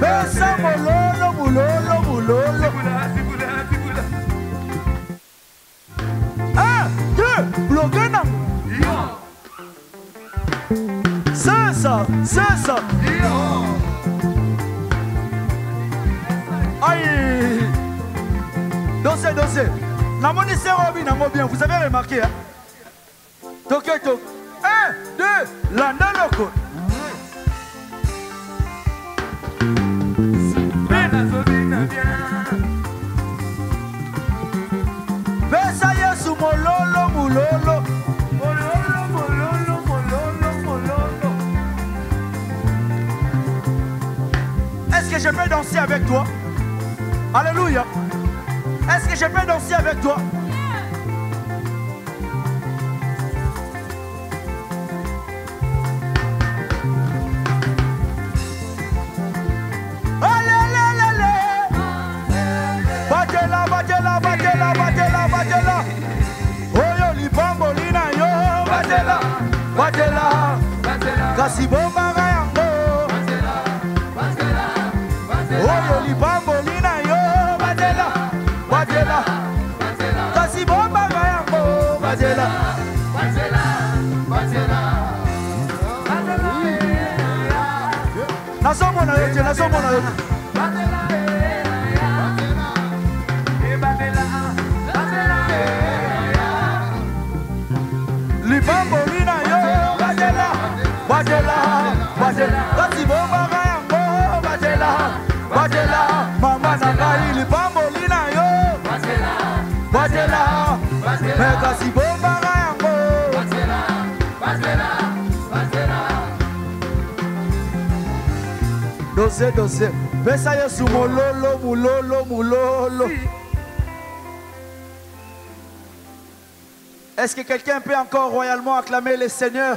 pesa bololo bololo bololo ah, un deux bloke nango sesa sesa. Ayi dose dose namoni serobi nango bien. Vous avez remarqué hein? toketo un deux landa lokolo je peux danser avec toi? Alléluia. Est-ce que je peux danser avec toi? Batela, batela, batela, batela, batela. Te, nazomona yo te. libambo lina yo batela batela batela kasi bombaka yango batela batela mama na bombaka Est-ce que quelqu'un peut encore royalement acclamer le Seigneur?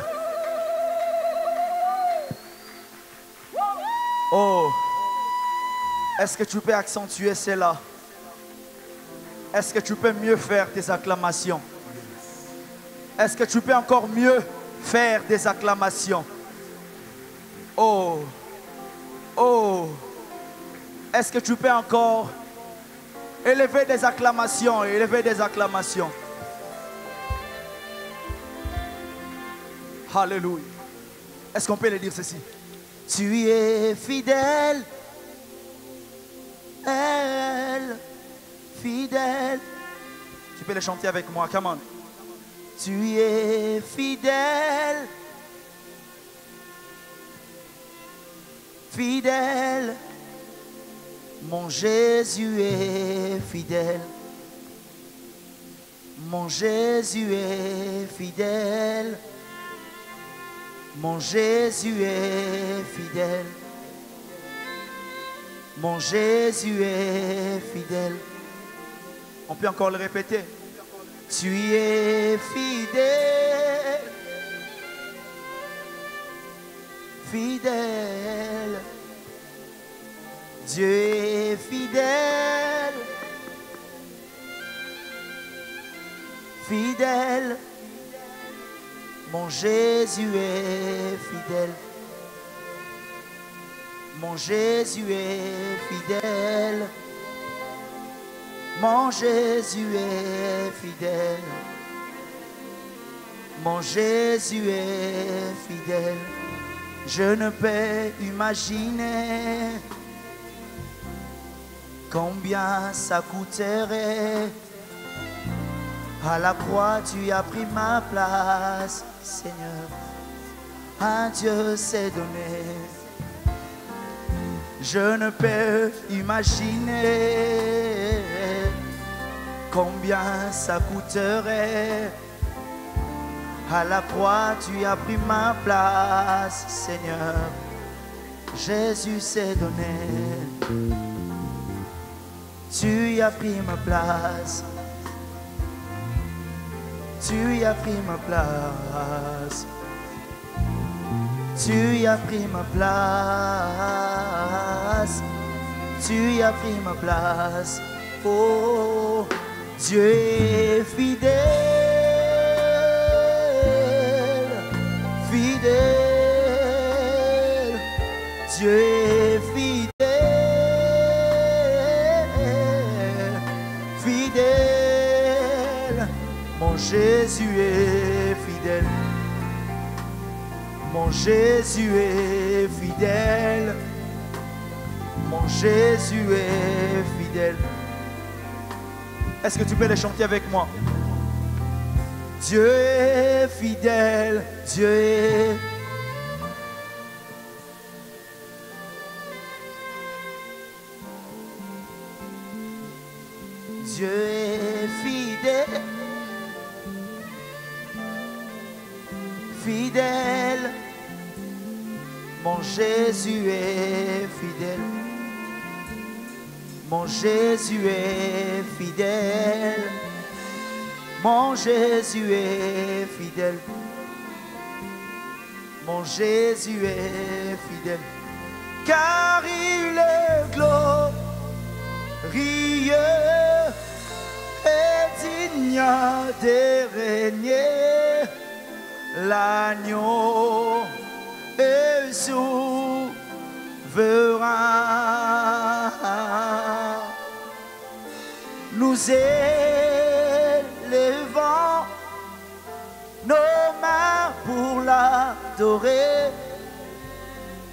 Oh, est-ce que tu peux accentuer cela? Est-ce que tu peux mieux faire tes acclamations? Est-ce que tu peux encore mieux faire des acclamations? Oh, oh, est-ce que tu peux encore élever des acclamations, élever des acclamations? Alléluia. Est-ce qu'on peut le dire ceci? Tu es fidèle, elle, fidèle. Tu peux le chanter avec moi, come. Tu es fidèle, fidèle. Mon Jésus est fidèle. Mon Jésus est fidèle. Mon Jésus est fidèle. Mon Jésus est fidèle. On peut encore le répéter. Tu es fidèle. Fidèle. Dieu est fidèle. Fidèle. Mon Jésus est fidèle. Mon Jésus est fidèle. Mon Jésus est fidèle. Mon Jésus est fidèle. Je ne peux imaginer combien ça coûterait. À la croix, tu as pris ma place, Seigneur. Un Dieu s'est donné. Je ne peux imaginer combien ça coûterait. À la croix, tu as pris ma place, Seigneur. Jésus s'est donné. Tu as pris ma place. Tu as pris ma place. Tu as pris ma place. Tu as pris ma place. Oh, Dieu est fidèle, fidèle. Dieu est fidèle, fidèle. Mon Jésus est fidèle. Mon Jésus est fidèle. Mon Jésus est fidèle. Est-ce que tu peux les chanter avec moi? Dieu est fidèle, Dieu est Dieu est fidèle, fidèle. Mon Jésus est fidèle. Mon Jésus est fidèle. Mon Jésus est fidèle. Mon Jésus est fidèle. Car il est glorieux et digne de régner. L'agneau est souverain. Nous élevons nos mains pour l'adorer.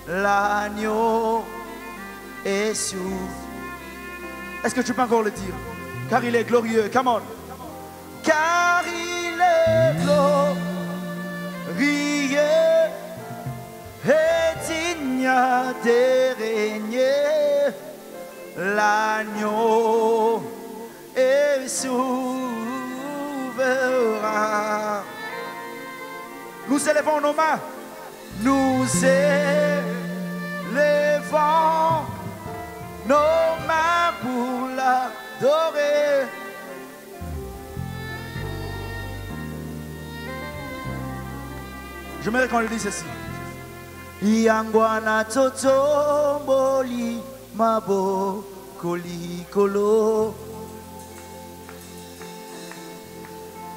L'agneau est souverain. Est-ce que tu peux encore le dire? Car il est glorieux. Come on. Car il est glorieux et digne de régner. L'agneau est souverain. Nous élevons nos mains. Nous élevons nos mains pour l'adorer. Me qu'on le dise ceci. Yangwana totomboli mabo kolikolo.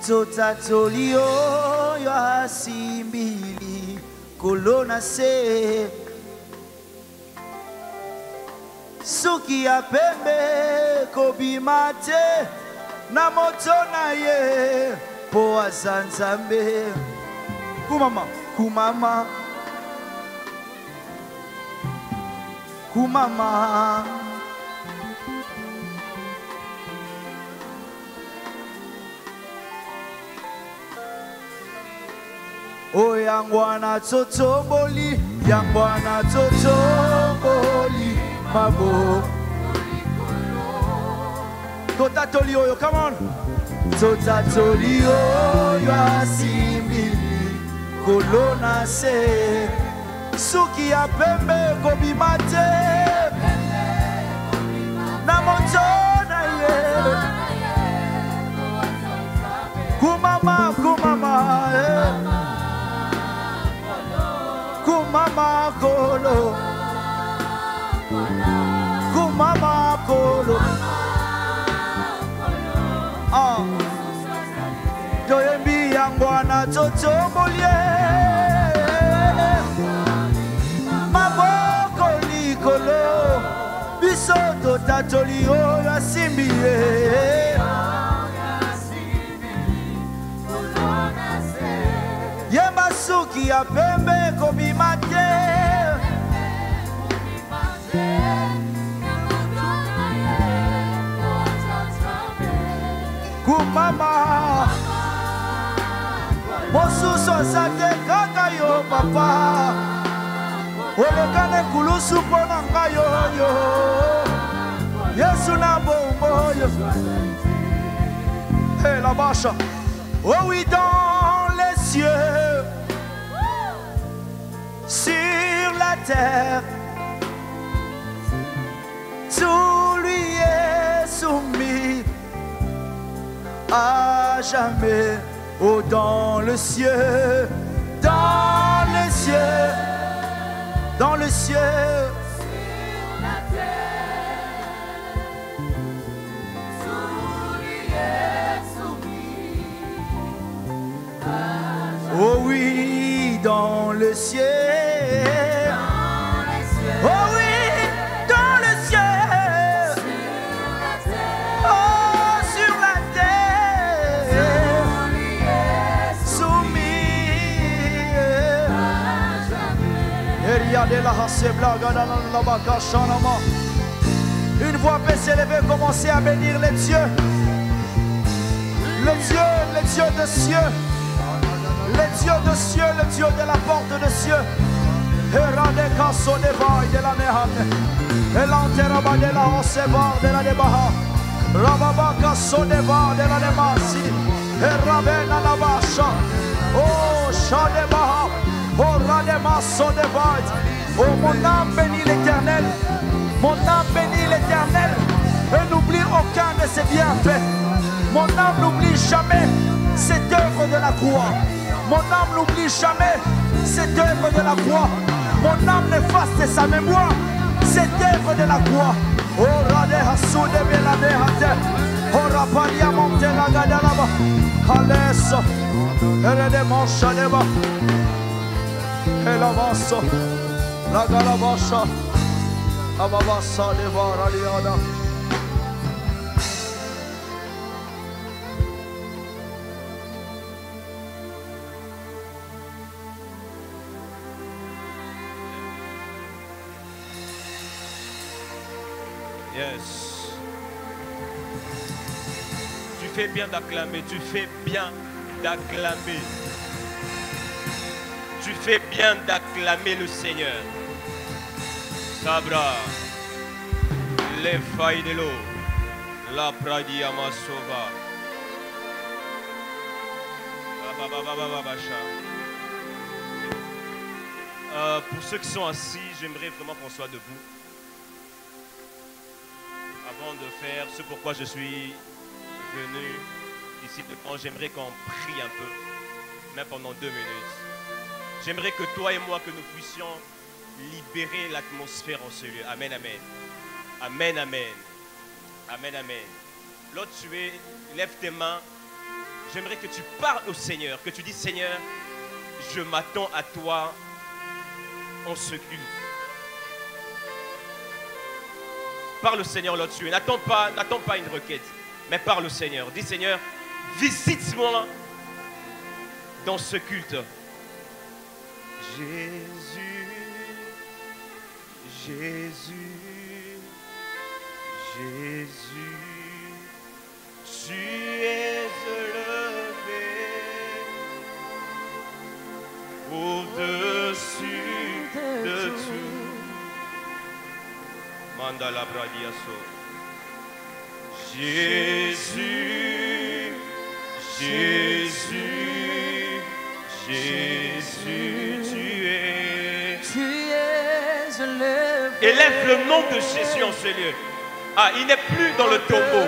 Totatoli oyo asimbili kolona se. suki ya pembe kobima te na moto na ye mpo aza nzambe kumama. Kumama. Kumama o yangwana totomboli yangwana totomboli mabo. Totatoli oyo come on. Totatoli oyo asimbili kolona se. Suki ya pembe kobima te na moto na ye. Kumama kumama eh. Kumama kolo kumama kolo ah. toyembi yangwana totombolie maboko likolo biso totatoli oyo asimbi ye suki ya pembe kobima te. Kumama mosusu aza te kaka yo papa. Olekana ekulusu mpo na ngai oyo. Yesu na bomboyo hey, la basha oh oui dans les cieux sur la terre tout lui est soumis à jamais. Oh, dans le ciel, dans le ciel, dans le ciel. Dans le ciel. Oh oui, dans le ciel. Oh, sur la terre. Soumis Une voix peut s'élever, commencer à bénir les dieux. Le Dieu, le Dieu de cieux. Le Dieu de cieux, le Dieu de la porte de cieux. Herade casso de vai de la nehane. Elanteraba de la oseva de la debaha. Rababa casso de de la nemasi. Herabena la basha. Oh, Shadebaha. Oh, Rademaso de vai. Oh, mon âme bénit l'éternel. Mon âme bénit l'éternel. Et n'oublie aucun de ses bienfaits. Mon âme n'oublie jamais cette œuvre de la croix. Mon âme n'oublie jamais cette œuvre de la croix. Mon âme n'efface de sa mémoire cette œuvre de la croix. Oh, rade hasu de belade hate. Oh, rapalia monte la gadalaba. Haleso. Erede monsha deba. Elavaso. La galabasha. Ababasa deva radiada. Yes. Tu fais bien d'acclamer, tu fais bien d'acclamer. Tu fais bien d'acclamer le Seigneur. Sabra, les failles de l'eau, la pour ceux qui sont assis, j'aimerais vraiment qu'on soit debout de faire ce pourquoi je suis venu ici devant, j'aimerais qu'on prie un peu, même pendant deux minutes. J'aimerais que toi et moi, que nous puissions libérer l'atmosphère en ce lieu. Amen, amen. Amen, amen. Amen, amen. L'autre, tu es, lève tes mains. J'aimerais que tu parles au Seigneur, que tu dis, Seigneur, je m'attends à toi en ce culte. Parle au Seigneur là-dessus. N'attends pas, n'attends pas une requête, mais parle au Seigneur. Dis Seigneur, visite-moi dans ce culte. Jésus, Jésus, Jésus, tu es élevé au-dessus Mandala Bradiaso. Jésus, Jésus, Jésus, tu es. Tu es élevé. Élève le nom de Jésus en ce lieu. Ah, il n'est plus dans le tombeau.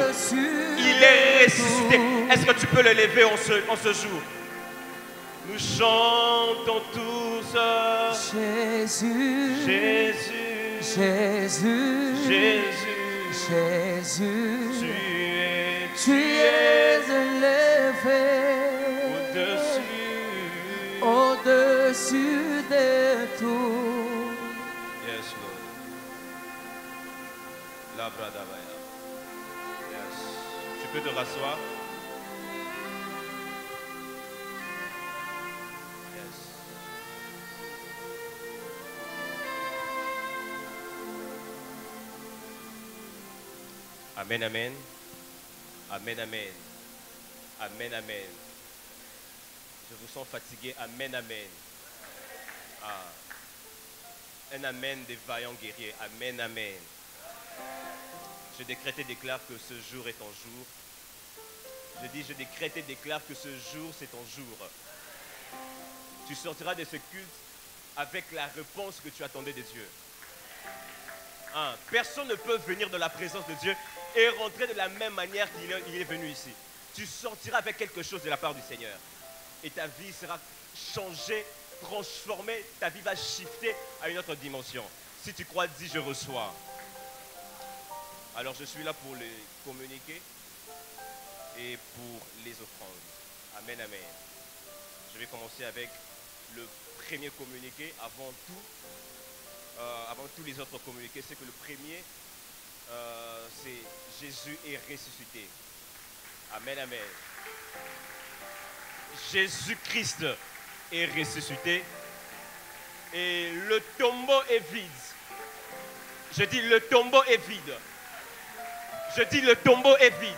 Il est ressuscité. Est-ce que tu peux l'élever en ce, en ce jour? Nous chantons tous. Jésus, Jésus, Jésus, Jésus, Jésus, tu es, tu élevé au-dessus. au-dessus de tout. Yes, Lord. La. Yes. Tu peux te rasseoir. Amen, amen. Amen, amen. Amen, amen. Je vous sens fatigué. Amen, amen. Ah. Un amen des vaillants guerriers. Amen, amen. Je décrète et déclare que ce jour est ton jour. Je dis, je décrète et déclare que ce jour, c'est ton jour. Tu sortiras de ce culte avec la réponse que tu attendais de Dieu. Personne ne peut venir de la présence de Dieu et rentrer de la même manière qu'il est, est venu ici. Tu sortiras avec quelque chose de la part du Seigneur. Et ta vie sera changée, transformée. Ta vie va shifter à une autre dimension. Si tu crois, dis je reçois. Alors je suis là pour les communiquer et pour les offrandes. Amen, amen. Je vais commencer avec le premier communiqué avant tout. Euh, avant tous les autres communiqués, c'est que le premier, euh, c'est Jésus est ressuscité. Amen, amen. Jésus-Christ est ressuscité. Et le tombeau est vide. Je dis le tombeau est vide. Je dis le tombeau est vide.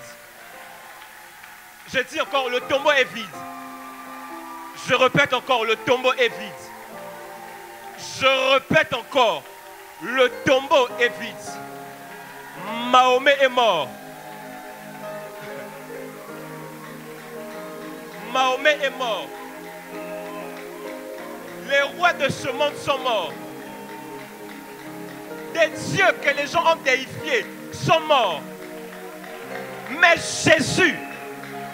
Je dis encore le tombeau est vide. Je répète encore le tombeau est vide. Je répète encore le tombeau est vide. Mahomet est mort. Mahomet est mort. Les rois de ce monde sont morts. Des dieux que les gens ont déifiés sont morts. Mais Jésus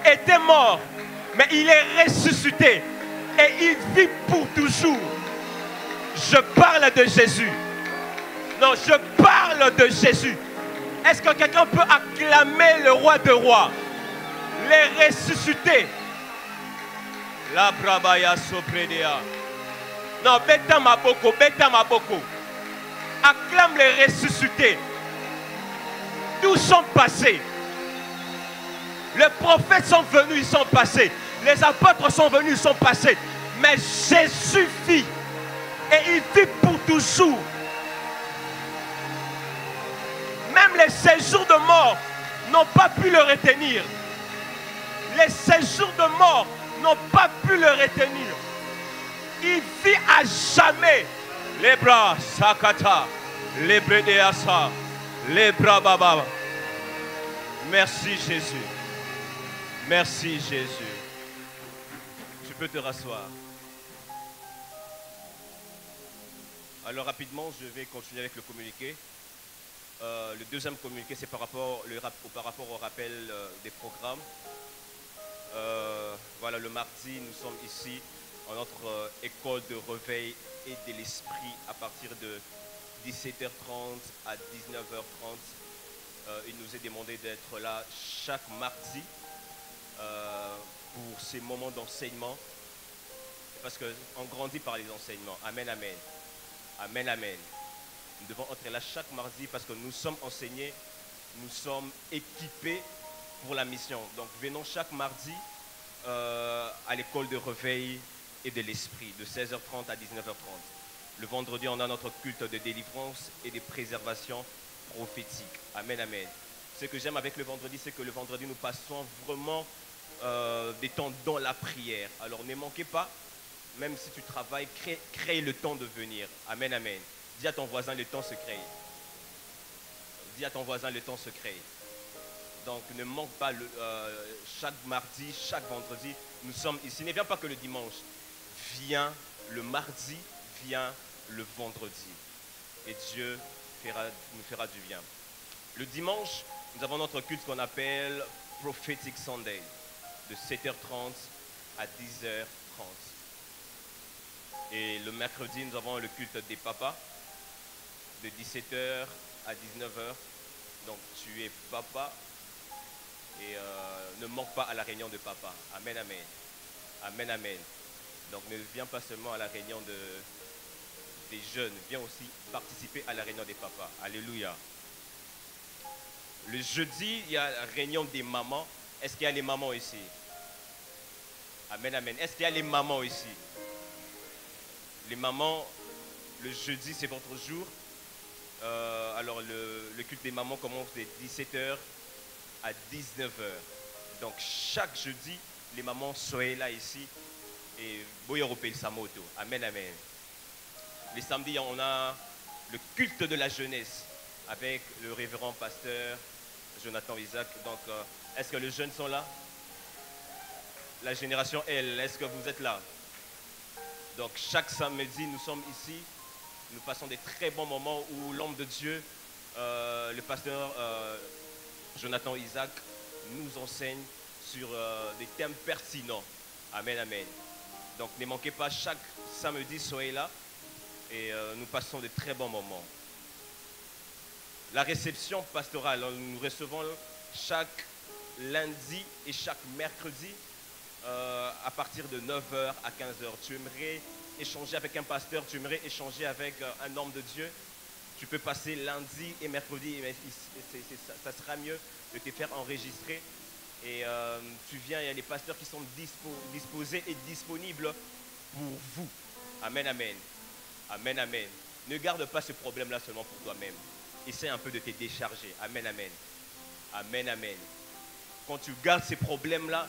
était mort, mais il est ressuscité et il vit pour toujours. Je parle de Jésus. Non, je parle de Jésus. Est-ce que quelqu'un peut acclamer le roi de rois? Les ressuscités. La brabaya sopredea. Non, beta maboko, beta maboko. Acclame les ressuscités. Tous sont passés? Les prophètes sont venus, ils sont passés. Les apôtres sont venus, ils sont passés. Mais Jésus vit. Et il vit pour toujours. Même les séjours de mort n'ont pas pu le retenir. Les séjours de mort n'ont pas pu le retenir. Il vit à jamais. Les bras, Sakata, les bras les bras Baba. Merci Jésus. Merci Jésus. Tu peux te rasseoir. Alors rapidement, je vais continuer avec le communiqué. Euh, le deuxième communiqué, c'est par rapport, au rappel euh, des programmes. Euh, voilà, le mardi, nous sommes ici en notre école de réveil et de l'esprit à partir de 17h30 à 19h30. il nous est demandé d'être là chaque mardi pour ces moments d'enseignement. Parce qu'on grandit par les enseignements. Amen, amen. Amen, amen. Nous devons entrer là chaque mardi parce que nous sommes enseignés, nous sommes équipés pour la mission. Donc venons chaque mardi euh, à l'école de réveil et de l'esprit de 16h30 à 19h30. Le vendredi, on a notre culte de délivrance et de préservation prophétique. Amen, amen. Ce que j'aime avec le vendredi, c'est que le vendredi, nous passons vraiment euh, des temps dans la prière. Alors ne manquez pas, même si tu travailles, crée le temps de venir. Amen, amen. Dis à ton voisin, le temps se crée. Dis à ton voisin, le temps se crée. Donc ne manque pas euh, chaque mardi, chaque vendredi. Nous sommes ici. Ne viens pas que le dimanche. Viens le mardi, viens le vendredi. Et Dieu nous fera du bien. Le dimanche, nous avons notre culte qu'on appelle Prophetic Sunday, de 7h30 à 10h30. Et le mercredi, nous avons le culte des papas, de 17h à 19h. Donc tu es papa et euh, ne manque pas à la réunion de papa. Amen, amen. Amen, amen. Donc ne viens pas seulement à la réunion de, des jeunes, viens aussi participer à la réunion des papas. Alléluia. Le jeudi, il y a la réunion des mamans. Est-ce qu'il y a les mamans ici? Amen, amen. Est-ce qu'il y a les mamans ici? Les mamans, le jeudi, c'est votre jour. Euh, alors, le, culte des mamans commence de 17h à 19h. Donc, chaque jeudi, les mamans soient là ici. Et Boyoropé Samoto. Amen, amen. Les samedis, on a le culte de la jeunesse avec le révérend pasteur Jonathan Isaac. Donc, euh, est-ce que les jeunes sont là? La génération L, est-ce que vous êtes là? Donc, chaque samedi, nous sommes ici nous passons des très bons moments où l'homme de Dieu, euh, le pasteur euh, Jonathan Isaac, nous enseigne sur euh, des thèmes pertinents. Amen, amen. Donc ne manquez pas, chaque samedi, soyez là et nous passons de très bons moments. La réception pastorale, nous recevons chaque lundi et chaque mercredi à partir de 9h à 15h. Tu aimerais échanger avec un pasteur, tu aimerais échanger avec euh, un homme de Dieu, tu peux passer lundi et mercredi. ça, sera mieux de te faire enregistrer. Et euh, tu viens, il y a les pasteurs qui sont disposés et disponibles pour vous. Amen, amen. Amen, amen. Ne garde pas ce problème-là seulement pour toi-même. Essaie un peu de te décharger. Amen, amen. Amen, amen. Quand tu gardes ces problèmes-là,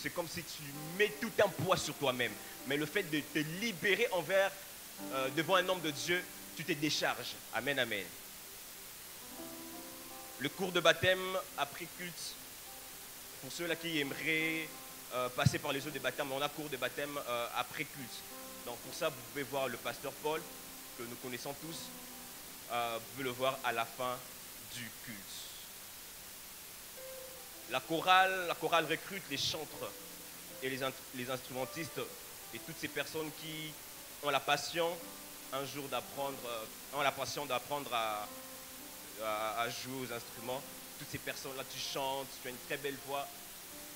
c'est comme si tu mets tout un poids sur toi-même. Mais le fait de te libérer envers, euh, devant un homme de Dieu, tu te décharges. Amen, amen. Le cours de baptême après culte, pour ceux-là qui aimeraient euh, passer par les eaux de baptême, on a cours de baptême euh, après culte. Donc pour ça, vous pouvez voir le pasteur Paul, que nous connaissons tous. Vous pouvez le voir à la fin du culte. La chorale, recrute les chantres et les, instrumentistes et toutes ces personnes qui ont la passion un jour d'apprendre, euh, ont la passion d'apprendre à jouer aux instruments. Toutes ces personnes-là, tu chantes, tu as une très belle voix,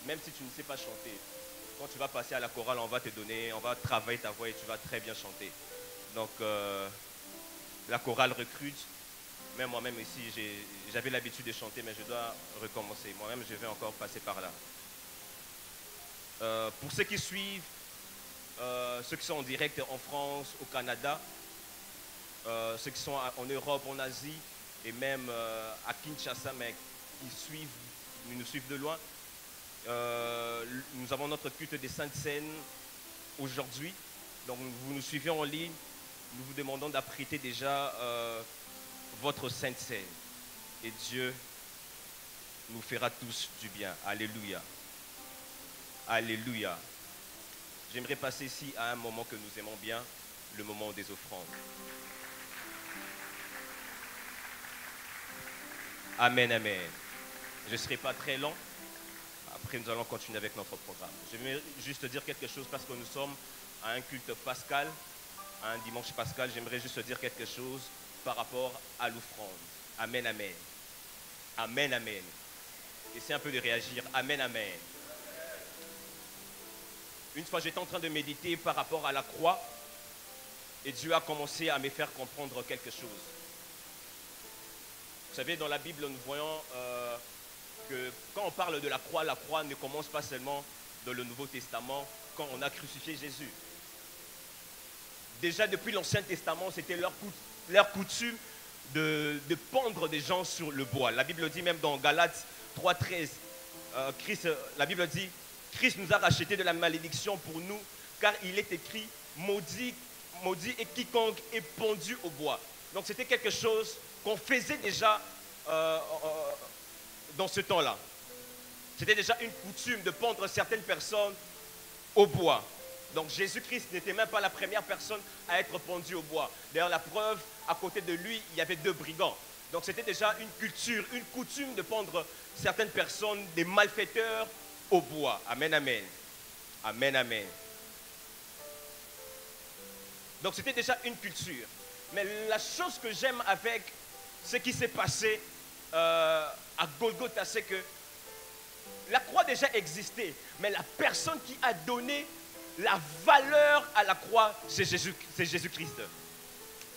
même si tu ne sais pas chanter. Quand tu vas passer à la chorale, on va te donner, on va travailler ta voix et tu vas très bien chanter. Donc, euh, la chorale recrute. Même moi-même ici, j'avais l'habitude de chanter, mais je dois recommencer. Moi-même, je vais encore passer par là. Euh, pour ceux qui suivent, euh, ceux qui sont en direct en France, au Canada, euh, ceux qui sont en Europe, en Asie et même à Kinshasa, mais qui suivent, ils nous suivent de loin. Nous avons notre culte des Saintes Seines aujourd'hui. Donc vous nous suivez en ligne. Nous vous demandons d'apprêter déjà votre Sainte Seine. Et Dieu nous fera tous du bien. Alléluia. Alléluia. J'aimerais passer ici à un moment que nous aimons bien, le moment des offrandes. Amen, amen. Je ne serai pas très long. Après, nous allons continuer avec notre programme. Je vais juste dire quelque chose parce que nous sommes à un culte pascal, à un dimanche pascal. J'aimerais juste dire quelque chose par rapport à l'offrande. Amen, amen. Amen, amen. Essayez un peu de réagir. Amen, amen. Une fois, j'étais en train de méditer par rapport à la croix et Dieu a commencé à me faire comprendre quelque chose. Vous savez, dans la Bible, nous voyons euh, que quand on parle de la croix, la croix ne commence pas seulement dans le Nouveau Testament, quand on a crucifié Jésus. Déjà depuis l'Ancien Testament, c'était leur, cou- leur coutume de, de pendre des gens sur le bois. La Bible dit même dans Galates 3.13, euh, euh, la Bible dit, Christ nous a racheté de la malédiction pour nous, car il est écrit, maudit, maudit et quiconque est pendu au bois. Donc c'était quelque chose qu'on faisait déjà euh, euh, dans ce temps-là. C'était déjà une coutume de pendre certaines personnes au bois. Donc Jésus-Christ n'était même pas la première personne à être pendu au bois. D'ailleurs, la preuve, à côté de lui, il y avait deux brigands. Donc c'était déjà une culture, une coutume de pendre certaines personnes, des malfaiteurs, au bois. Amen, amen. Amen, amen. Donc c'était déjà une culture. Mais la chose que j'aime avec ce qui s'est passé euh, à Golgotha, c'est que la croix déjà existait, mais la personne qui a donné la valeur à la croix, c'est Jésus- c'est Jésus-Christ.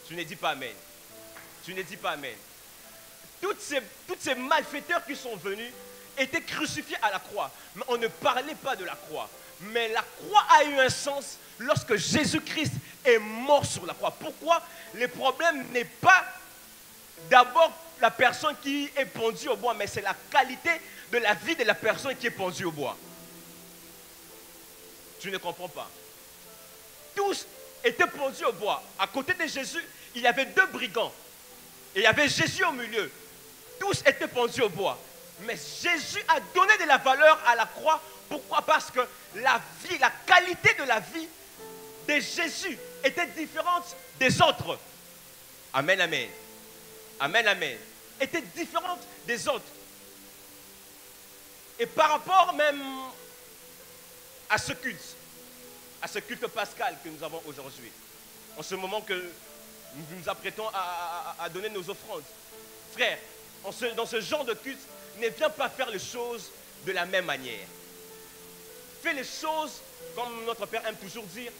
Tu ne dis pas Amen. Tu ne dis pas Amen. Toutes ces, ces malfaiteurs qui sont venus étaient crucifiés à la croix. Mais on ne parlait pas de la croix. Mais la croix a eu un sens lorsque Jésus-Christ est mort sur la croix. Pourquoi? Le problème n'est pas d'abord la personne qui est pendue au bois, mais c'est la qualité de la vie de la personne qui est pendue au bois. Tu ne comprends pas. Tous étaient pendus au bois. À côté de Jésus, il y avait deux brigands. Et il y avait Jésus au milieu. Tous étaient pendus au bois. Mais Jésus a donné de la valeur à la croix. Pourquoi? Parce que la vie, la qualité de la vie de Jésus était différente des autres. Amen, amen. Amen, amen. Était différente des autres. Et par rapport même à ce culte, à ce culte pascal que nous avons aujourd'hui, en ce moment que nous nous apprêtons à, donner nos offrandes, frère, dans ce genre de culte, ne viens pas faire les choses de la même manière. Fais les choses comme notre Père aime toujours dire.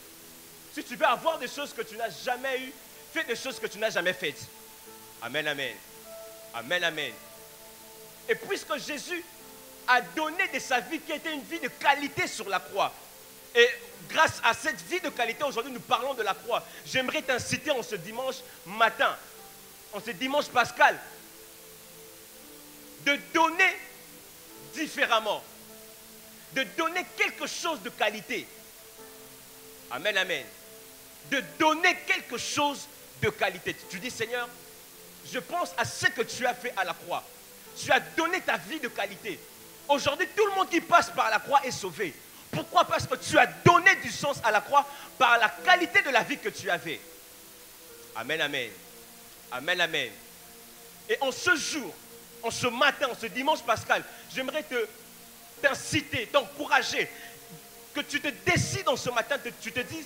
Si tu veux avoir des choses que tu n'as jamais eues, fais des choses que tu n'as jamais faites. Amen, amen. Amen, amen. Et puisque Jésus a donné de sa vie qui était une vie de qualité sur la croix, Et grâce à cette vie de qualité, aujourd'hui, nous parlons de la croix. J'aimerais t'inciter en ce dimanche matin, en ce dimanche pascal, de donner différemment, de donner quelque chose de qualité. Amen, amen. De donner quelque chose de qualité. Tu dis, Seigneur, je pense à ce que tu as fait à la croix. Tu as donné ta vie de qualité. Aujourd'hui, tout le monde qui passe par la croix est sauvé. Pourquoi? Parce que tu as donné du sens à la croix par la qualité de la vie que tu avais. Amen, amen. Amen, amen. Et en ce jour, en ce matin, en ce dimanche pascal, j'aimerais te t'inciter, t'encourager, que tu te décides en ce matin, que tu te dises,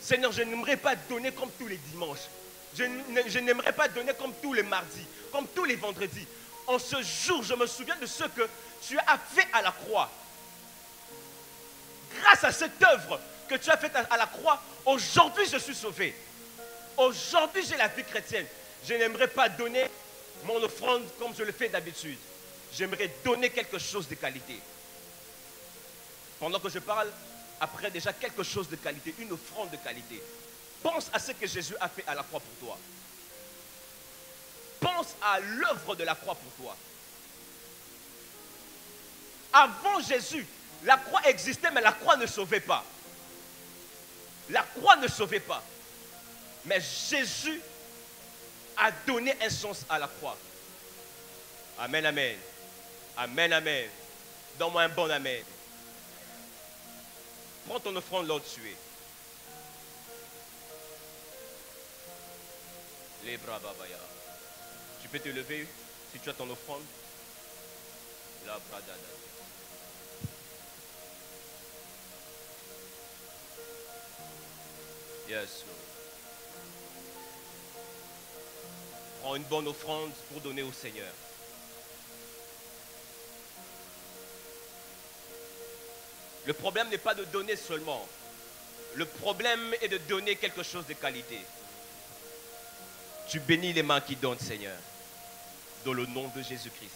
Seigneur, je n'aimerais pas donner comme tous les dimanches. Je n'aimerais pas donner comme tous les mardis, comme tous les vendredis. En ce jour, je me souviens de ce que tu as fait à la croix. Grâce à cette œuvre que tu as faite à la croix, aujourd'hui je suis sauvé. Aujourd'hui j'ai la vie chrétienne. Je n'aimerais pas donner mon offrande comme je le fais d'habitude. J'aimerais donner quelque chose de qualité. Pendant que je parle, après déjà quelque chose de qualité, une offrande de qualité. Pense à ce que Jésus a fait à la croix pour toi. Pense à l'œuvre de la croix pour toi. Avant Jésus, la croix existait, mais la croix ne sauvait pas. La croix ne sauvait pas. Mais Jésus a donné un sens à la croix. Amen, amen. Amen, amen. Donne-moi un bon amen. Prends ton offrande là où tu es. Les bras babaya. Tu peux te lever si tu as ton offrande. La bradada. Prends une bonne offrande pour donner au Seigneur. Le problème n'est pas de donner seulement. Le problème est de donner quelque chose de qualité. Tu bénis les mains qui donnent, Seigneur, dans le nom de Jésus-Christ.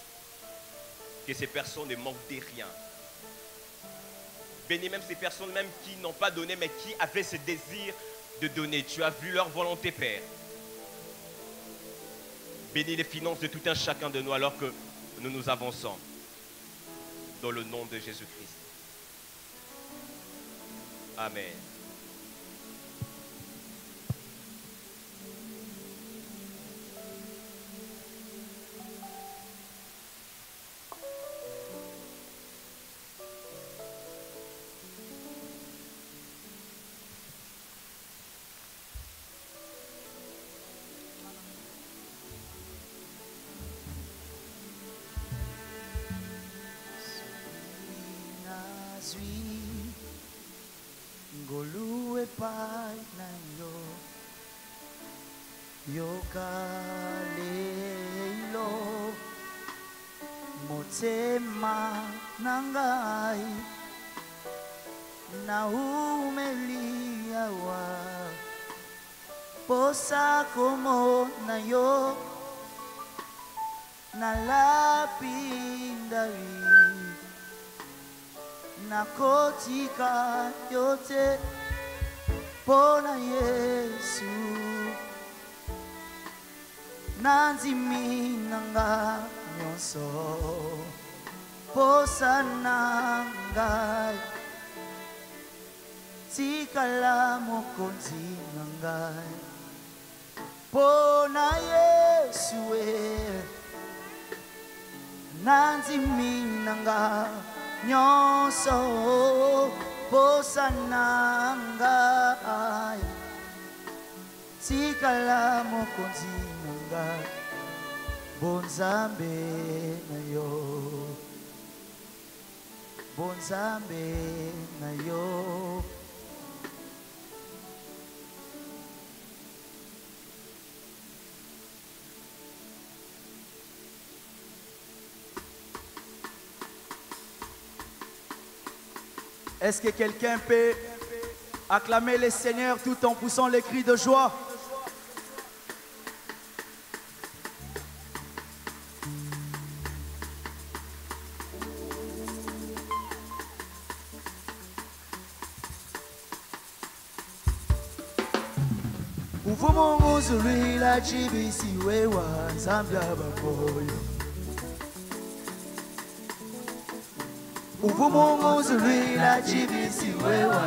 Que ces personnes ne manquent de rien. Bénis même ces personnes même qui n'ont pas donné, mais qui avaient ce désir de donner. Tu as vu leur volonté, Père. Bénis les finances de tout un chacun de nous alors que nous nous avançons. Dans le nom de Jésus-Christ. Amen. Nakotika yote mpona yesu nanzimi nanga nyonso posa na ngai tikala mokonzi na ngai mpona yesu e nanzimi nanga nyonso posa na ngai. Tikala mokonzi na ngai bonzambe na yo. Bonzambe na yo Est-ce que quelqu'un peut acclamer le Seigneur tout en poussant les cris de joie? Uvumu uzulwila chibisiwe wa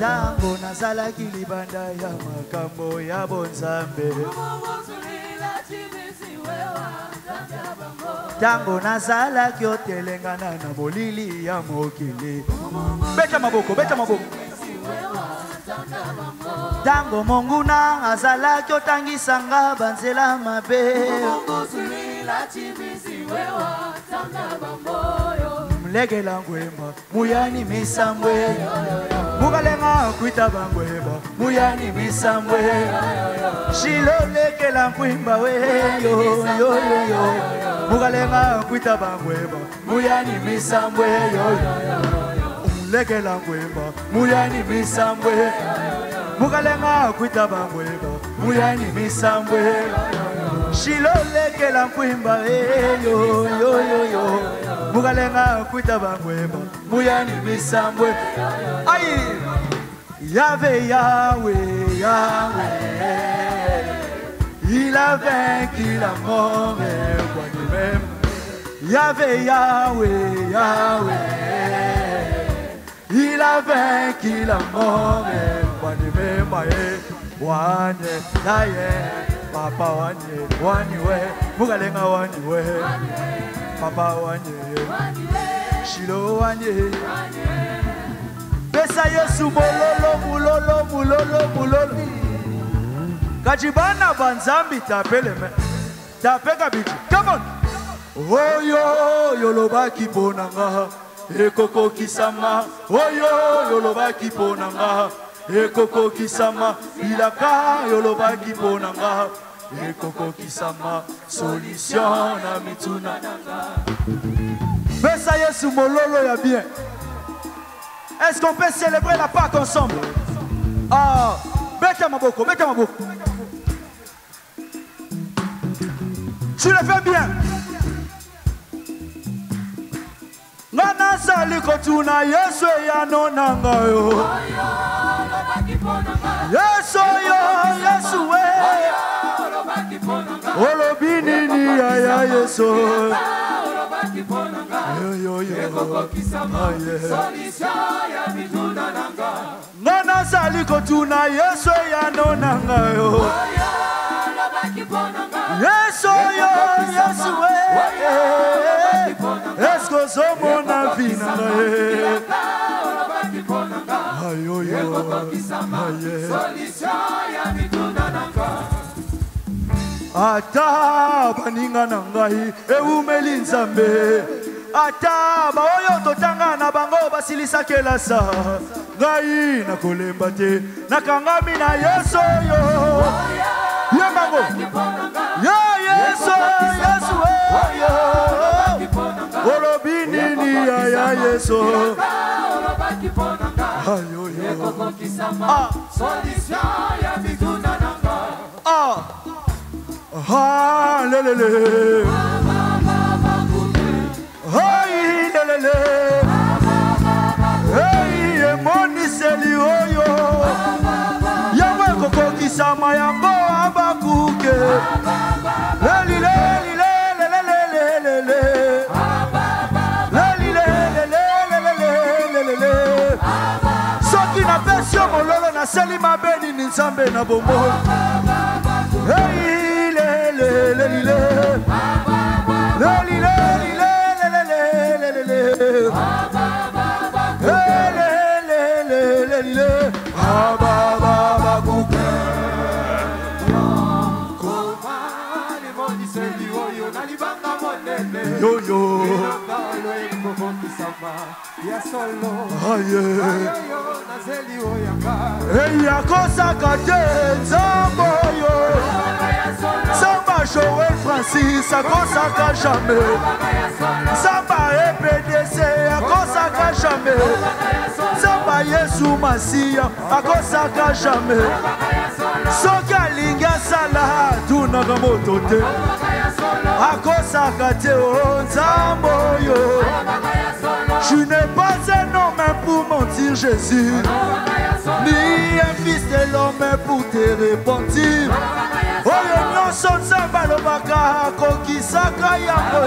tango nazalaki libanda ya makambo ya bonzambe. Tango nazalaki otelengana na molili ya mokili. Beta maboko beta maboko. Tango monguna azalaki otangisanga banzela mabe mlegela ngwemba muyani misambwe mukalenga kwita bangweba muyani misambwe shilolekela ngwimba weyoyoyoyo mukalenga kwita bangweba muyani misambwe umlekela ngwemba muyani misambwe mukalenga kwita bangweba muyani misambwe shilolekela ngwimba eyoyoyoyo mukalenga kwita bangwemba muyani misambwe. Ayi! Yave yawe yawe il a vaincu la mort quoi de même Yahvé, Yahvé il a vaincu la mort quoi de même aye wanye naye papa wanye we papa wanye shilo wanye. Pesa yesu mololo mulolo mulolo mulolo kati bana banzambi tapeleme tape kabiti kamon oyo yolobaki mpo na nga ekokokisama. Oyo yolobaki mpo na nga ekokokisama. Bilaka yolobaki mpo na nga ekokokisama solution na mituna na nga pesa yesu mololo ya bien. Est-ce qu'on peut célébrer la Pâque ensemble? Ah beta maboko beta maboko. Tu le fais bien nga nazali kotuna yesu eyano na ngayo yesu oyo yesu we. Olobi nini yaya yesu? Nga nazali kotuna yesu eyano na ngayo yesu oyo yesu we eske ozomona vi na ngai ayoyo aye ata baninga na ngai ewumeli nzambe ata baoyo totanga na bango basilisaki elasa ngai nakolemba te nakangami na yesu oyo yembango yo yesu yesu oyo olobi nini yaya yesu ah. ah. Ah, lelele. Hey, mayele ei emoniseli oyo. Yango ekokokisama yango abakuke. Lelileli soki napesi yo mololo naseli mabe nini nzambe na bomoi. yoyo. Eyakosaka te nzambo oyo. Nzamba joel francis akosaka jamai nzamba epdc akosaka jamai nzamba yesu masiya akosaka jamai soki alingi asala atunaka moto te. Akosaka te o nzambe oyo Tu n'es pas un homme pour mentir Jésus. Ni un fils de l'homme pour te repentir. Oyo nyonso nzambe alobaka akokisaka yango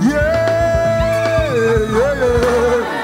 Yeah, yeah, yeah.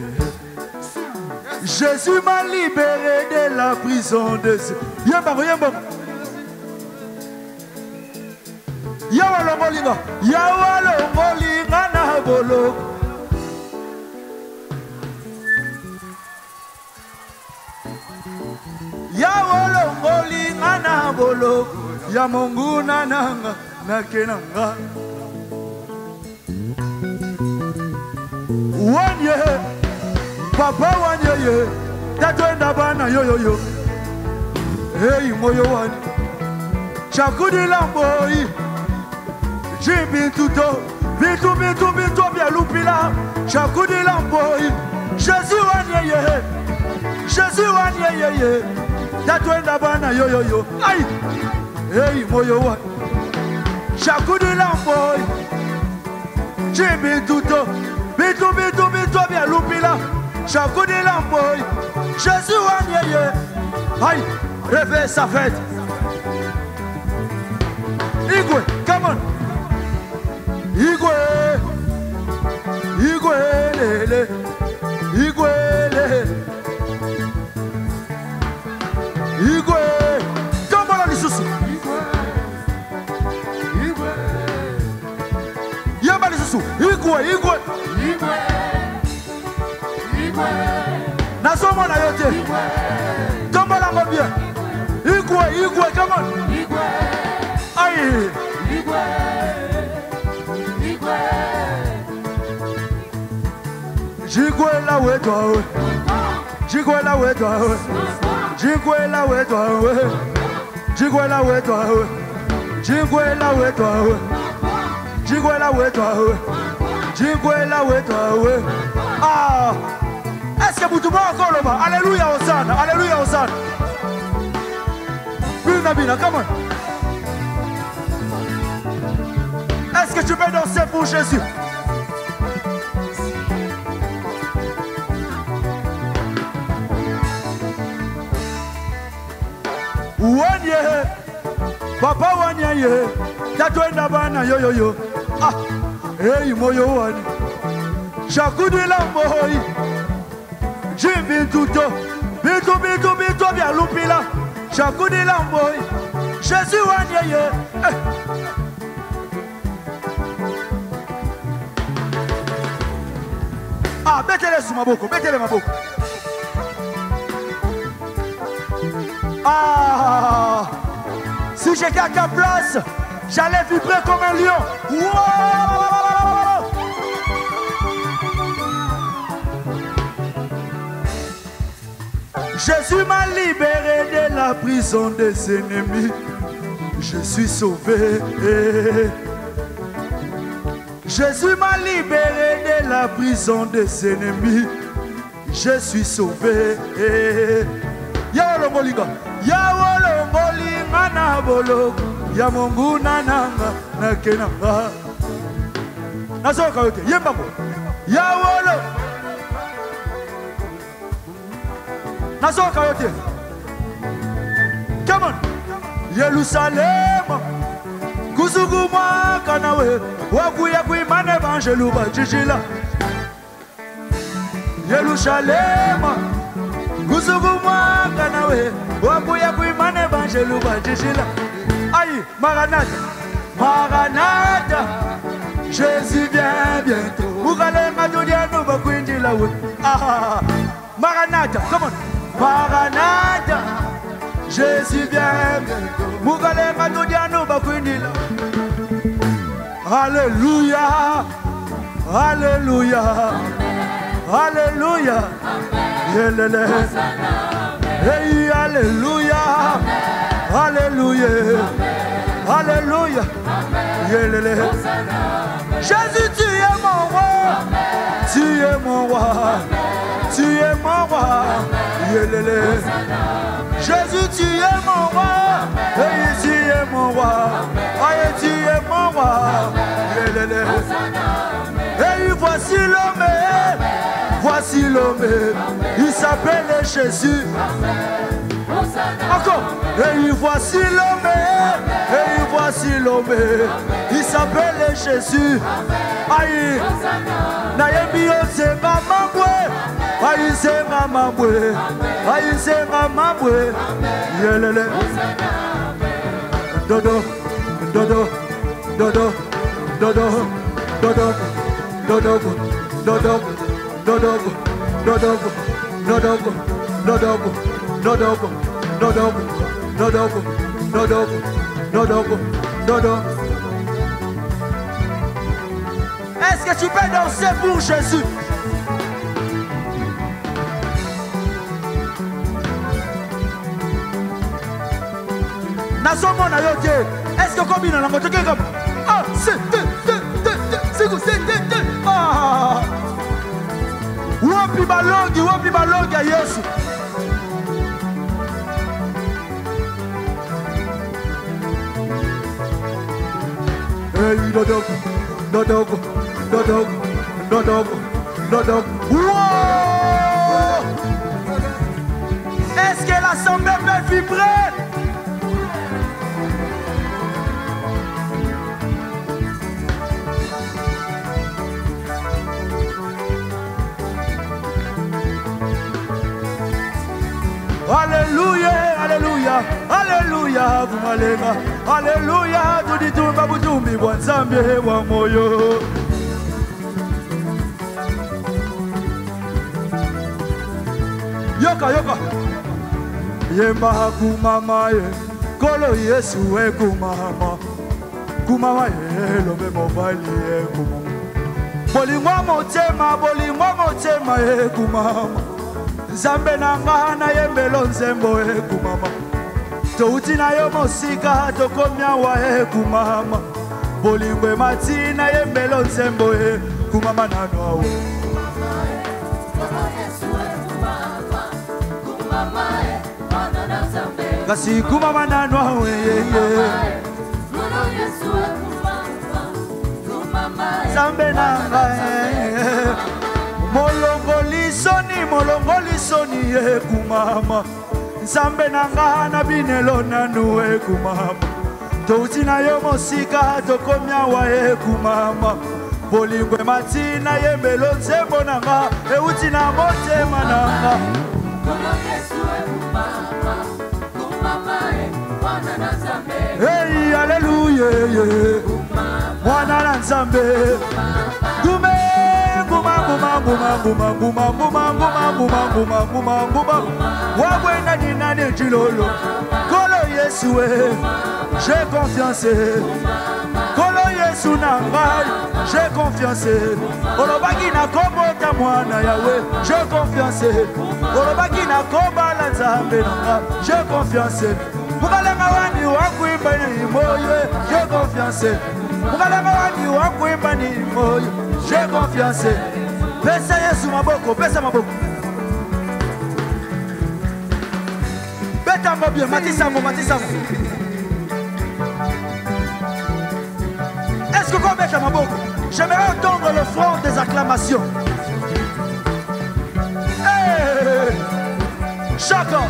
Jésus m'a libéré de la prison des Yembango, yembango. Yawa longolinga, yawa longolinga na boloko. Yawa longolinga na boloko. Ya Mungu na nanga na kenanga. baba wani yeye tatoenda bana yoyoyo. Eyi moyo wani. Chakudi lamboi. Jibintuto bintu bintu bintu vya lupila. Chakudi lamboi. Jesu wani yeye jesu wani yeye tatoenda bana yoyoyo. Ai! Eyi moyo wani. Chakudi lamboi. Jibintuto bintu bintu chakudila mboyi jésus wanyeye ai réveille sa fête igwe come on. Igwe. Igwe lele. Igwe nazomona yo te tombolango bien igwe igwe come on ai jikwela wedwawe jikwela wedwawe jikwela wedwawe jikwela wedwawe jikwela wedwawe jikwela wedwawe jikwela wedwawe ah est-ce que butu moko oloba alléluia osana alléluia osana bina bina come on. Est-ce que tu peux danser pour Jésus? Wanye papa wanye ye tatwenda bana yoyoyo ah eyi moyo wani shakudila moyi jimbintuto bitu bitu bitu byalupila shakudila moyi jésus wanye ye eh. ah betele su maboko betele maboko Ah. Si à ta place, j'allais vibrer comme un lion. Jésus m'a libéré de la prison des ennemis. Je suis sauvé. Jésus m'a libéré de la prison des ennemis. Je suis sauvé. yawolongolinga yawolongolinga na boloko ya mongu nananga nakenanga nazoyoka yo te yembango yawolo nazoyoka yo te kemon yelusalema kuzugu mwaka nawe. Wakuyekuimana evanjelu bajijila. Yelusalema kuzugu mwaka nawe. Wakuyekuimana evanjelu bajijila. Aïe, maranata maranata jésus vient bientôt. Ukalenga tulianu bakwinjila we maranata come on maranata jésus vient bientôt mukalenga tudianu bakwinjila Alléluia. Alléluia. Alléluia. Yelele. Hey, Alléluia. Alléluia. Alléluia. Jésus, tu es mon roi. Tu es mon roi. Tu es mon roi. Jésus, tu es mon roi. Hey, tu es mon roi. Aïe, tu es mon roi. Et voici l'homme, voici l'homme, il s'appelle Jésus. Encore, et voici l'homme, et voici l'homme, il s'appelle Jésus. Aïe, nayebi osenga mambwe, aïe senga mambwe, aïe senga mambwe, yelele. Dodo, dodo, dodo, dodo, dodo. Dodogo, Dodogo, Dodogo, Dodogo, Dodogo, Dodogo, Dodogo, Dodogo, Dodogo, Dodogo, Dodogo, Dodogo. Est-ce que tu peux danser pour Jésus? nazomona yo te eske okobina nango toke wopi balongi wopi balongi ya yesu? Est-ce que l'assemblée peut vibrer? Alléluia, Alléluia, Alléluia, kumalenga. Alléluia, tuditumba butumbi bwa nzambe bwa moyo. Yoka, yoka. Yemba kumama ye, kolo Yesu e kumama. Kumama ye, lobe mobali ye kumama. Bolingwa motema, bolingwa motema ye kumama. Nzambe na nga nayembela nzembo ekumama. Touti na yo mosika tokomi awa ekumama. Bolingo emati nayembela nzembo ekumama nano awa kasi kumama nano awa yeye nzambe na nga eh. molongoli soni molongoli soni ekumama. Nzambe na nga na binelo nanu ekumama. Touti na yo mosika tokomi awa ekumama. Bolingo emati nayembelo nzembo na nga euti na motema na nga. Hey, aleluya ye. mwana na nzambe. gume wabwenda nina nejilolo kolo yesu e j'ai confiance. Kolo yesu na ngai j'ai confiance. Olobaki nakobota mwana yawe j'ai confiance. Olobaki nakobala nzambe na nga j'ai confiance. Mukalenga wani wakuimba ni moyo j'ai confiance. Mukalenga wani wakuimba ni moyo j'ai confiance pesa yesu maboko pesa maboko. Betango bien matisango matisango est-ce que kobeta maboko j'aimerais entendre le front des acclamations? Hey! chacun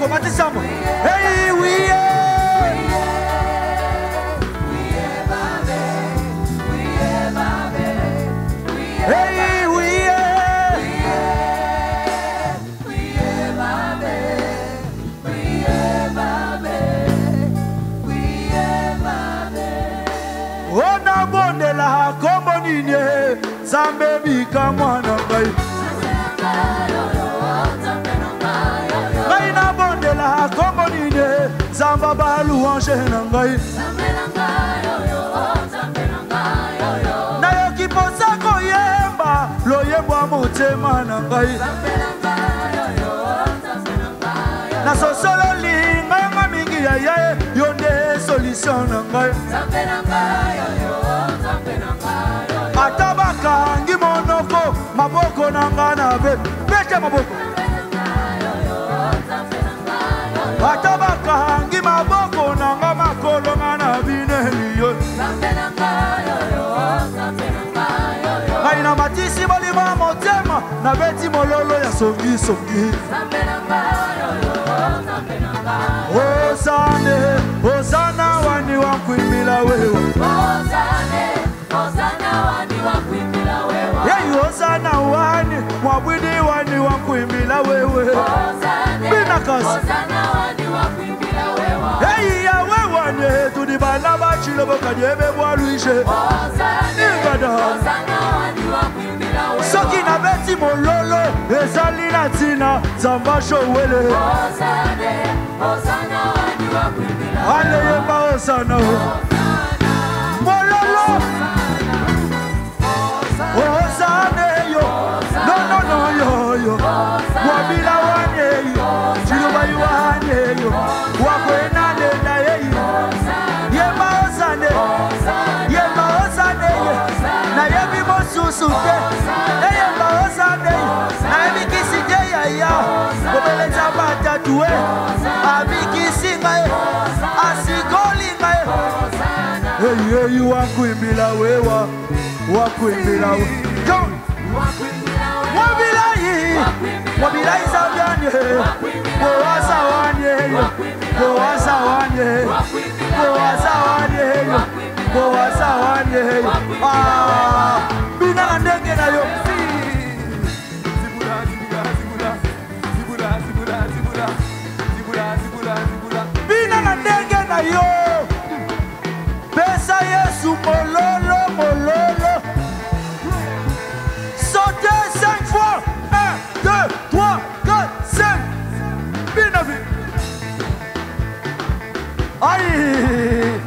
maboko matisambo hey, oui, hey, oui, onabondela kombo nini nzambe bika mwana ngai ngai nzamba balouange na ngai. Nayoki mposa koyemba loyembo ya motema na ngai. Nasosololi ngayanga mingi yaya yo nde solution na ngai. Ata bakangi monoko maboko na ngai na be bete maboko bolima motema nabeti mololo ya songisongi ozane ozana wani wakuimila wewe. Yeyi ozana wani mwabwidi wani wakuimila wewe. Binakasi yeyi wane tudi bana bacilo bokadiebe bwaluishe ingada soki nabeti mololo ezali na ntina nzamba showele. Aleyemba osana Hey, hey, you wewa wakuimbila wabilai wabilai zavyanye wowasa wanyeyo wowasa wanyeyo wowasa wanyeyo nayo bina aïe.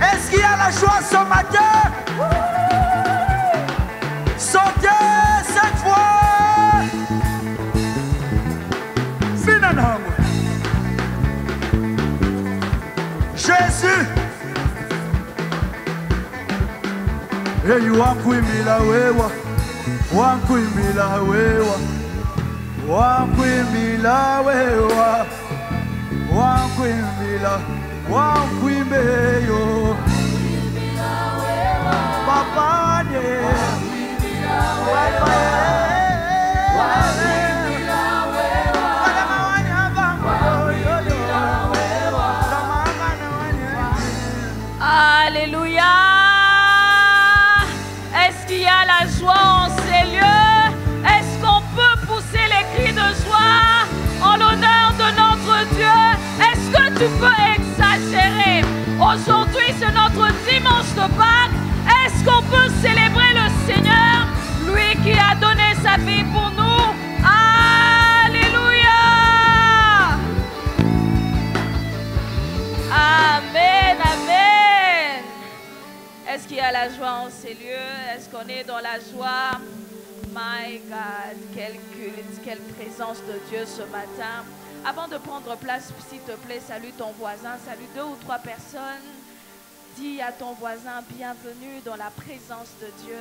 Est-ce qu'il y a la joie ce matin sautez cinq fois. Nango jésus. Eyi wankuimila wewa. Wankuimila wewa. Wankuimila wewa Alléluia. Est-ce qu'il y a la joie joie en ces lieux Est-ce qu'on est dans la joie? My God, quel culte, quelle présence de Dieu ce matin. Avant de prendre place, s'il te plaît, salue ton voisin, salue deux ou trois personnes. Dis à ton voisin, bienvenue dans la présence de Dieu.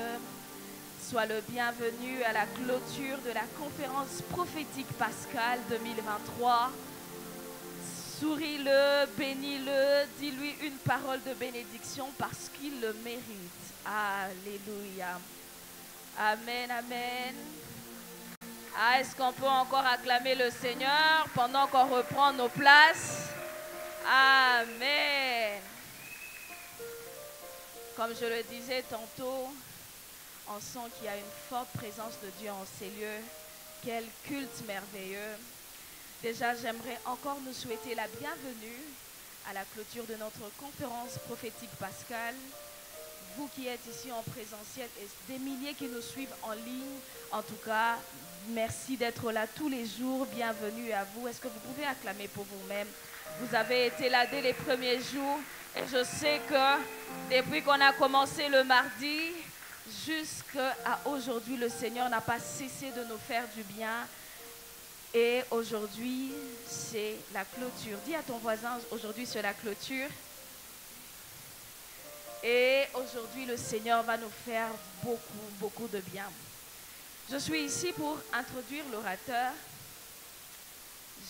Sois le bienvenu à la clôture de la conférence prophétique Pascal 2023. Souris-le, bénis-le, dis-lui une parole de bénédiction parce qu'il le mérite. Alléluia. Amen, amen. Ah, est-ce qu'on peut encore acclamer le Seigneur pendant qu'on reprend nos places? Amen. Comme je le disais tantôt, on sent qu'il y a une forte présence de Dieu en ces lieux. Quel culte merveilleux. Déjà, j'aimerais encore nous souhaiter la bienvenue à la clôture de notre conférence prophétique pascale. Vous qui êtes ici en présentiel et des milliers qui nous suivent en ligne, en tout cas, merci d'être là tous les jours. Bienvenue à vous. Est-ce que vous pouvez acclamer pour vous-même? Vous avez été là dès les premiers jours et je sais que depuis qu'on a commencé le mardi jusqu'à aujourd'hui, le Seigneur n'a pas cessé de nous faire du bien. Et aujourd'hui, c'est la clôture. Dis à ton voisin, aujourd'hui, c'est la clôture. Et aujourd'hui, le Seigneur va nous faire beaucoup, beaucoup de bien. Je suis ici pour introduire l'orateur.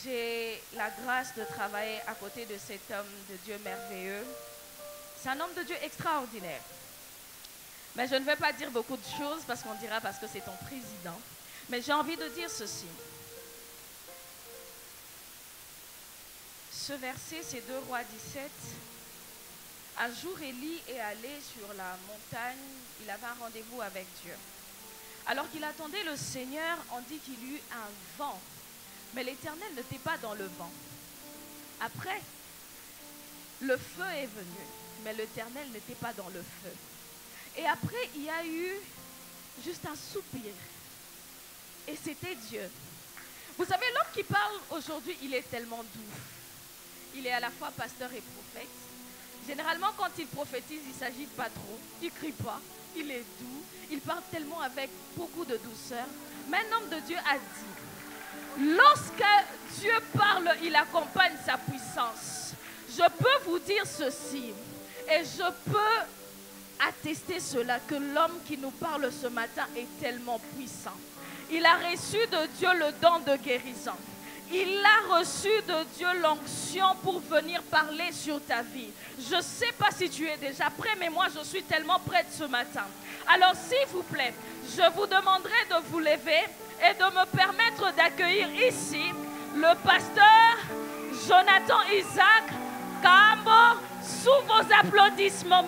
J'ai la grâce de travailler à côté de cet homme de Dieu merveilleux. C'est un homme de Dieu extraordinaire. Mais je ne vais pas dire beaucoup de choses parce qu'on dira parce que c'est ton président. Mais j'ai envie de dire ceci. Ce verset, c'est 2 Rois 17. Un jour, Élie est allé sur la montagne. Il avait un rendez-vous avec Dieu. Alors qu'il attendait le Seigneur, on dit qu'il eut un vent. Mais l'Éternel n'était pas dans le vent. Après, le feu est venu, mais l'Éternel n'était pas dans le feu. Et après, il y a eu juste un soupir. Et c'était Dieu. Vous savez, l'homme qui parle aujourd'hui, il est tellement doux. Il est à la fois pasteur et prophète. Généralement, quand il prophétise, il ne s'agit pas trop. Il ne crie pas. Il est doux. Il parle tellement avec beaucoup de douceur. Mais un homme de Dieu a dit, lorsque Dieu parle, il accompagne sa puissance. Je peux vous dire ceci. Et je peux attester cela, que l'homme qui nous parle ce matin est tellement puissant. Il a reçu de Dieu le don de guérison. Il a reçu de Dieu l'onction pour venir parler sur ta vie. Je ne sais pas si tu es déjà prêt, mais moi je suis tellement prête ce matin. Alors s'il vous plaît, je vous demanderai de vous lever et de me permettre d'accueillir ici le pasteur Jonathan Isaac Kambo sous vos applaudissements.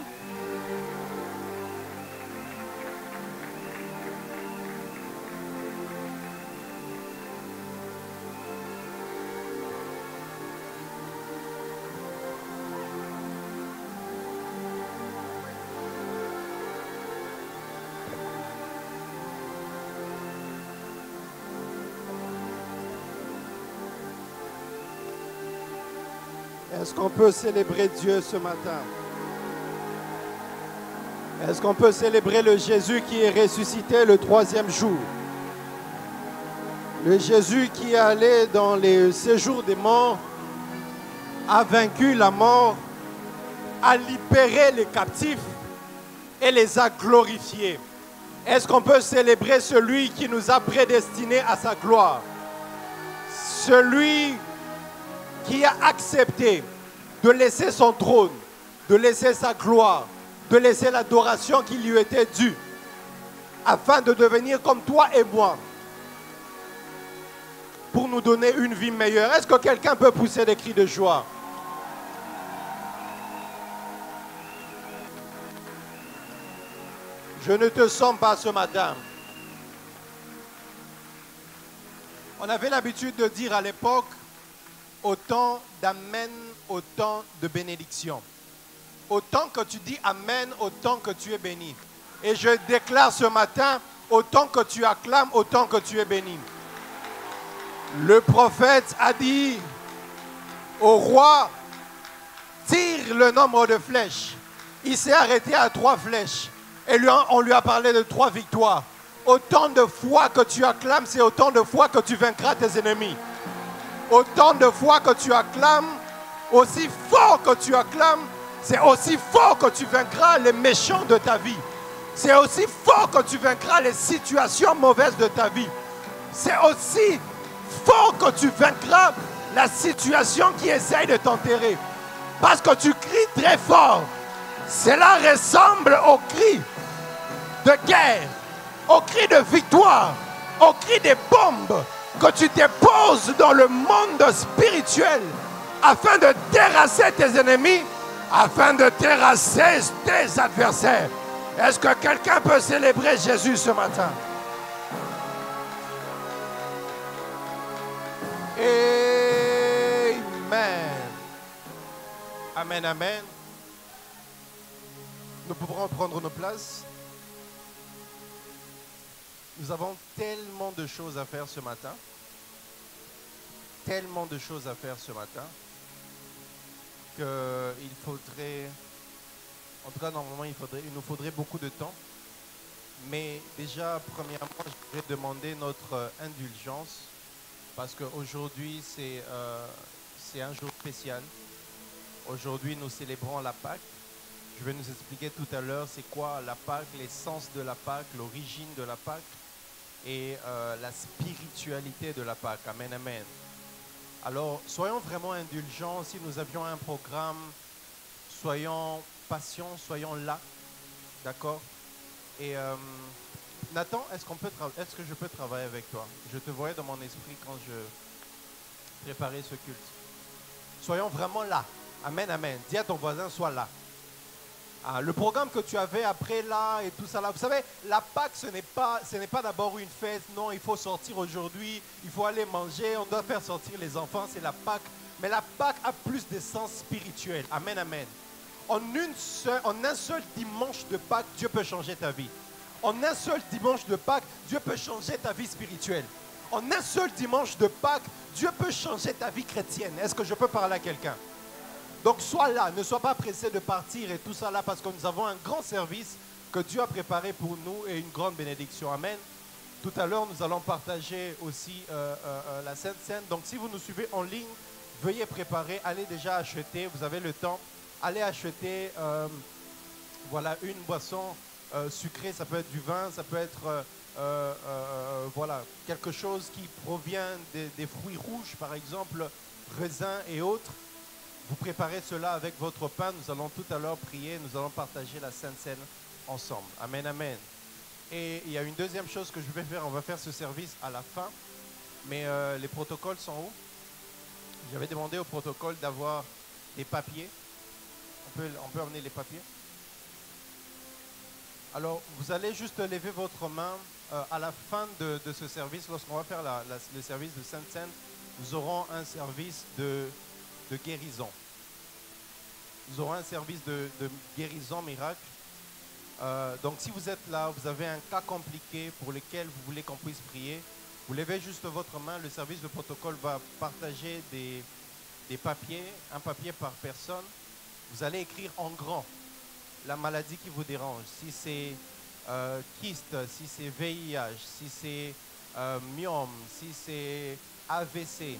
Est-ce qu'on peut célébrer Dieu ce matin? Est-ce qu'on peut célébrer le Jésus qui est ressuscité le troisième jour? Le Jésus qui est allé dans les séjours des morts, a vaincu la mort, a libéré les captifs et les a glorifiés. Est-ce qu'on peut célébrer celui qui nous a prédestinés à sa gloire? Celui qui a accepté de laisser son trône, de laisser sa gloire, de laisser l'adoration qui lui était due, afin de devenir comme toi et moi, pour nous donner une vie meilleure. Est-ce que quelqu'un peut pousser des cris de joie? Je ne te sens pas ce matin. On avait l'habitude de dire à l'époque, autant d'amen, autant de bénédiction. Autant que tu dis amen, autant que tu es béni. Et je déclare ce matin, autant que tu acclames, autant que tu es béni. Le prophète a dit au roi, tire le nombre de flèches. Il s'est arrêté à trois flèches. Et on lui a parlé de trois victoires. Autant de fois que tu acclames, c'est autant de fois que tu vaincras tes ennemis. Autant de fois que tu acclames, aussi fort que tu acclames, c'est aussi fort que tu vaincras les méchants de ta vie. C'est aussi fort que tu vaincras les situations mauvaises de ta vie. C'est aussi fort que tu vaincras la situation qui essaye de t'enterrer. Parce que tu cries très fort. Cela ressemble au cri de guerre, au cri de victoire, au cri des bombes que tu déposes dans le monde spirituel afin de terrasser tes ennemis, afin de terrasser tes adversaires. Est-ce que quelqu'un peut célébrer Jésus ce matin? Amen. Amen, amen. Nous pouvons prendre nos places. Nous avons tellement de choses à faire ce matin. Tellement de choses à faire ce matin qu'il faudrait, en tout cas normalement il, faudrait, il nous faudrait beaucoup de temps. Mais déjà, premièrement, je voudrais demander notre euh, indulgence parce qu'aujourd'hui c'est euh, c'est un jour spécial. Aujourd'hui nous célébrons la Pâque. Je vais nous expliquer tout à l'heure c'est quoi la Pâque, l'essence de la Pâque, l'origine de la Pâque et euh, la spiritualité de la Pâque. Amen, amen. Alors, soyons vraiment indulgents. Si nous avions un programme, soyons patients, soyons là. D'accord? Et euh, Nathan, est-ce, est-ce que je peux travailler avec toi? Je te voyais dans mon esprit quand je préparais ce culte. Soyons vraiment là. Amen, amen. Dis à ton voisin, sois là. Ah, le programme que tu avais après là et tout ça là. Vous savez, la Pâque, ce n'est pas, ce n'est pas d'abord une fête. Non, il faut sortir aujourd'hui, il faut aller manger, on doit faire sortir les enfants, c'est la Pâque. Mais la Pâque a plus de sens spirituel. Amen, amen. En, en un seul dimanche de Pâques, Dieu peut changer ta vie. En un seul dimanche de Pâques, Dieu peut changer ta vie spirituelle. En un seul dimanche de Pâques, Dieu peut changer ta vie chrétienne. Est-ce que je peux parler à quelqu'un? Donc sois là, ne sois pas pressé de partir et tout ça là parce que nous avons un grand service que Dieu a préparé pour nous et une grande bénédiction. Amen. Tout à l'heure, nous allons partager aussi euh, euh, euh, la Sainte Seine. Donc si vous nous suivez en ligne, veuillez préparer, allez déjà acheter, vous avez le temps, allez acheter voilà, une boisson sucrée, ça peut être du vin, ça peut être voilà, quelque chose qui provient des, des fruits rouges, par exemple, raisins et autres. Vous préparez cela avec votre pain. Nous allons tout à l'heure prier. Nous allons partager la Sainte Seine ensemble. Amen, amen. Et il y a une deuxième chose que je vais faire. On va faire ce service à la fin. Mais euh, les protocoles sont où? J'avais demandé au protocole d'avoir des papiers. On peut, on peut amener les papiers? Alors, vous allez juste lever votre main euh, à la fin de, ce service. Lorsqu'on va faire la- le service de Sainte Seine, nous aurons un service de de guérison. Nous aurons un service de, de guérison miracle. Euh, donc si vous êtes là, vous avez un cas compliqué pour lequel vous voulez qu'on puisse prier, vous levez juste votre main, le service de protocole va partager des, des papiers, un papier par personne. Vous allez écrire en grand la maladie qui vous dérange. Si c'est euh, kyste, si c'est VIH, si c'est euh, myome, si c'est AVC,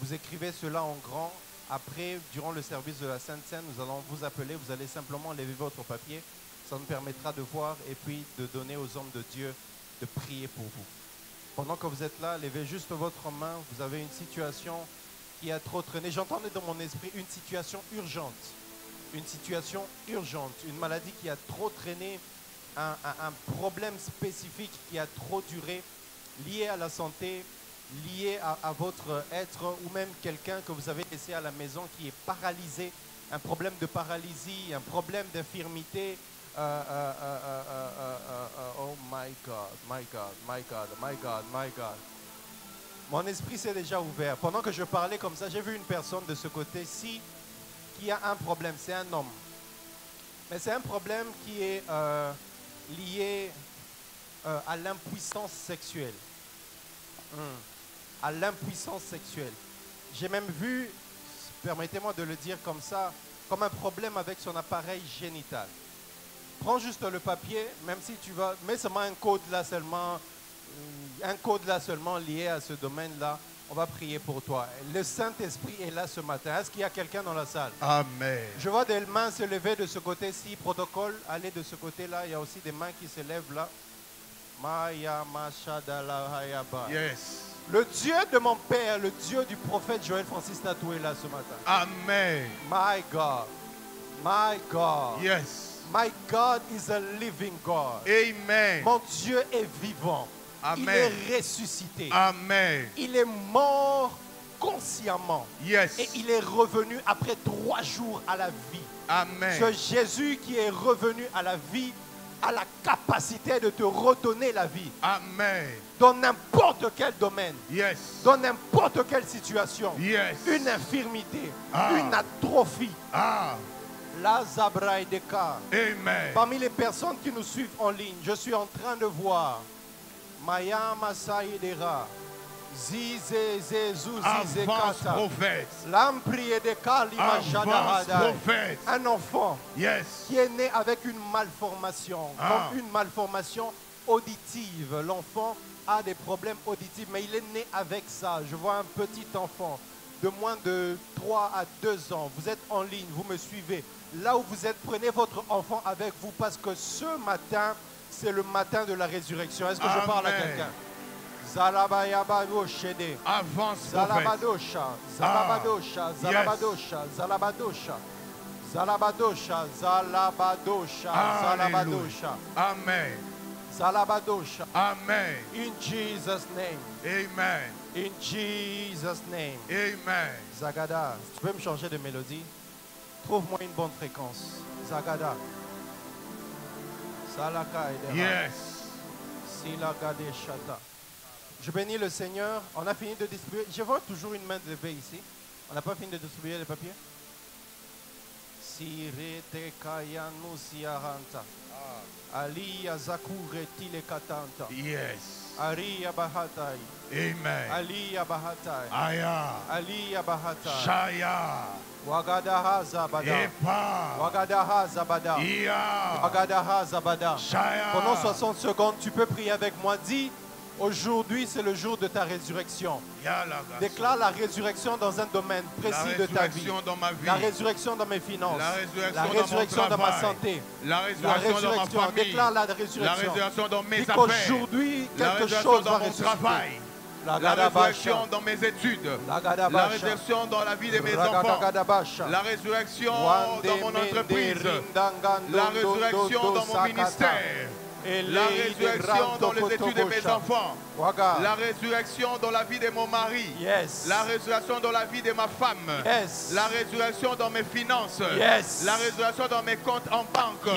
vous écrivez cela en grand. Après, durant le service de la Sainte Seine, nous allons vous appeler. Vous allez simplement lever votre papier. Ça nous permettra de voir et puis de donner aux hommes de Dieu de prier pour vous. Pendant que vous êtes là, levez juste votre main. Vous avez une situation qui a trop traîné. J'entendais dans mon esprit une situation urgente. Une situation urgente. Une maladie qui a trop traîné. Un, un- un problème spécifique qui a trop duré lié à la santé, lié à, votre être ou même quelqu'un que vous avez laissé à la maison qui est paralysé, un problème de paralysie, un problème d'infirmité. Euh, euh, euh, oh my God, my God, my God, my God, my God. Mon esprit s'est déjà ouvert. Pendant que je parlais comme ça, j'ai vu une personne de ce côté-ci qui a un problème. C'est un homme. Mais c'est un problème qui est lié à l'impuissance sexuelle. Hmm. À l'impuissance sexuelle. J'ai même vu, permettez-moi de le dire comme ça, comme un problème avec son appareil génital. Prends juste le papier, même si tu vas, mets seulement un code là seulement, euh, un code là seulement lié à ce domaine-là. On va prier pour toi. Le Saint-Esprit est là ce matin. Est-ce qu'il y a quelqu'un dans la salle? Amen. Je vois des mains se lever de ce côté-ci. Protocole, allez de ce côté-là. Il y a aussi des mains qui se lèvent là. Maya. Yes. Le Dieu de mon père, le Dieu du prophète Joël Francis Natou est là ce matin. Amen. My God. My God. Yes. My God is a living God. Amen. Mon Dieu est vivant. Il Amen. est ressuscité. Amen. Il est mort consciemment. Yes. Et il est revenu après trois jours à la vie. Amen. Ce Jésus qui est revenu à la vie a la capacité de te redonner la vie Amen. Dans n'importe quel domaine, Yes. dans n'importe quelle situation. Yes. Une infirmité, Ah. une atrophie, Ah. la zabraïdeka. Amen. Parmi les personnes qui nous suivent en ligne, je suis en train de voir Maya Masaïdera, Avance prophète. Avance prophète. Un enfant Yes. qui est né avec une malformation, Ah. une malformation auditive. L'enfant a des problèmes auditifs, mais il est né avec ça. Je vois un petit enfant de moins de 3 à 2 ans. Vous êtes en ligne, vous me suivez. Là où vous êtes, prenez votre enfant avec vous parce que ce matin, c'est le matin de la résurrection. Est-ce que je parle à quelqu'un? Avance prophète. Zalabadosha, Zalabadosha. Zalabadosha, Zalabadosha, Zalabadosha, Zalabadosha. Zalabadosha, Amen. Zalabadosha. Amen. In Jesus' name, Amen. in Jesus' name. Amen. Zagada, tu peux me changer de mélodie? Trouve-moi une bonne fréquence. Zagada. Salaka Yes. Silagade Shata. Je bénis le Seigneur. On a fini de distribuer. Je vois toujours une main levée ici. On n'a pas fini de distribuer les papiers? Sirete kayanu siaranta. Ali zakure tile katanta. Yes. Ali bahatai. Amen. Ali bahatai. Aya. Ali bahatai. Shaya. Wagadaha zabada. Epa. Wagadaha zabada. Ia. Wagadaha zabada. Shaya. Pendant 60 secondes, tu peux prier avec moi. Dis, aujourd'hui c'est le jour de ta résurrection. Déclare la résurrection dans un domaine précis de ta vie. résurrection dans ma vie. La résurrection dans mes finances. La résurrection, La dans résurrection ma santé. La La résurrection, dans résurrection. ma famille. Déclare la La résurrection. résurrection dans mes affaires. qu'aujourd'hui, La quelque résurrection chose va dans mon travail. La résurrection dans mes études. La résurrection dans la vie de mes enfants. La résurrection dans mon entreprise. La résurrection dans mon ministère. La résurrection dans les études de mes enfants. La résurrection dans la vie de mon mari. Yes. La résurrection dans la vie de ma femme. Yes. La résurrection dans mes finances. Yes. La résurrection dans mes comptes en banque.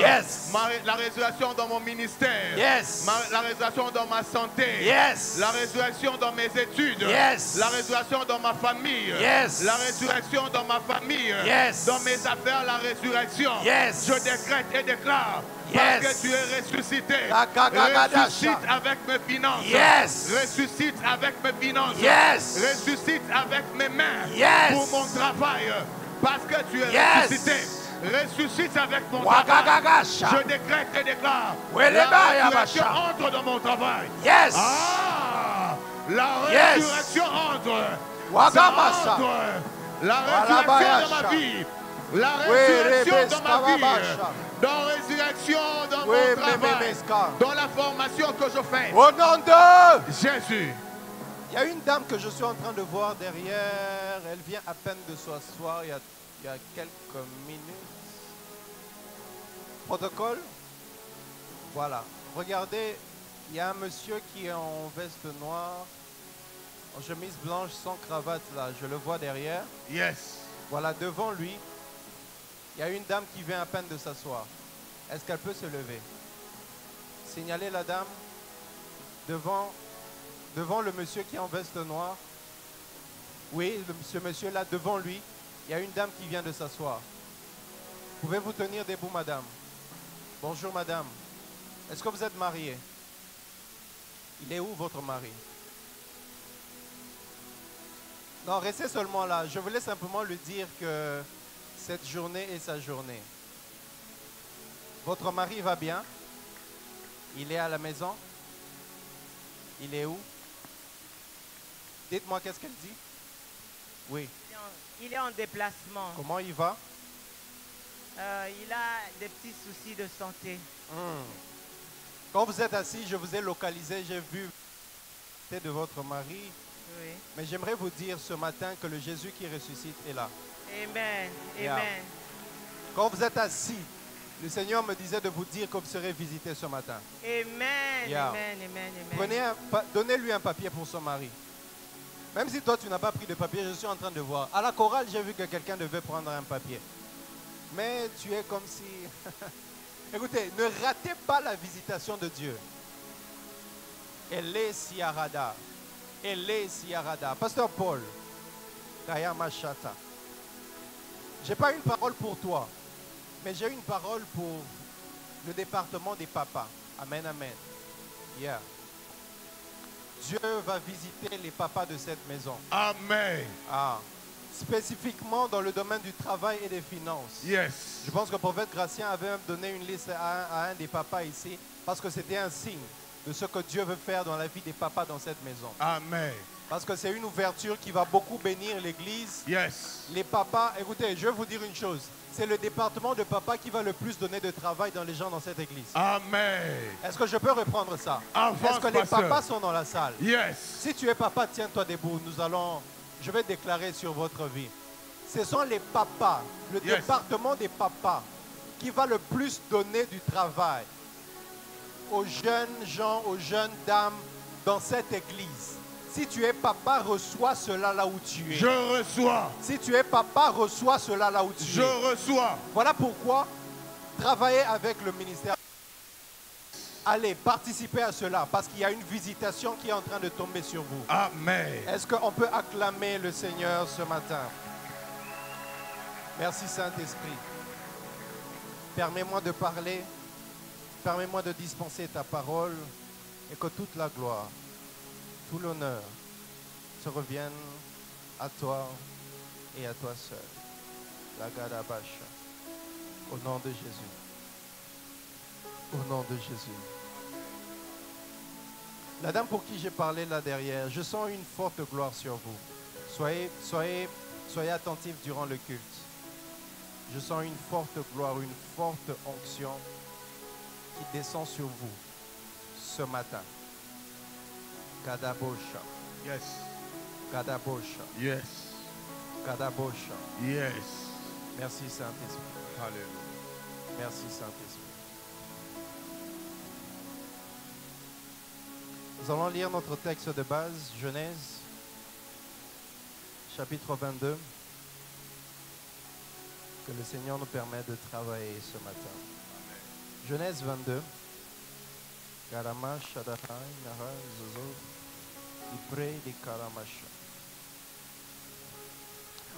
Ma- la résurrection dans mon ministère. Ma- la résurrection dans ma santé. La résurrection dans mes études. La résurrection dans ma famille. La résurrection dans ma famille. Dans mes affaires, la résurrection. Je décrète et déclare. Yes. Parce que tu es ressuscité. Ressuscite avec mes finances. Yes. Ressuscite avec mes finances. Yes. Ressuscite avec mes mains. Yes. Pour mon travail. Parce que tu es Yes. ressuscité. Ressuscite avec mon travail. Je décrète et déclare. La résurrection entre dans mon travail. Yes. Ah, la Yes. résurrection entre. Wagamasa. Ça entre. La résurrection dans ma vie. La résurrection dans ma vie. Dans la résurrection dans mon travail. Dans la formation que je fais. Au nom de Jésus. Il y a une dame que je suis en train de voir derrière. Elle vient à peine de s'asseoir il y a, il y a quelques minutes. Protocole? Voilà. Regardez, il y a un monsieur qui est en veste noire, en chemise blanche sans cravate là. Je le vois derrière. Yes. Voilà, devant lui, il y a une dame qui vient à peine de s'asseoir. Est-ce qu'elle peut se lever? Signalez la dame devant, le monsieur qui est en veste noire. Oui, ce monsieur-là, devant lui, il y a une dame qui vient de s'asseoir. Pouvez-vous tenir debout, madame? Bonjour, madame. Est-ce que vous êtes mariée? Il est où votre mari? Non, restez seulement là. Je voulais simplement lui dire que cette journée est sa journée. Votre mari va bien? Il est à la maison? Il est où? Dites-moi qu'est-ce qu'elle dit Oui. Il est en- déplacement. Comment il va? Euh, il a des petits soucis de santé. Hmm. Quand vous êtes assis, je vous ai localisé, j'ai vu de votre mari. Oui. Mais j'aimerais vous dire ce matin que le Jésus qui ressuscite est là. Amen. Yeah. Amen. Quand vous êtes assis, Le Seigneur me disait de vous dire que vous serez visité ce matin. Amen, Yeah. amen, amen, Donnez-lui un papier pour son mari. Même si toi tu n'as pas pris de papier, je suis en train de voir. À la chorale, j'ai vu que quelqu'un devait prendre un papier. Mais tu es comme si... Écoutez, ne ratez pas la visitation de Dieu. Elle est Siarada. Elle est Siarada. Pasteur Paul, Kaya Machata. J'ai pas une parole pour toi, mais j'ai une parole pour le département des papas. Amen, amen. Yeah. Dieu va visiter les papas de cette maison. Amen. Ah. Spécifiquement dans le domaine du travail et des finances. Yes. Je pense que le prophète Gratien avait même donné une liste à un, à un des papas ici parce que c'était un signe de ce que Dieu veut faire dans la vie des papas dans cette maison. Amen. Parce que c'est une ouverture qui va beaucoup bénir l'église. Yes. Les papas, écoutez, je vais vous dire une chose. C'est le département de papas qui va le plus donner de travail dans les gens dans cette église. Amen. Est-ce que je peux reprendre ça? Est-ce que les papas sont dans la salle? Yes. Si tu es papa, tiens-toi debout. Nous allons, je vais déclarer sur votre vie. Ce sont les papas, le Yes. département des papas, qui va le plus donner du travail aux jeunes gens, aux jeunes dames dans cette église. Si tu es papa, reçois cela là où tu es. Je reçois. Si tu es papa, reçois cela là où tu Je es. reçois. Voilà pourquoi travaillez avec le ministère. Allez, participez à cela parce qu'il y a une visitation qui est en train de tomber sur vous. Amen. Est-ce qu'on peut acclamer le Seigneur ce matin? Merci Saint-Esprit. Permets-moi de parler, permets-moi de dispenser ta parole et que toute la gloire, tout l'honneur se reviennent à toi et à toi seul. La Gadabasha. Au nom de Jésus. Au nom de Jésus. La dame pour qui j'ai parlé là derrière, je sens une forte gloire sur vous. Soyez, soyez, soyez attentifs durant le culte. Je sens une forte gloire, une forte onction qui descend sur vous ce matin. Kadabosha, Yes. Kadabosha, Yes. Kadabosha. Yes. Merci Saint-Esprit. Alléluia. Merci Saint-Esprit. Nous allons lire notre texte de base, Genèse, chapitre 22. Que le Seigneur nous permette de travailler ce matin. Genèse 22.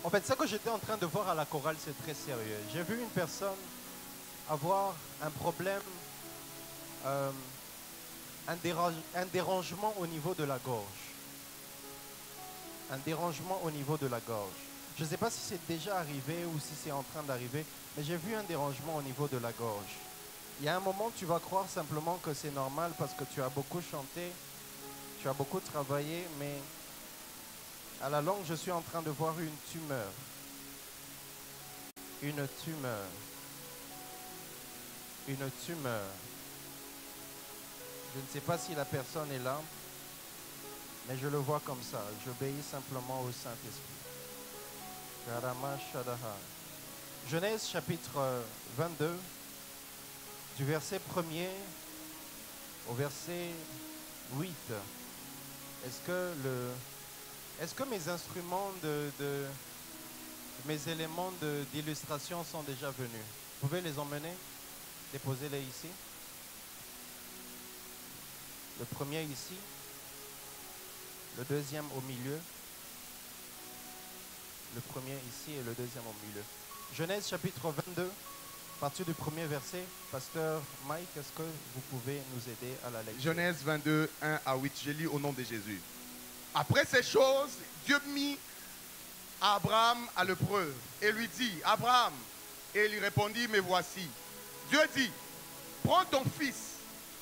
En fait, ce que j'étais en train de voir à la chorale, c'est très sérieux. J'ai vu une personne avoir un problème, euh, un dérangement au niveau de la gorge. Un dérangement au niveau de la gorge. Je ne sais pas si c'est déjà arrivé ou si c'est en train d'arriver, mais j'ai vu un dérangement au niveau de la gorge. Il y a un moment, tu vas croire simplement que c'est normal parce que tu as beaucoup chanté, tu as beaucoup travaillé, mais à la longue, je suis en train de voir une tumeur. Une tumeur. Une tumeur. Je ne sais pas si la personne est là, mais je le vois comme ça. J'obéis simplement au Saint-Esprit. Genèse chapitre euh, 22, du verset 1er au verset 8. Est-ce que, le, est-ce que mes instruments de, mes éléments d'illustration sont déjà venus? Vous pouvez les emmener Déposez-les ici. Le premier ici. Le deuxième au milieu. Le premier ici et le deuxième au milieu. Genèse chapitre 22, à partir du premier verset. Pasteur Mike, est-ce que vous pouvez nous aider à la lecture? Genèse 22, 1 à 8. Je lis au nom de Jésus. Après ces choses, Dieu mit Abraham à l'épreuve et lui dit, Abraham, et il répondit, me voici. Dieu dit, prends ton fils,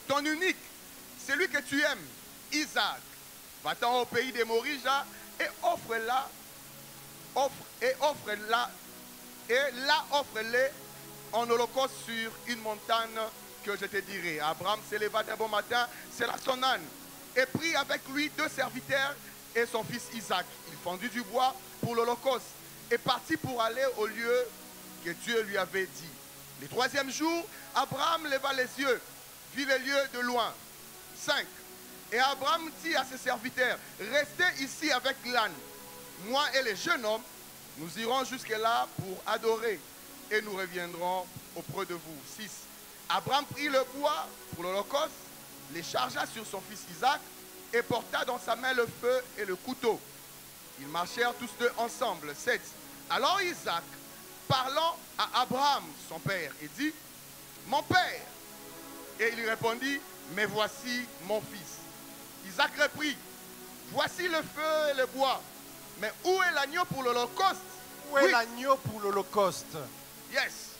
ton unique, celui que tu aimes, Isaac, va-t'en au pays des Morija et offre-la, offre, et offre-la, et là offre-les en holocauste sur une montagne que je te dirai. Abraham s'éleva d'un bon matin, c'est là son âne, et prit avec lui deux serviteurs et son fils Isaac. Il fendit du bois pour l'holocauste et partit pour aller au lieu que Dieu lui avait dit. Le troisième jour, Abraham leva les yeux, vit les lieux de loin. 5. Et Abraham dit à ses serviteurs, restez ici avec l'âne. Moi et les jeunes hommes, nous irons jusque-là pour adorer et nous reviendrons auprès de vous. 6. Abraham prit le bois pour l'Holocauste, les chargea sur son fils Isaac et porta dans sa main le feu et le couteau. Ils marchèrent tous deux ensemble. 7. Alors Isaac, parlant à Abraham, son père, et dit, Mon père. Et il lui répondit, Mais voici mon fils. Isaac reprit, Voici le feu et le bois. Mais où est l'agneau pour l'Holocauste? Où est Oui. l'agneau pour l'Holocauste? Yes.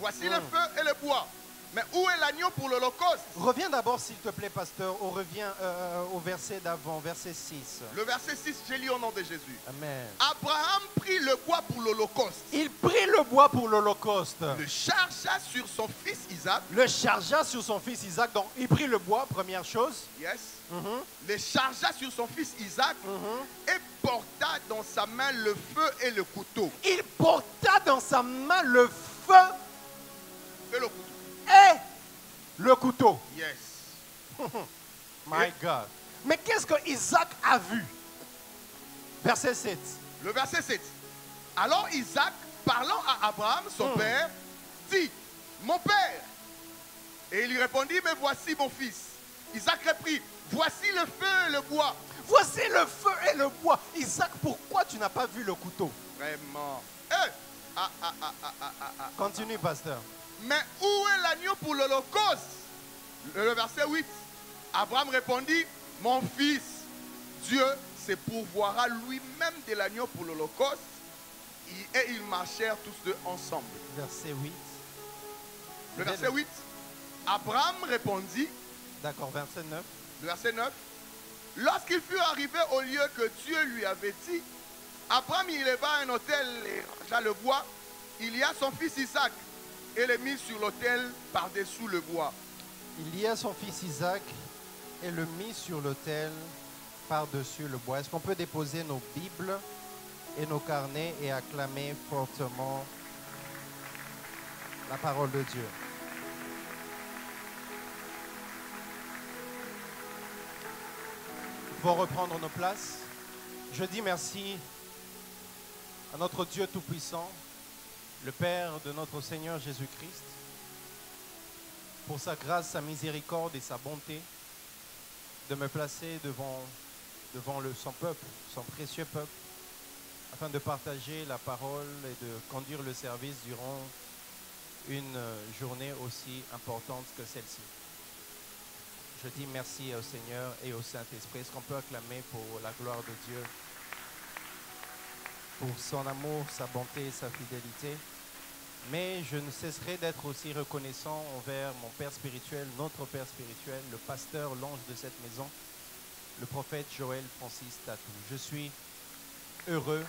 Voici le Mm. feu et le bois. Mais où est l'agneau pour l'Holocauste? Reviens d'abord, s'il te plaît, pasteur. On revient euh, au verset d'avant, verset 6. Le verset 6, j'ai lu au nom de Jésus. Amen. Abraham prit le bois pour l'Holocauste, Il prit le bois pour l'Holocauste. le chargea sur son fils Isaac. Le chargea sur son fils Isaac. Donc, il prit le bois, première chose. Yes. Mhm, Le chargea sur son fils Isaac mhm. et porta dans sa main le feu et le couteau. Il porta dans sa main le feu Et le couteau. et le couteau. Yes. My God. Mais qu'est-ce que Isaac a vu? Verset 7. Le verset 7. Alors Isaac, parlant à Abraham, son Mm. père, dit, mon père. Et il lui répondit, mais voici mon fils. Isaac reprit, voici le feu et le bois. Voici le feu et le bois. Isaac, pourquoi tu n'as pas vu le couteau? Vraiment. Eh, ah, ah, ah, ah, ah, ah, ah. Continue, pasteur. Mais où est l'agneau pour l'Holocauste? Le, verset 8. Abraham répondit, mon fils, Dieu se pourvoira lui-même de l'agneau pour l'Holocauste. Et- Et ils marchèrent tous deux ensemble. Verset 8. Le verset 8. Abraham répondit, D'accord, verset 9. le verset 9. Lorsqu'il fut arrivé au lieu que Dieu lui avait dit, Abraham il éleva un autel et rangea le bois. Il y a son fils Isaac et le mit sur l'autel par-dessous le bois. Il y a son fils Isaac et le mit sur l'autel par-dessus le bois. Est-ce qu'on peut déposer nos Bibles et nos carnets et acclamer fortement la parole de Dieu? Pouvons reprendre nos places. Je dis merci à notre Dieu Tout-Puissant, le Père de notre Seigneur Jésus-Christ pour sa grâce, sa miséricorde et sa bonté de me placer devant, le, son peuple, son précieux peuple, afin de partager la parole et de conduire le service durant une journée aussi importante que celle-ci. Je dis merci au Seigneur et au Saint-Esprit. Est-ce qu'on peut acclamer pour la gloire de Dieu, pour son amour, sa bonté et sa fidélité mais je ne cesserai d'être aussi reconnaissant envers mon Père spirituel, notre Père spirituel, le pasteur, l'ange de cette maison, le prophète Joël Francis Tatou. Je suis heureux,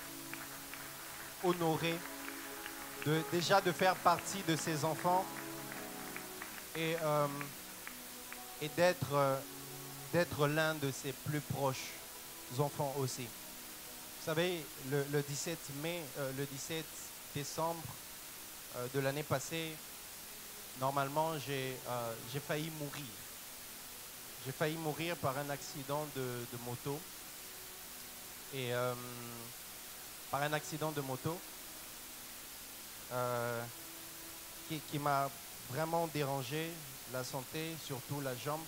honoré déjà de faire partie de ces enfants et, euh, et d'être euh, d'être l'un de ses plus proches enfants aussi. Vous savez, le, le 17 mai, euh, le 17 décembre, euh, de l'année passée, normalement, j'ai failli mourir. J'ai failli mourir par un accident de, de moto. Et par un accident de moto qui, qui m'a vraiment dérangé la santé, surtout la jambe.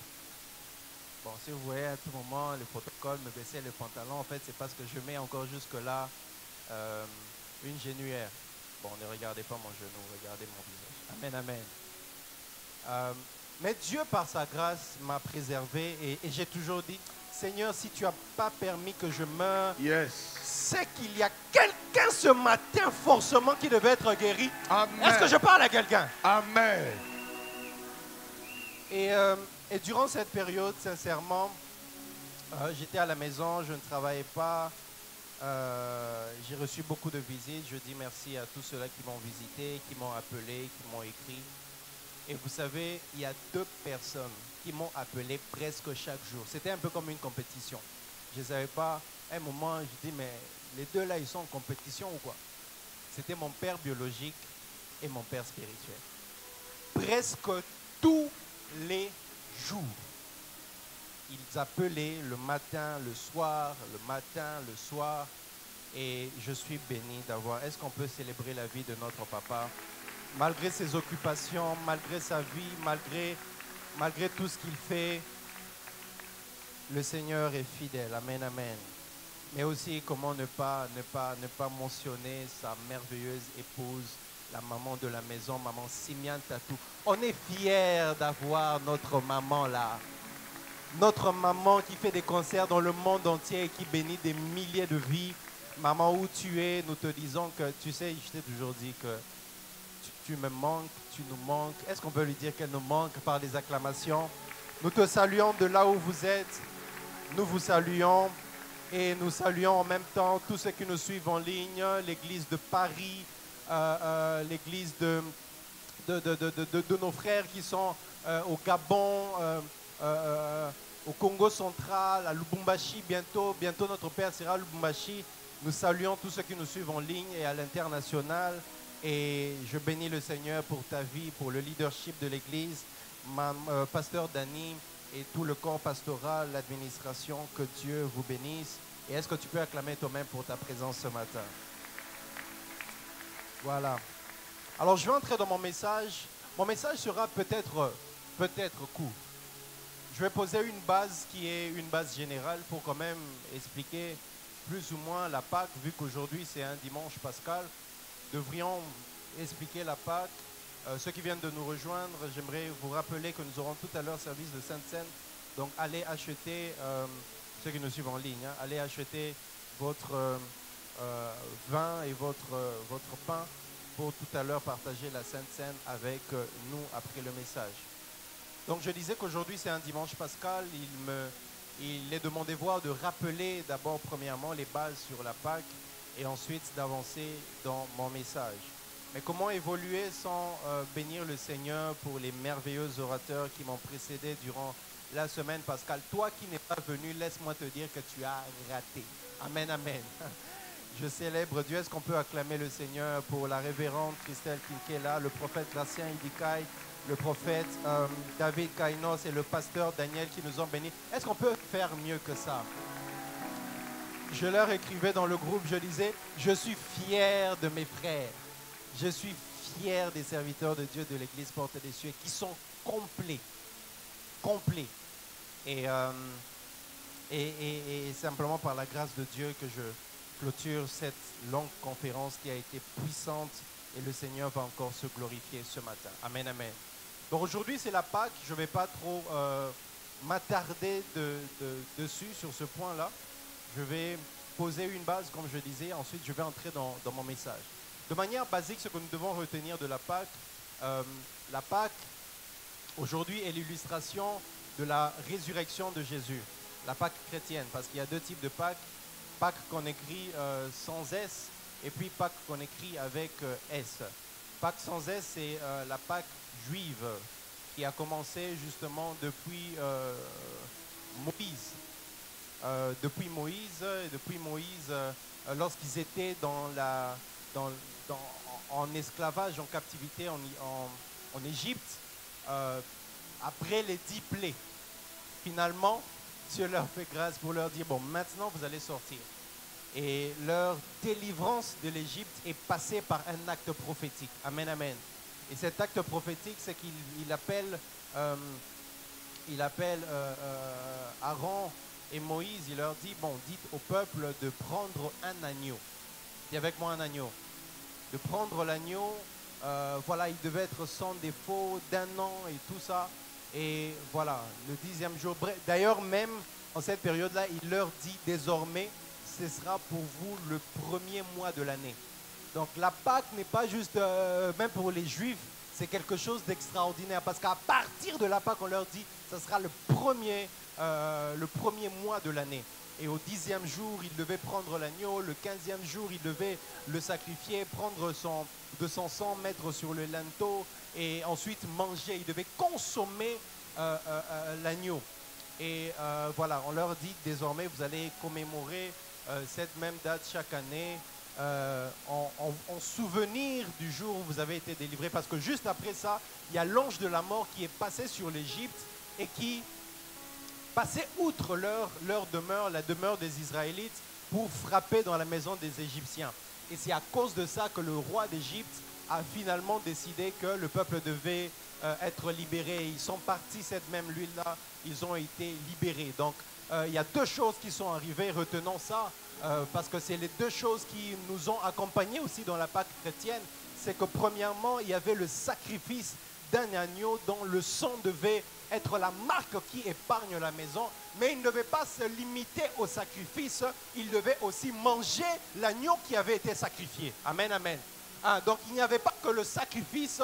Bon, si vous voyez à tout moment le protocole me baisser le pantalon, en fait, c'est parce que je mets encore jusque-là euh, une genouillère. Bon, ne regardez pas mon genou, regardez mon visage. Amen, amen. Euh, mais Dieu, par sa grâce, m'a préservé et, et j'ai toujours dit, Seigneur, si tu n'as pas permis que je meure, Yes. c'est qu'il y a quelqu'un ce matin forcément qui devait être guéri. Est-ce que je parle à quelqu'un? Amen. Et, euh, et durant cette période, sincèrement, euh, j'étais à la maison, je ne travaillais pas. Euh, j'ai reçu beaucoup de visites. Je dis merci à tous ceux-là qui m'ont visité, qui m'ont appelé, qui m'ont écrit. Et vous savez, il y a deux personnes qui m'ont appelé presque chaque jour. C'était un peu comme une compétition. Je ne savais pas. À un moment, je dis, mais les deux là, ils sont en compétition ou quoi? C'était mon père biologique et mon père spirituel. presque tous les jours. Ils appelaient le matin, le soir, le matin, le soir. Et je suis béni d'avoir. Est-ce qu'on peut célébrer la vie de notre papa? Malgré ses occupations, malgré sa vie, malgré, malgré tout ce qu'il fait, le Seigneur est fidèle. Amen, amen. Mais aussi, comment ne pas, ne pas, ne pas mentionner sa merveilleuse épouse, la maman de la maison, maman Simian Tatou. On est fiers d'avoir notre maman là. Notre maman qui fait des concerts dans le monde entier et qui bénit des milliers de vies. Maman, où tu es, nous te disons que, tu sais, je t'ai toujours dit que tu, tu me manques, tu nous manques. Est-ce qu'on peut lui dire qu'elle nous manque par des acclamations? Nous te saluons de là où vous êtes. Nous vous saluons et nous saluons en même temps tous ceux qui nous suivent en ligne, l'église de Paris, l'église de, de, de- de- nos frères qui sont euh, au Gabon, euh, euh, au Congo central, à Lubumbashi bientôt. Bientôt notre Père sera à Lubumbashi. Nous saluons tous ceux qui nous suivent en ligne et à l'international. Et je bénis le Seigneur pour ta vie, pour le leadership de l'église, ma- pasteur Dani et tout le corps pastoral, l'administration. Que Dieu vous bénisse. Et est-ce que tu peux acclamer toi-même pour ta présence ce matin? Voilà. Alors je vais entrer dans mon message. Mon message sera peut-être peut-être court. Je vais poser une base qui est une base générale pour quand même expliquer plus ou moins la Pâque, vu qu'aujourd'hui c'est un dimanche pascal. Devrions expliquer la Pâque. Euh, ceux qui viennent de nous rejoindre, j'aimerais vous rappeler que nous aurons tout à l'heure service de Sainte-Seine. Donc allez acheter, euh, ceux qui nous suivent en ligne, hein, allez acheter votre euh, euh, vin et votre, euh, votre pain pour tout à l'heure partager la Sainte Seine avec euh, nous après le message. Donc je disais qu'aujourd'hui c'est un dimanche pascal. Il, me, il est de mon devoir de rappeler d'abord premièrement les bases sur la Pâque et ensuite d'avancer dans mon message. Mais comment évoluer sans bénir le Seigneur pour les merveilleux orateurs qui m'ont précédé durant la semaine pascale? Toi qui n'es pas venu, laisse-moi te dire que tu as raté. Amen, amen. Je célèbre Dieu. Est-ce qu'on peut acclamer le Seigneur pour la révérende Christelle Kinkela, le prophète Gracien Idikai, le prophète euh, David Kainos et le pasteur Daniel qui nous ont bénis Est-ce qu'on peut faire mieux que ça? Je leur écrivais dans le groupe, je disais, je suis fier de mes frères. Je suis fier des serviteurs de Dieu de l'Église Porte des Cieux qui sont complets. Complets. Et, euh, et simplement par la grâce de Dieu que je clôture cette longue conférence qui a été puissante et le Seigneur va encore se glorifier ce matin. Amen, amen. Donc aujourd'hui c'est la Pâque, je ne vais pas trop euh, m'attarder de- de- dessus sur ce point-là. Je vais poser une base comme je disais, ensuite je vais entrer dans, dans mon message. De manière basique, ce que nous devons retenir de la Pâque, euh, la Pâque aujourd'hui est l'illustration de la résurrection de Jésus, la Pâque chrétienne, parce qu'il y a deux types de Pâques. Pâques qu'on écrit euh, sans S et puis Pâques qu'on écrit avec euh, S. Pâques sans S, c'est euh, la Pâque juive qui a commencé justement depuis Moïse. Depuis Moïse, depuis Moïse, lorsqu'ils étaient dans la, en, esclavage, en captivité en, en- en Égypte, après les dix plaies, finalement, Dieu leur fait grâce pour leur dire, bon, maintenant vous allez sortir. Et leur délivrance de l'Égypte est passée par un acte prophétique. Amen, amen. Et cet acte prophétique, c'est qu'il il appelle, euh, il appelle euh, euh, Aaron et Moïse, il leur dit, bon, dites au peuple de prendre un agneau. Dis avec moi un agneau. De prendre l'agneau, voilà, il devait être sans défaut, d'un an et tout ça. Et voilà, le dixième jour. D'ailleurs, même en cette période-là, il leur dit désormais, ce sera pour vous le premier mois de l'année. Donc la Pâque n'est pas juste, euh, même pour les Juifs, c'est quelque chose d'extraordinaire. Parce qu'à partir de la Pâque, on leur dit, ce sera le premier, euh, le premier mois de l'année. Et au dixième jour, il devait prendre l'agneau. Le quinzième jour, il devait le sacrifier, prendre son, de son sang, mettre sur le linteau et ensuite manger. Il devait consommer euh, euh, euh, l'agneau. Et voilà, on leur dit désormais, vous allez commémorer cette même date chaque année. en, en- en souvenir du jour où vous avez été délivrés. Parce que juste après ça, il y a l'ange de la mort qui est passé sur l'Égypte et qui passait outre leur demeure, la demeure des Israélites, pour frapper dans la maison des Égyptiens. Et c'est à cause de ça que le roi d'Égypte a finalement décidé que le peuple devait euh, être libéré. Ils sont partis cette même nuit-là, ils ont été libérés. Donc euh, il y a deux choses qui sont arrivées, retenons ça, euh, parce que c'est les deux choses qui nous ont accompagnés aussi dans la Pâque chrétienne. C'est que premièrement, il y avait le sacrifice d'un agneau dont le sang devait être la marque qui épargne la maison, mais il ne devait pas se limiter au sacrifice, il devait aussi manger l'agneau qui avait été sacrifié. Amen, amen. Ah, donc il n'y avait pas que le sacrifice.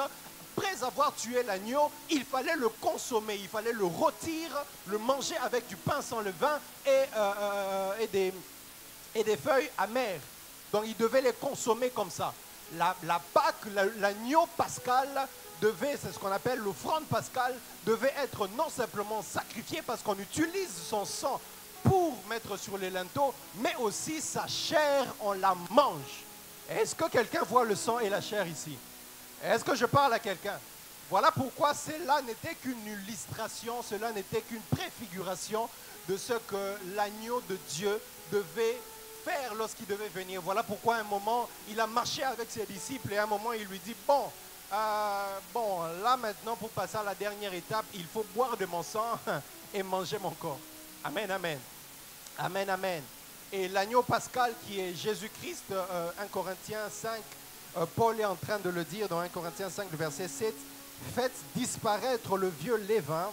Après avoir tué l'agneau, il fallait le consommer, il fallait le rôtir, le manger avec du pain sans levain et, euh, euh, et des, et des feuilles amères. Donc il devait les consommer comme ça. La, la Pâque, la- l'agneau pascal devait, c'est ce qu'on appelle l'offrande pascale, devait être non simplement sacrifié parce qu'on utilise son sang pour mettre sur les linteaux, mais aussi sa chair, on la mange. Est-ce que quelqu'un voit le sang et la chair ici? Est-ce que je parle à quelqu'un? Voilà pourquoi cela n'était qu'une illustration, cela n'était qu'une préfiguration de ce que l'agneau de Dieu devait faire lorsqu'il devait venir. Voilà pourquoi à un moment, il a marché avec ses disciples et à un moment, il lui dit, bon, euh, bon, là maintenant, pour passer à la dernière étape, il faut boire de mon sang et manger mon corps. Amen, amen. Amen, amen. Et l'agneau pascal qui est Jésus-Christ, euh, 1 Corinthiens 5, euh, Paul est en train de le dire dans 1 Corinthiens 5, le verset 7, faites disparaître le vieux levain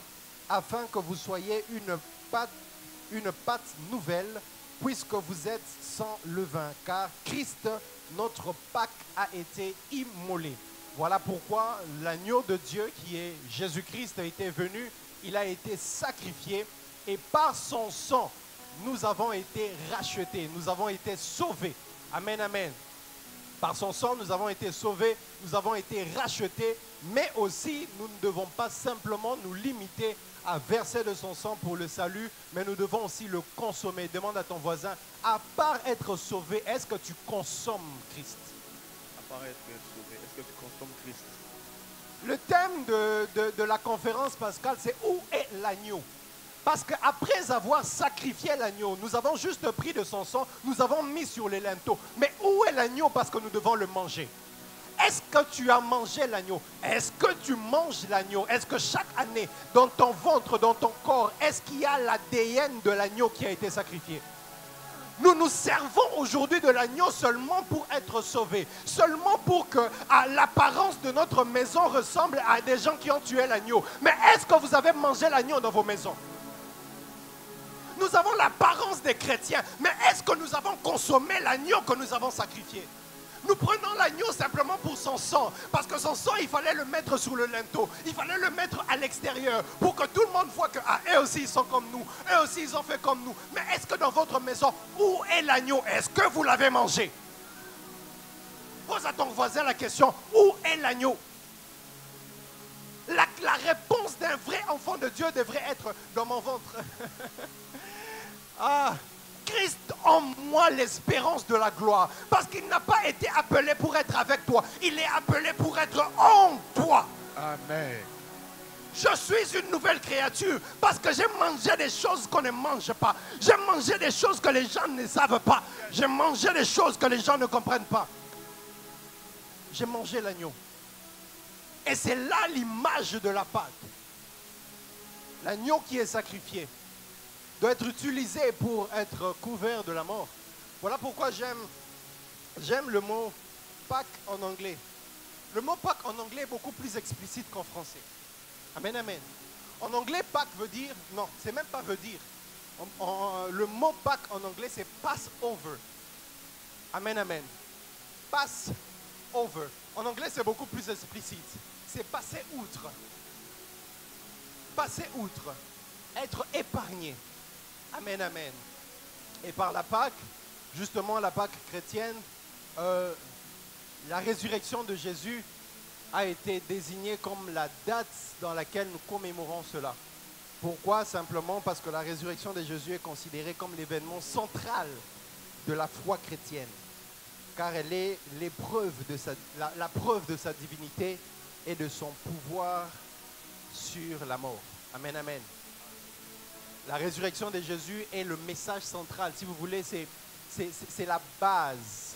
afin que vous soyez une pâte, une pâte nouvelle puisque vous êtes sans levain, car Christ, notre Pâque, a été immolé. Voilà pourquoi l'agneau de Dieu qui est Jésus-Christ a été venu, il a été sacrifié et par son sang, nous avons été rachetés, nous avons été sauvés. Amen, amen. Par son sang, nous avons été sauvés, nous avons été rachetés, mais aussi nous ne devons pas simplement nous limiter à verser de son sang pour le salut, mais nous devons aussi le consommer. Demande à ton voisin, à part être sauvé, est-ce que tu consommes Christ? À part être sauvé, est-ce que tu consommes Christ? Le thème de, de- de la conférence Pascal, c'est où est l'agneau? Parce qu'après avoir sacrifié l'agneau, nous avons juste pris de son sang, nous avons mis sur les linteaux. Mais où est l'agneau Parce que nous devons le manger? Est-ce que tu as mangé l'agneau? Est-ce que tu manges l'agneau? Est-ce que chaque année, dans ton ventre, dans ton corps, est-ce qu'il y a l'ADN de l'agneau qui a été sacrifié? Nous nous servons aujourd'hui de l'agneau seulement pour être sauvés, seulement pour que l'apparence de notre maison ressemble à des gens qui ont tué l'agneau. Mais est-ce que vous avez mangé l'agneau dans vos maisons? Nous avons l'apparence des chrétiens, mais est-ce que nous avons consommé l'agneau que nous avons sacrifié? Nous prenons l'agneau simplement pour son sang, parce que son sang, il fallait le mettre sur le linteau, il fallait le mettre à l'extérieur, pour que tout le monde voit que, ah, eux aussi, ils sont comme nous, eux aussi, ils ont fait comme nous. Mais est-ce que dans votre maison, où est l'agneau? Est-ce que vous l'avez mangé? Pose à ton voisin la question, où est l'agneau? La, la réponse d'un vrai enfant de Dieu devrait être dans mon ventre. ah, Christ en moi l'espérance de la gloire. Parce qu'il n'a pas été appelé pour être avec toi. Il est appelé pour être en toi. Amen. Je suis une nouvelle créature parce que j'ai mangé des choses qu'on ne mange pas. J'ai mangé des choses que les gens ne savent pas. J'ai mangé des choses que les gens ne comprennent pas. J'ai mangé l'agneau. Et c'est là l'image de la Pâque. L'agneau qui est sacrifié doit être utilisé pour être couvert de la mort. Voilà pourquoi j'aime, le mot Pâques en anglais. Le mot Pâques en anglais est beaucoup plus explicite qu'en français. Amen, amen. En anglais, Pâques veut dire, non, c'est même pas veut dire. Le mot Pâques en anglais, c'est pass over. Amen, amen. Pass over. En anglais, c'est beaucoup plus explicite. C'est passer outre. Passer outre. Être épargné. Amen, amen. Et par la Pâque, justement la Pâque chrétienne, euh, la résurrection de Jésus a été désignée comme la date dans laquelle nous commémorons cela. Pourquoi? Simplement parce que la résurrection de Jésus est considérée comme l'événement central de la foi chrétienne. car elle est l'épreuve la preuve de sa divinité et de son pouvoir sur la mort. Amen, amen. La résurrection de Jésus est le message central. Si vous voulez, c'est, la base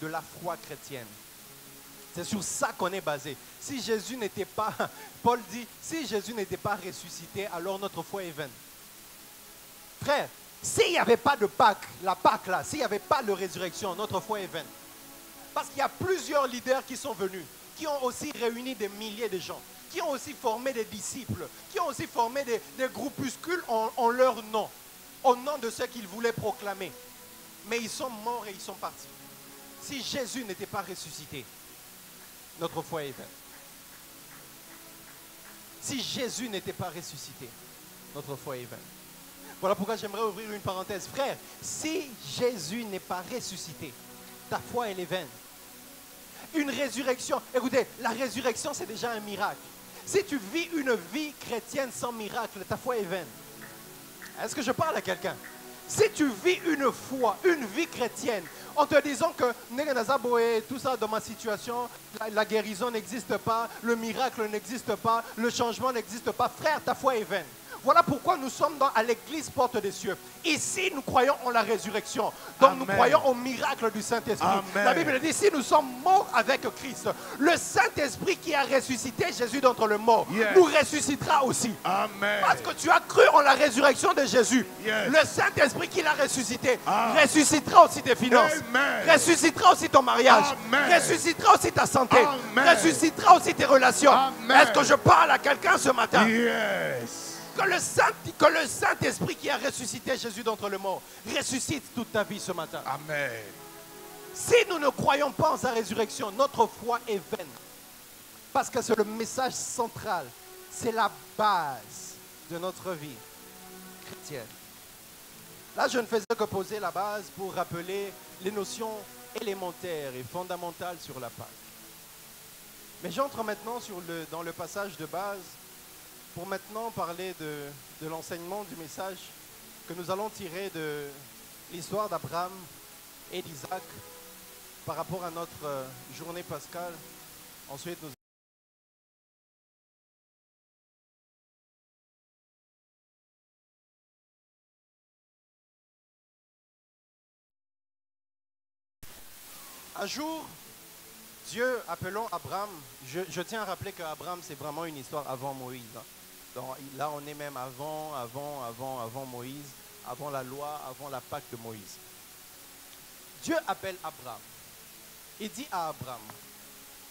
de la foi chrétienne. C'est sur ça qu'on est basé. Si Jésus n'était pas, Paul dit, si Jésus n'était pas ressuscité, alors notre foi est vaine. Frère, s'il n'y avait pas de Pâques, la Pâques là, s'il n'y avait pas de résurrection, notre foi est vaine. Parce qu'il y a plusieurs leaders qui sont venus, qui ont aussi réuni des milliers de gens, qui ont aussi formé des disciples, qui ont aussi formé des, groupuscules en, en leur nom, au nom de ce qu'ils voulaient proclamer. Mais ils sont morts et ils sont partis. Si Jésus n'était pas ressuscité, notre foi est vaine. Si Jésus n'était pas ressuscité, notre foi est vaine. Voilà pourquoi j'aimerais ouvrir une parenthèse. Frère, si Jésus n'est pas ressuscité, ta foi, elle est vaine. Une résurrection, écoutez, la résurrection, c'est déjà un miracle. Si tu vis une vie chrétienne sans miracle, ta foi est vaine. Est-ce que je parle à quelqu'un? Si tu vis une foi, une vie chrétienne, en te disant que tout ça dans ma situation, la guérison n'existe pas, le miracle n'existe pas, le changement n'existe pas, frère, ta foi est vaine. Voilà pourquoi nous sommes dans, à l'église porte des cieux. Ici, nous croyons en la résurrection. Donc, nous croyons au miracle du Saint-Esprit. La Bible dit si nous sommes morts avec Christ, le Saint-Esprit qui a ressuscité Jésus d'entre les morts Yes. nous ressuscitera aussi. Amen. Parce que tu as cru en la résurrection de Jésus. Yes. Le Saint-Esprit qui l'a ressuscité Ah. ressuscitera aussi tes finances. Amen. Ressuscitera aussi ton mariage. Amen. Ressuscitera aussi ta santé. Ressuscitera aussi tes relations. Est-ce que je parle à quelqu'un ce matin? Yes. Que le Saint, que le Saint-Esprit qui a ressuscité Jésus d'entre les morts ressuscite toute ta vie ce matin. Amen. Si nous ne croyons pas en sa résurrection, notre foi est vaine. Parce que c'est le message central. C'est la base de notre vie chrétienne. Là, je ne faisais que poser la base pour rappeler les notions élémentaires et fondamentales sur la Pâque. Mais j'entre maintenant sur le- dans le passage de base pour maintenant parler de, de l'enseignement du message que nous allons tirer de l'histoire d'Abraham et d'Isaac par rapport à notre euh, journée pascale. Ensuite, nous Un jour, Dieu appelant Abraham, je, tiens à rappeler qu'Abraham, c'est vraiment une histoire avant Moïse. hein. Là, on est même avant, avant, avant, avant Moïse, avant la loi, avant la Pâque de Moïse. Dieu appelle Abraham. Il dit à Abraham,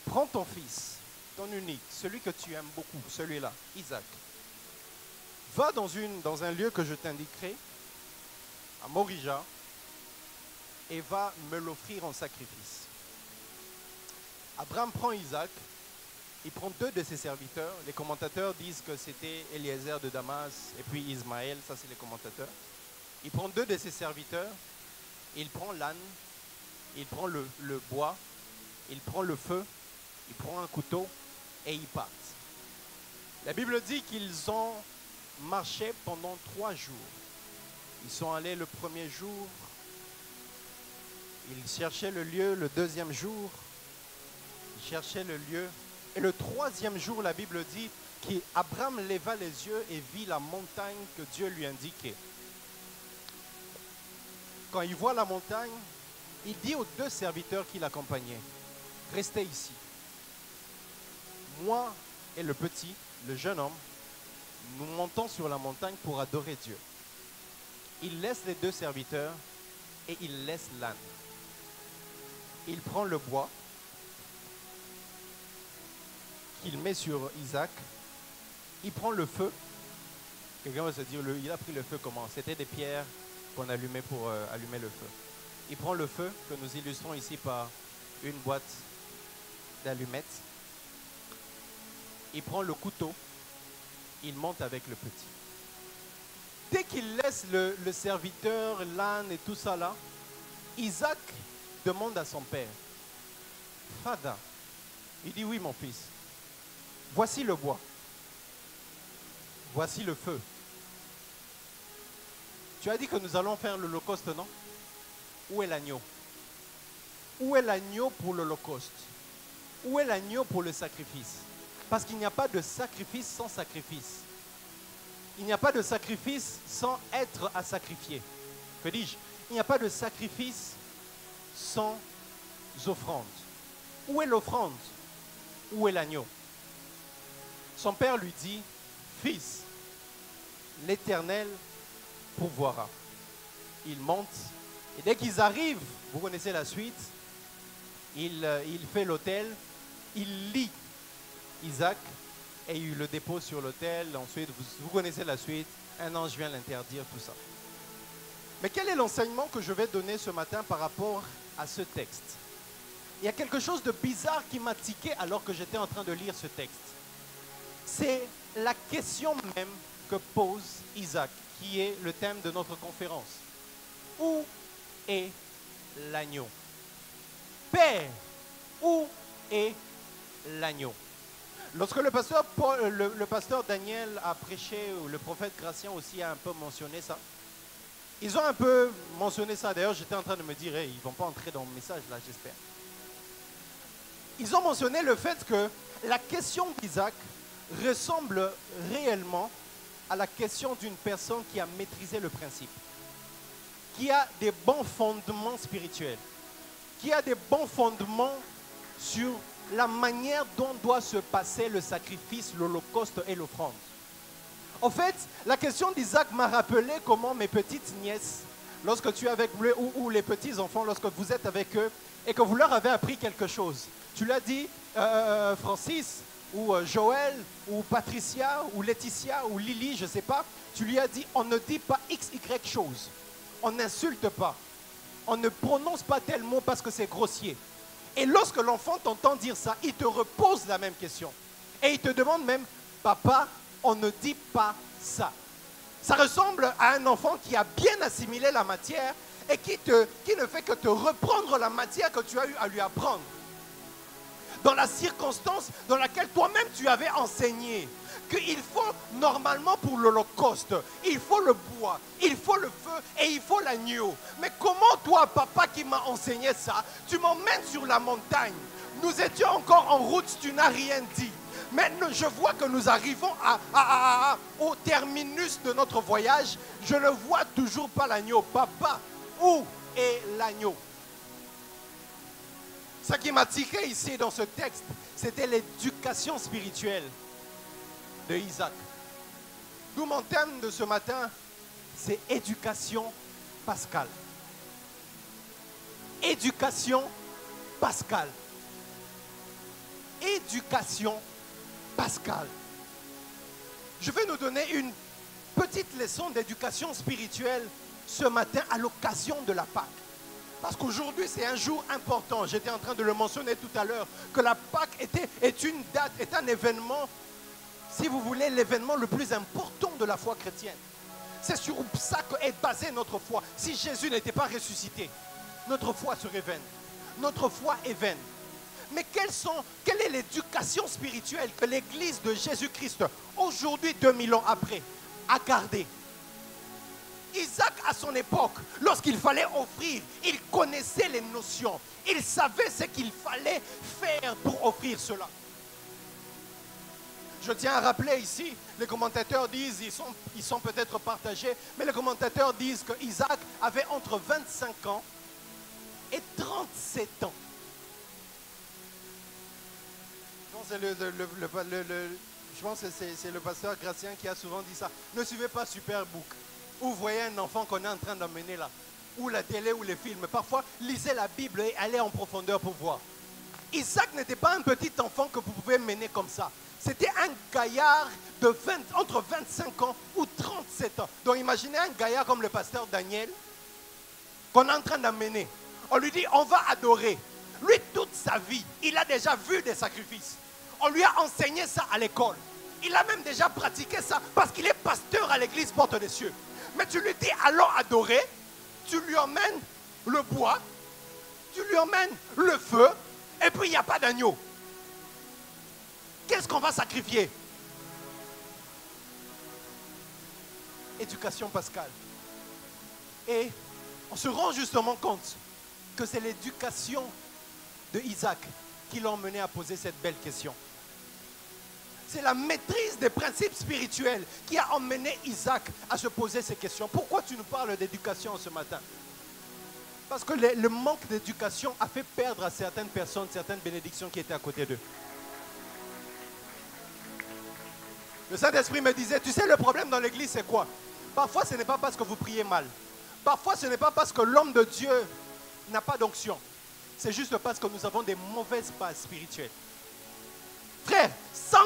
prends ton fils, ton unique, celui que tu aimes beaucoup, celui-là, Isaac. Va dans, dans un lieu que je t'indiquerai, à Morija, et va me l'offrir en sacrifice. Abraham prend Isaac, il prend deux de ses serviteurs. Les commentateurs disent que c'était Eliezer de Damas et puis Ismaël, ça c'est les commentateurs. Il prend deux de ses serviteurs, il prend l'âne, il prend le, bois, il prend le feu, il prend un couteau et ils partent. La Bible dit qu'ils ont marché pendant trois jours. Ils sont allés le premier jour, ils cherchaient le lieu le deuxième jour, ils cherchaient le lieu. Et le troisième jour, la Bible dit qu'Abraham leva les yeux et vit la montagne que Dieu lui indiquait. Quand il voit la montagne, il dit aux deux serviteurs qui l'accompagnaient, restez ici. Moi et le petit, le jeune homme, nous montons sur la montagne pour adorer Dieu. Il laisse les deux serviteurs et il laisse l'âne. Il prend le bois qu'il met sur Isaac. Il prend le feu. Quelqu'un va se dire, il a pris le feu comment? C'était des pierres qu'on allumait pour euh, allumer le feu. Il prend le feu que nous illustrons ici par une boîte d'allumettes. Il prend le couteau. Il monte avec le petit. Dès qu'il laisse le serviteur, l'âne et tout ça là, Isaac demande à son père, Fada, il dit oui mon fils, voici le bois, voici le feu. Tu as dit que nous allons faire l'Holocauste, non? Où est l'agneau? Où est l'agneau pour l'Holocauste? Où est l'agneau pour le sacrifice? Parce qu'il n'y a pas de sacrifice sans sacrifice. Il n'y a pas de sacrifice sans être à sacrifier. Que dis-je? Il n'y a pas de sacrifice sans offrande. Où est l'offrande? Où est l'agneau? Son père lui dit, Fils, l'Éternel pourvoira. Il monte, et dès qu'ils arrivent, vous connaissez la suite, il, euh, il fait l'autel, il lit Isaac, et il le dépose sur l'autel. Ensuite, vous, vous connaissez la suite, un ange vient l'interdire, tout ça. Mais quel est l'enseignement que je vais donner ce matin par rapport à ce texte? Il y a quelque chose de bizarre qui m'a tiqué alors que j'étais en train de lire ce texte. C'est la question même que pose Isaac, qui est le thème de notre conférence. Où est l'agneau? Père, où est l'agneau? Lorsque le pasteur, pasteur Daniel a prêché, le prophète Gratien aussi a un peu mentionné ça, ils ont un peu mentionné ça. D'ailleurs, j'étais en train de me dire, ils ne vont pas entrer dans le message là, j'espère. Ils ont mentionné le fait que la question d'Isaac ressemble réellement à la question d'une personne qui a maîtrisé le principe, qui a des bons fondements spirituels, qui a des bons fondements sur la manière dont doit se passer le sacrifice, l'holocauste et l'offrande. En fait, la question d'Isaac m'a rappelé comment mes petites nièces, lorsque tu es avec eux, ou, les petits enfants, lorsque vous êtes avec eux, et que vous leur avez appris quelque chose. Tu l'as dit, euh, Francis, ou euh, Joël, ou Patricia, ou Laetitia, ou Lily, je ne sais pas, tu lui as dit, on ne dit pas X, Y chose. On n'insulte pas. On ne prononce pas tel mot parce que c'est grossier. Et lorsque l'enfant t'entend dire ça, il te repose la même question. Et il te demande même, papa, on ne dit pas ça. Ça ressemble à un enfant qui a bien assimilé la matière et qui, ne fait que te reprendre la matière que tu as eu à lui apprendre. Dans la circonstance dans laquelle toi-même tu avais enseigné qu'il faut normalement pour l'Holocauste, il faut le bois, il faut le feu et il faut l'agneau. Mais comment toi, papa qui m'a enseigné ça, tu m'emmènes sur la montagne? Nous étions encore en route, tu n'as rien dit. Maintenant, je vois que nous arrivons au terminus de notre voyage. Je ne vois toujours pas l'agneau. Papa, où est l'agneau? Ce qui m'a tiqué ici dans ce texte, c'était l'éducation spirituelle de Isaac. D'où mon thème de ce matin, c'est éducation pascale. Éducation pascale. Éducation pascale. Je vais nous donner une petite leçon d'éducation spirituelle ce matin à l'occasion de la Pâque. Parce qu'aujourd'hui, c'est un jour important. J'étais en train de le mentionner tout à l'heure, que la Pâque était, est une date, est un événement, si vous voulez, l'événement le plus important de la foi chrétienne. C'est sur ça qu'est basée notre foi. Si Jésus n'était pas ressuscité, notre foi serait vaine. Notre foi est vaine. Mais quelle est l'éducation spirituelle que l'Église de Jésus-Christ, aujourd'hui, 2000 ans après, a gardée? Isaac, à son époque, lorsqu'il fallait offrir, il connaissait les notions. Il savait ce qu'il fallait faire pour offrir cela. Je tiens à rappeler ici, les commentateurs disent, ils sont, peut-être partagés, mais les commentateurs disent que Isaac avait entre 25 ans et 37 ans. Je pense que c'est le, c'est le pasteur Gratien qui a souvent dit ça. Ne suivez pas Superbook. Vous voyez un enfant qu'on est en train d'emmener là. Ou la télé ou les films. Parfois, lisez la Bible et allez en profondeur pour voir. Isaac n'était pas un petit enfant que vous pouvez mener comme ça. C'était un gaillard de 20 entre 25 ans ou 37 ans. Donc imaginez un gaillard comme le pasteur Daniel qu'on est en train d'amener. On lui dit, on va adorer. Lui, toute sa vie, il a déjà vu des sacrifices. On lui a enseigné ça à l'école. Il a même déjà pratiqué ça parce qu'il est pasteur à l'église Porte des Cieux. Mais tu lui dis, allons adorer. Tu lui emmènes le bois. Tu lui emmènes le feu. Et puis, il n'y a pas d'agneau. Qu'est-ce qu'on va sacrifier? Éducation pascale. Et on se rend justement compte que c'est l'éducation de Isaac qui l'ont mené à poser cette belle question. C'est la maîtrise des principes spirituels qui a emmené Isaac à se poser ces questions. Pourquoi tu nous parles d'éducation ce matin? Parce que le, manque d'éducation a fait perdre à certaines personnes certaines bénédictions qui étaient à côté d'eux. Le Saint-Esprit me disait, tu sais, le problème dans l'église, c'est quoi? Parfois, ce n'est pas parce que vous priez mal. Parfois, ce n'est pas parce que l'homme de Dieu n'a pas d'onction. C'est juste parce que nous avons des mauvaises bases spirituelles. Frère,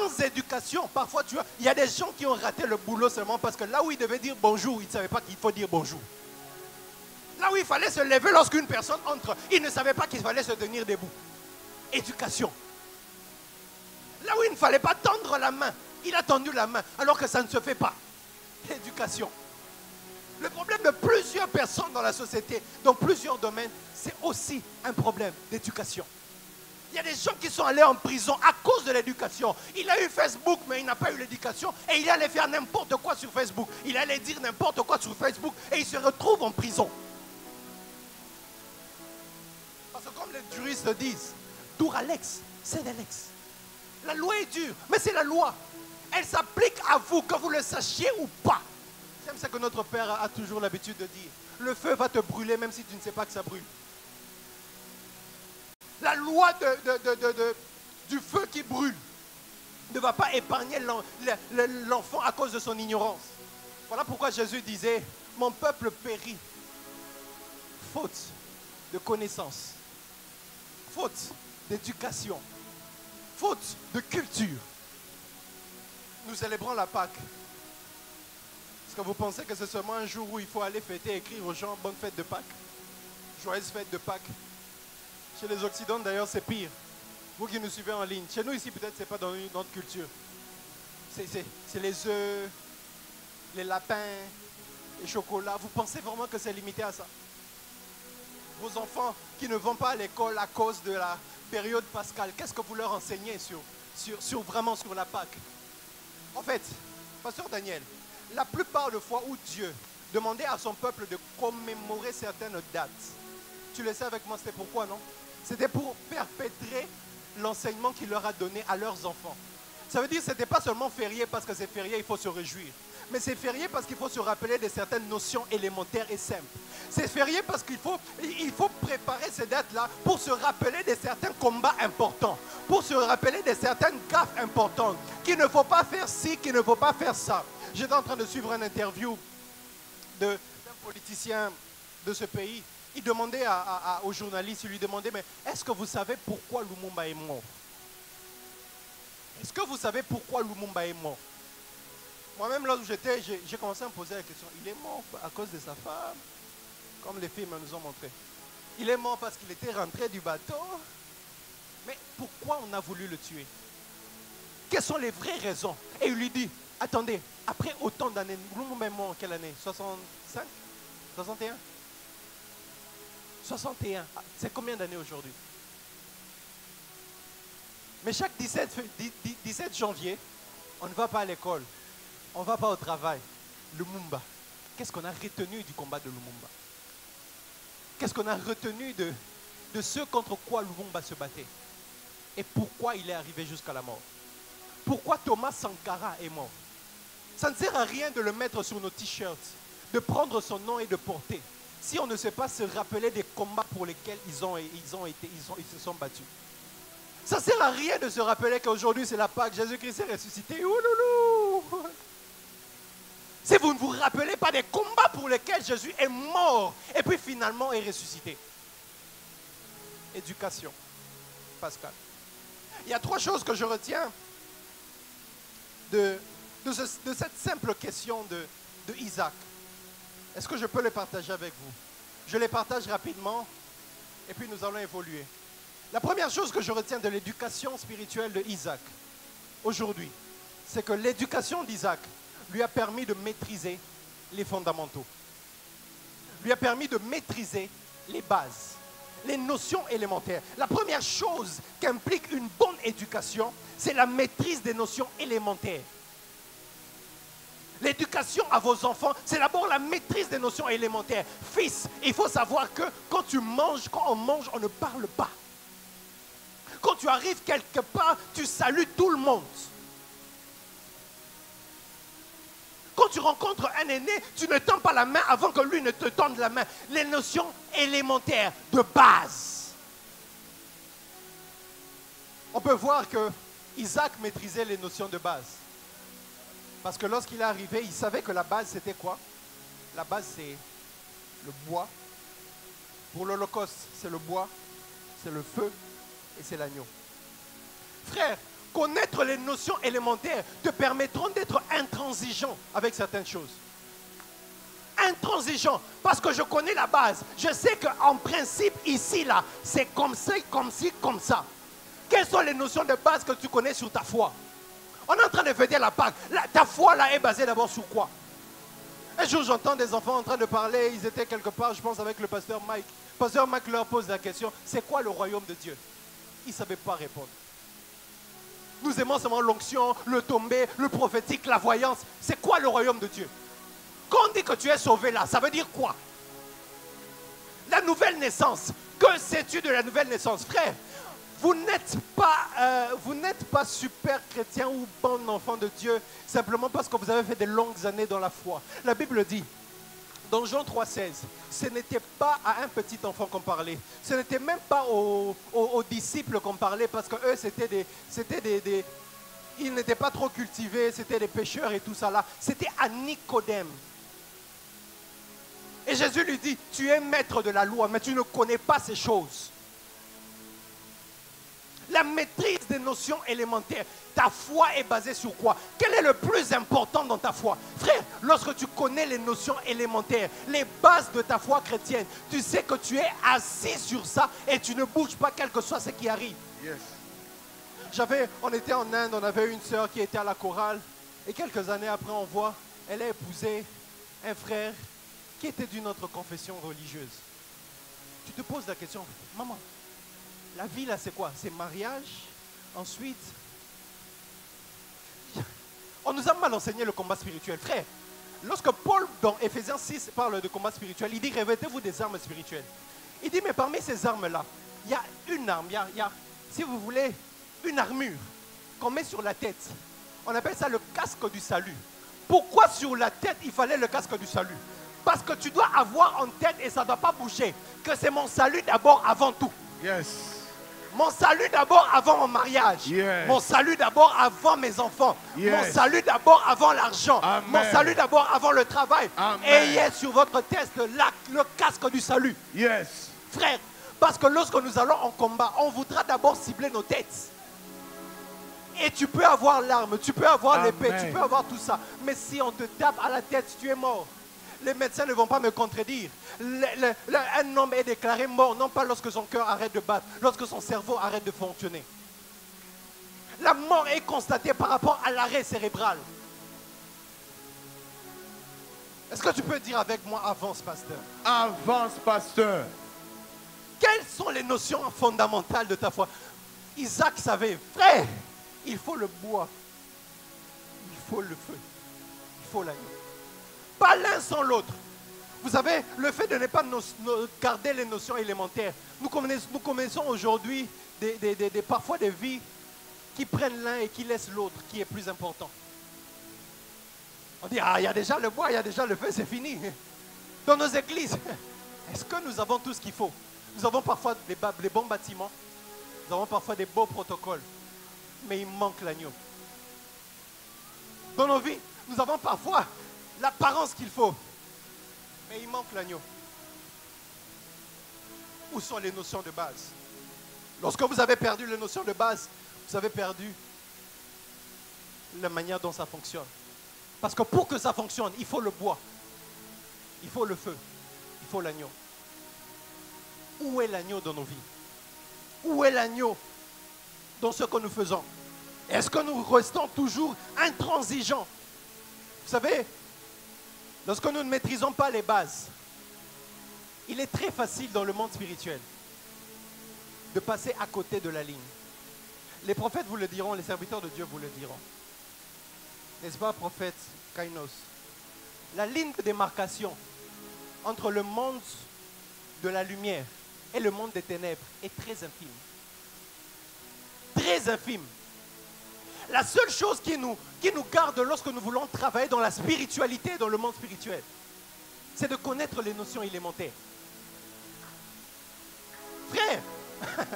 sans éducation, parfois, tu vois, il y a des gens qui ont raté le boulot seulement parce que là où ils devaient dire bonjour, ils ne savaient pas qu'il faut dire bonjour. Là où il fallait se lever lorsqu'une personne entre, ils ne savaient pas qu'il fallait se tenir debout. Éducation. Là où il ne fallait pas tendre la main, il a tendu la main alors que ça ne se fait pas. Éducation. Le problème de plusieurs personnes dans la société, dans plusieurs domaines, c'est aussi un problème d'éducation. Il y a des gens qui sont allés en prison à cause de l'éducation. Il a eu Facebook, mais il n'a pas eu l'éducation. Et il allait faire n'importe quoi sur Facebook. Il allait dire n'importe quoi sur Facebook. Et il se retrouve en prison. Parce que comme les juristes disent, dur Alex, c'est Alex. La loi est dure, mais c'est la loi. Elle s'applique à vous, que vous le sachiez ou pas. J'aime ça que notre Père a toujours l'habitude de dire. Le feu va te brûler même si tu ne sais pas que ça brûle. La loi du feu qui brûle ne va pas épargner l'en- le- le- l'enfant à cause de son ignorance. Voilà pourquoi Jésus disait, mon peuple périt, faute de connaissance, faute d'éducation, faute de culture. Nous célébrons la Pâque. Est-ce que vous pensez que c'est seulement un jour où il faut aller fêter écrire aux gens bonne fête de Pâques Joyeuse fête de Pâques. Chez les Occidentaux, d'ailleurs, c'est pire. Vous qui nous suivez en ligne. Chez nous, ici, peut-être, ce n'est pas dans notre culture. C'est- C'est c'est les œufs, les lapins, les chocolats. Vous pensez vraiment que c'est limité à ça? Vos enfants qui ne vont pas à l'école à cause de la période pascale, qu'est-ce que vous leur enseignez sur, vraiment sur la Pâque? En fait, Pasteur Daniel, la plupart des fois où Dieu demandait à son peuple de commémorer certaines dates, tu le sais avec moi, c'était pourquoi, non? C'était pour perpétrer l'enseignement qu'il leur a donné à leurs enfants. Ça veut dire que ce n'était pas seulement férié parce que c'est férié, il faut se réjouir. Mais c'est férié parce qu'il faut se rappeler de certaines notions élémentaires et simples. C'est férié parce qu'il faut, préparer ces dates-là pour se rappeler de certains combats importants, pour se rappeler de certaines gaffes importantes, qu'il ne faut pas faire ci, qu'il ne faut pas faire ça. J'étais en train de suivre une interview d'un politicien de ce pays. Il demandait aux journalistes, il lui demandait, mais est-ce que vous savez pourquoi Lumumba est mort? Est-ce que vous savez pourquoi Lumumba est mort? Moi-même, où j'étais, j'ai commencé à me poser la question. Il est mort à cause de sa femme, comme les films nous ont montré. Il est mort parce qu'il était rentré du bateau. Mais pourquoi on a voulu le tuer? Quelles sont les vraies raisons? Et il lui dit, attendez, après autant d'années, Lumumba est mort quelle année? 65 61 61. Ah, C'est combien d'années aujourd'hui? Mais chaque 17, fe- dix- dix- 17 janvier, on ne va pas à l'école, on ne va pas au travail. Lumumba. Qu'est-ce qu'on a retenu du combat de Lumumba? Qu'est-ce qu'on a retenu de, de ce contre quoi Lumumba se battait? Et pourquoi il est arrivé jusqu'à la mort? Pourquoi Thomas Sankara est mort? Ça ne sert à rien de le mettre sur nos t-shirts, de prendre son nom et de porter. Si on ne sait pas se rappeler des combats pour lesquels ils ont, ils ont été, ils, ont- se sont battus. Ça ne sert à rien de se rappeler qu'aujourd'hui c'est la Pâque, Jésus-Christ est ressuscité. Ouloulou Si vous ne vous rappelez pas des combats pour lesquels Jésus est mort et puis finalement est ressuscité. Éducation. Pascal. Il y a trois choses que je retiens de, de cette simple question de, de Isaac. Est-ce que je peux les partager avec vous? Je les partage rapidement et puis nous allons évoluer. La première chose que je retiens de l'éducation spirituelle de Isaac aujourd'hui, c'est que l'éducation d'Isaac lui a permis de maîtriser les fondamentaux, lui a permis de maîtriser les bases, les notions élémentaires. La première chose qu'implique une bonne éducation, c'est la maîtrise des notions élémentaires. L'éducation à vos enfants, c'est d'abord la maîtrise des notions élémentaires. Fils, il faut savoir que quand tu manges, quand on mange, on ne parle pas. Quand tu arrives quelque part, tu salues tout le monde. Quand tu rencontres un aîné, tu ne tends pas la main avant que lui ne te tende la main. Les notions élémentaires de base. On peut voir que Isaac maîtrisait les notions de base. Parce que lorsqu'il est arrivé, il savait que la base, c'était quoi? La base, c'est le bois. Pour l'Holocauste, c'est le bois, c'est le feu et c'est l'agneau. Frère, connaître les notions élémentaires te permettront d'être intransigeant avec certaines choses. Intransigeant, parce que je connais la base. Je sais qu'en principe, ici, là, c'est comme ça, comme ci, comme ça. Quelles sont les notions de base que tu connais sur ta foi? On est en train de fêter la Pâque. Ta foi, là, est basée d'abord sur quoi? Un jour, j'entends des enfants en train de parler. Ils étaient quelque part, je pense, avec le pasteur Mike. Pasteur Mike leur pose la question c'est quoi le royaume de Dieu? Ils ne savaient pas répondre. Nous aimons seulement l'onction, le tombé, le prophétique, la voyance. C'est quoi le royaume de Dieu? Quand on dit que tu es sauvé là, ça veut dire quoi? La nouvelle naissance. Que sais-tu de la nouvelle naissance? Frère, vous n'êtes pas, euh, vous n'êtes pas super chrétien ou bon enfant de Dieu simplement parce que vous avez fait de longues années dans la foi. La Bible dit, dans Jean 3,16, ce n'était pas à un petit enfant qu'on parlait. Ce n'était même pas aux, disciples qu'on parlait parce que eux, c'était des- ils n'étaient pas trop cultivés, c'était des pêcheurs et tout ça là. C'était à Nicodème. Et Jésus lui dit, tu es maître de la loi, mais tu ne connais pas ces choses. La maîtrise des notions élémentaires. Ta foi est basée sur quoi? Quel est le plus important dans ta foi? Frère, lorsque tu connais les notions élémentaires, les bases de ta foi chrétienne, tu sais que tu es assis sur ça et tu ne bouges pas quel que soit ce qui arrive. Yes. J'avais, on était en Inde, on avait une sœur qui était à la chorale. Et quelques années après, on voit, elle a épousé un frère qui était d'une autre confession religieuse. Tu te poses la question, maman, la vie là c'est quoi? C'est mariage, ensuite... On nous a mal enseigné le combat spirituel. Frère, lorsque Paul dans Ephésiens 6 parle de combat spirituel, il dit revêtez-vous des armes spirituelles. Il dit mais parmi ces armes-là, il y a une arme, il y a, il y a, si vous voulez, une armure qu'on met sur la tête. On appelle ça le casque du salut. Pourquoi sur la tête il fallait le casque du salut? Parce que tu dois avoir en tête, et ça ne doit pas bouger, que c'est mon salut d'abord avant tout. Yes. Mon salut d'abord avant mon mariage. Yes. Mon salut d'abord avant mes enfants. Yes. Mon salut d'abord avant l'argent. Mon salut d'abord avant le travail. Amen. Ayez sur votre tête le casque du salut. Yes. Frère, parce que lorsque nous allons en combat, on voudra d'abord cibler nos têtes. Et tu peux avoir l'arme, tu peux avoir l'épée, tu peux avoir tout ça. Mais si on te tape à la tête, tu es mort. Les médecins ne vont pas me contredire. Le- le- le- un homme est déclaré mort, non pas lorsque son cœur arrête de battre, lorsque son cerveau arrête de fonctionner. La mort est constatée par rapport à l'arrêt cérébral. Est-ce que tu peux dire avec moi avance, pasteur? Avance, pasteur. Quelles sont les notions fondamentales de ta foi? Isaac savait, frère, il faut le bois, il faut le feu, il faut l'agneau. Pas l'un sans l'autre. Vous savez, le fait de ne pas garder les notions élémentaires, nous connaissons, aujourd'hui des, parfois des vies qui prennent l'un et qui laissent l'autre, qui est plus important. On dit, ah, il y a déjà le bois, il y a déjà le feu, c'est fini. Dans nos églises, est-ce que nous avons tout ce qu'il faut? Nous avons parfois des bons bâtiments, nous avons parfois des beaux protocoles, mais il manque l'agneau. Dans nos vies, nous avons parfois l'apparence qu'il faut, mais il manque l'agneau. Où sont les notions de base? Lorsque vous avez perdu les notions de base, vous avez perdu la manière dont ça fonctionne. Parce que pour que ça fonctionne, il faut le bois, il faut le feu, il faut l'agneau. Où est l'agneau dans nos vies? Où est l'agneau dans ce que nous faisons? Est-ce que nous restons toujours intransigeants? Vous savez, lorsque nous ne maîtrisons pas les bases, il est très facile dans le monde spirituel de passer à côté de la ligne. Les prophètes vous le diront, les serviteurs de Dieu vous le diront. N'est-ce pas, prophète Kainos? La ligne de démarcation entre le monde de la lumière et le monde des ténèbres est très infime. très infime. La seule chose qui nous, qui nous garde lorsque nous voulons travailler dans la spiritualité, dans le monde spirituel, c'est de connaître les notions élémentaires. Frère,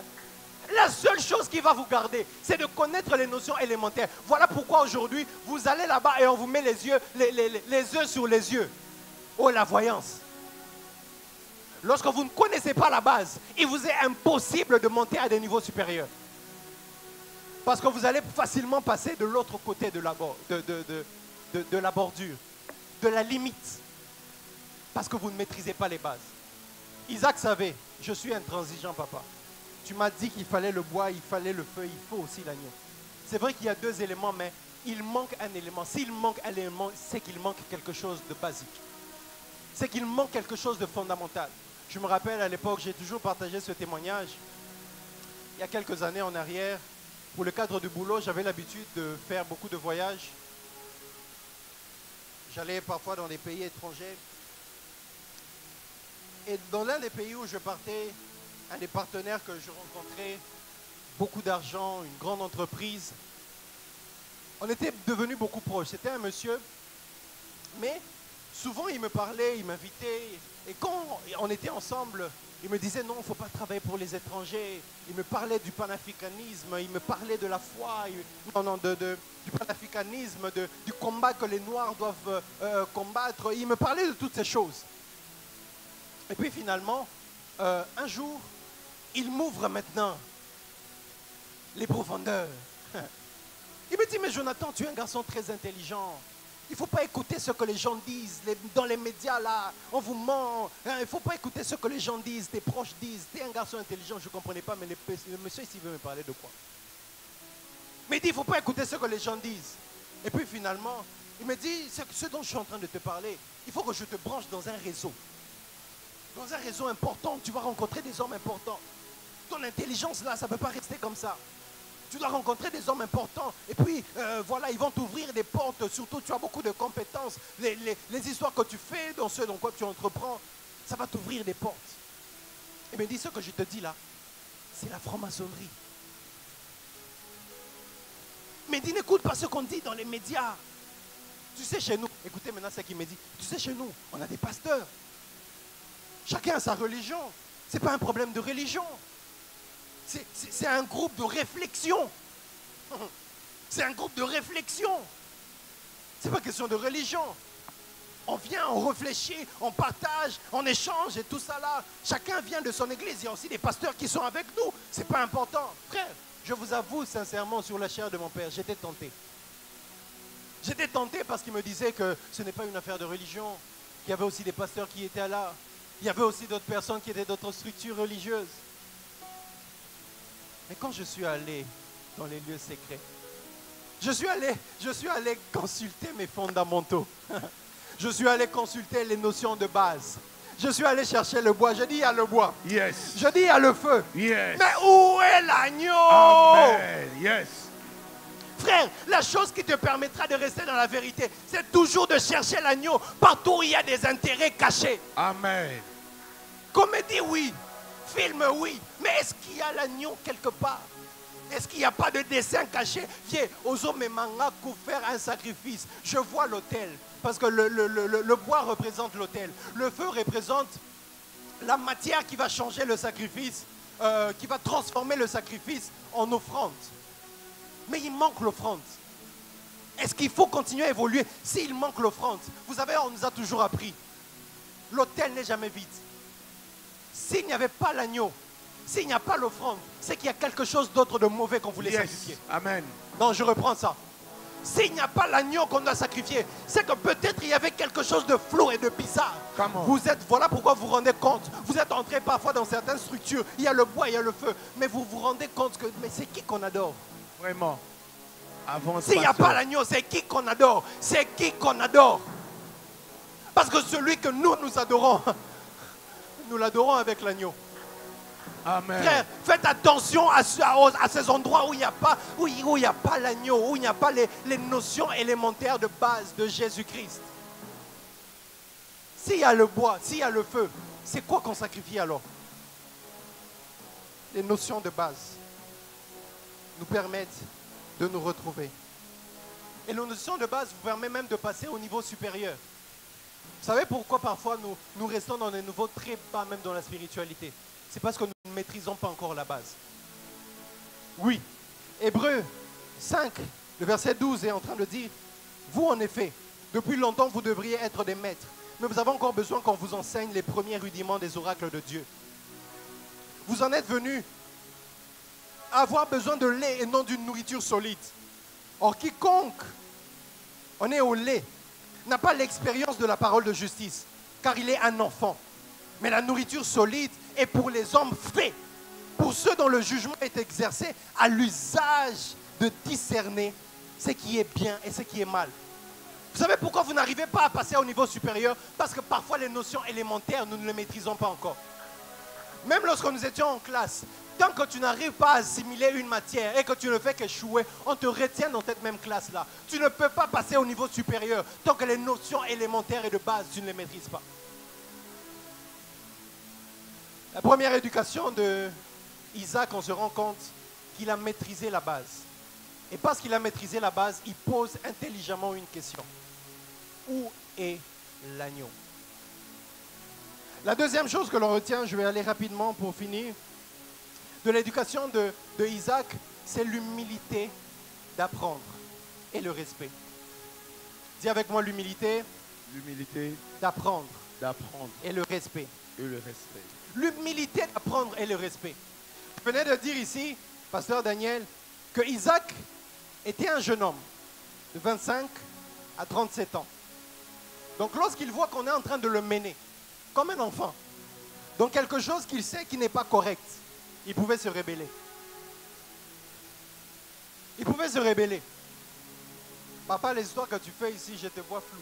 la seule chose qui va vous garder, c'est de connaître les notions élémentaires. Voilà pourquoi aujourd'hui, vous allez là-bas et on vous met les yeux, les, yeux sur les yeux. Oh, la voyance. Lorsque vous ne connaissez pas la base, il vous est impossible de monter à des niveaux supérieurs. Parce que vous allez facilement passer de l'autre côté de la, bordure, de la limite. Parce que vous ne maîtrisez pas les bases. Isaac savait, je suis intransigeant, papa. Tu m'as dit qu'il fallait le bois, il fallait le feu, il faut aussi l'agneau. C'est vrai qu'il y a deux éléments, mais il manque un élément. S'il manque un élément, c'est qu'il manque quelque chose de basique. C'est qu'il manque quelque chose de fondamental. Je me rappelle à l'époque, j'ai toujours partagé ce témoignage. Il y a quelques années en arrière, pour le cadre du boulot, j'avais l'habitude de faire beaucoup de voyages. J'allais parfois dans des pays étrangers. Et dans l'un des pays où je partais, un des partenaires que je rencontrais, beaucoup d'argent, une grande entreprise, on était devenus beaucoup proches. C'était un monsieur, mais souvent il me parlait, il m'invitait. Et quand on était ensemble, il me disait non, il ne faut pas travailler pour les étrangers. Il me parlait du panafricanisme, il me parlait de la foi, non, non, du panafricanisme, du combat que les Noirs doivent euh, euh, combattre. Il me parlait de toutes ces choses. Et puis finalement, euh, un jour, il m'ouvre maintenant les profondeurs. Il me dit, mais Jonathan, tu es un garçon très intelligent. Il ne faut pas écouter ce que les gens disent. Dans les médias, là, on vous ment. Hein, Il ne faut pas écouter ce que les gens disent, tes proches disent. Tu es un garçon intelligent, je ne comprenais pas, mais le monsieur ici veut me parler de quoi? Mais il dit, il ne faut pas écouter ce que les gens disent. Et puis finalement, il me dit, ce dont je suis en train de te parler, il faut que je te branche dans un réseau. Dans un réseau important, tu vas rencontrer des hommes importants. Ton intelligence, là, ça ne peut pas rester comme ça. Tu dois rencontrer des hommes importants. Et puis, euh, voilà, ils vont t'ouvrir des portes. Surtout, tu as beaucoup de compétences. Les, les- les histoires que tu fais, dans ce dans quoi tu entreprends, ça va t'ouvrir des portes. Et me dit, ce que je te dis là, c'est la franc-maçonnerie. Mais dis, n'écoute pas ce qu'on dit dans les médias. Tu sais, chez nous, écoutez maintenant ce qu'il me dit. Tu sais, chez nous, on a des pasteurs. Chacun a sa religion. Ce n'est pas un problème de religion. C'est- un groupe de réflexion. C'est un groupe de réflexion. C'est pas question de religion. On vient, on réfléchit, on partage, on échange et tout ça là. Chacun vient de son église. Il y a aussi des pasteurs qui sont avec nous. C'est pas important. Frère, je vous avoue sincèrement sur la chair de mon père, j'étais tenté. J'étais tenté parce qu'il me disait que ce n'est pas une affaire de religion. Il y avait aussi des pasteurs qui étaient là. Il y avait aussi d'autres personnes qui étaient d'autres structures religieuses. Mais quand je suis allé dans les lieux secrets, je suis allé, je suis allé consulter mes fondamentaux. Je suis allé consulter les notions de base. Je suis allé chercher le bois. Je dis il y a le bois. Yes. Je dis il y a le feu. Yes. Mais où est l'agneau? Yes. Frère, la chose qui te permettra de rester dans la vérité, c'est toujours de chercher l'agneau partout où il y a des intérêts cachés. Amen. Comédie, oui. Film, oui. Mais est-ce qu'il y a l'agneau quelque part? Est-ce qu'il n'y a pas de dessin caché? Viens, aux hommes manga pour faire un sacrifice. Je vois l'autel. Parce que le bois représente l'autel. Le feu représente la matière qui va changer le sacrifice, euh, qui va transformer le sacrifice en offrande. Mais il manque l'offrande. Est-ce qu'il faut continuer à évoluer? S'il manque l'offrande Vous savez, on nous a toujours appris. L'autel n'est jamais vide. S'il n'y avait pas l'agneau, s'il n'y a pas l'offrande, c'est qu'il y a quelque chose d'autre de mauvais qu'on voulait Yes. sacrifier. Amen. Non, je reprends ça. S'il n'y a pas l'agneau qu'on doit sacrifier, c'est que peut-être il y avait quelque chose de flou et de bizarre. Vous êtes, voilà pourquoi vous vous rendez compte. Vous êtes entré parfois dans certaines structures, il y a le bois, il y a le feu, mais vous vous rendez compte que, mais c'est qui qu'on adore? Vraiment. S'il n'y a pas l'agneau, c'est qui qu'on adore? C'est qui qu'on adore? Parce que celui que nous, nous adorons, nous l'adorons avec l'agneau. Amen. Frère, faites attention à, ce- à- à ces endroits où il n'y a pas, où il où il n'y a pas l'agneau, où il n'y a pas les, les notions élémentaires de base de Jésus-Christ. S'il y a le bois, s'il y a le feu, c'est quoi qu'on sacrifie alors? Les notions de base. nous permettent de nous retrouver. Et la notion de base vous permet même de passer au niveau supérieur. Vous savez pourquoi parfois nous, restons dans des niveaux très bas, même dans la spiritualité? C'est parce que nous ne maîtrisons pas encore la base. Oui, Hébreu 5, le verset 12 est en train de dire, vous en effet, depuis longtemps vous devriez être des maîtres, mais vous avez encore besoin qu'on vous enseigne les premiers rudiments des oracles de Dieu. Vous en êtes venus avoir besoin de lait et non d'une nourriture solide. Or, quiconque on est au lait n'a pas l'expérience de la parole de justice, car il est un enfant. Mais la nourriture solide est pour les hommes faits, pour ceux dont le jugement est exercé à l'usage de discerner ce qui est bien et ce qui est mal. Vous savez pourquoi vous n'arrivez pas à passer au niveau supérieur? Parce que parfois les notions élémentaires, nous ne les maîtrisons pas encore. Même lorsque nous étions en classe, tant que tu n'arrives pas à assimiler une matière et que tu ne fais qu'échouer, on te retient dans cette même classe-là. Tu ne peux pas passer au niveau supérieur tant que les notions élémentaires et de base, tu ne les maîtrises pas. La première éducation de Isaac, on se rend compte qu'il a maîtrisé la base. Et parce qu'il a maîtrisé la base, il pose intelligemment une question. Où est l'agneau? La deuxième chose que l'on retient, je vais aller rapidement pour finir, de l'éducation de, de Isaac, c'est l'humilité d'apprendre et le respect. Dis avec moi l'humilité L'humilité d'apprendre d'apprendre et le respect. et le respect. L'humilité d'apprendre et le respect. Je venais de dire ici, pasteur Daniel, que Isaac était un jeune homme de 25 à 37 ans. Donc lorsqu'il voit qu'on est en train de le mener comme un enfant, dans quelque chose qu'il sait qui n'est pas correct, il pouvait se rébeller. Il pouvait se rébeller. Papa, les histoires que tu fais ici, je te vois flou.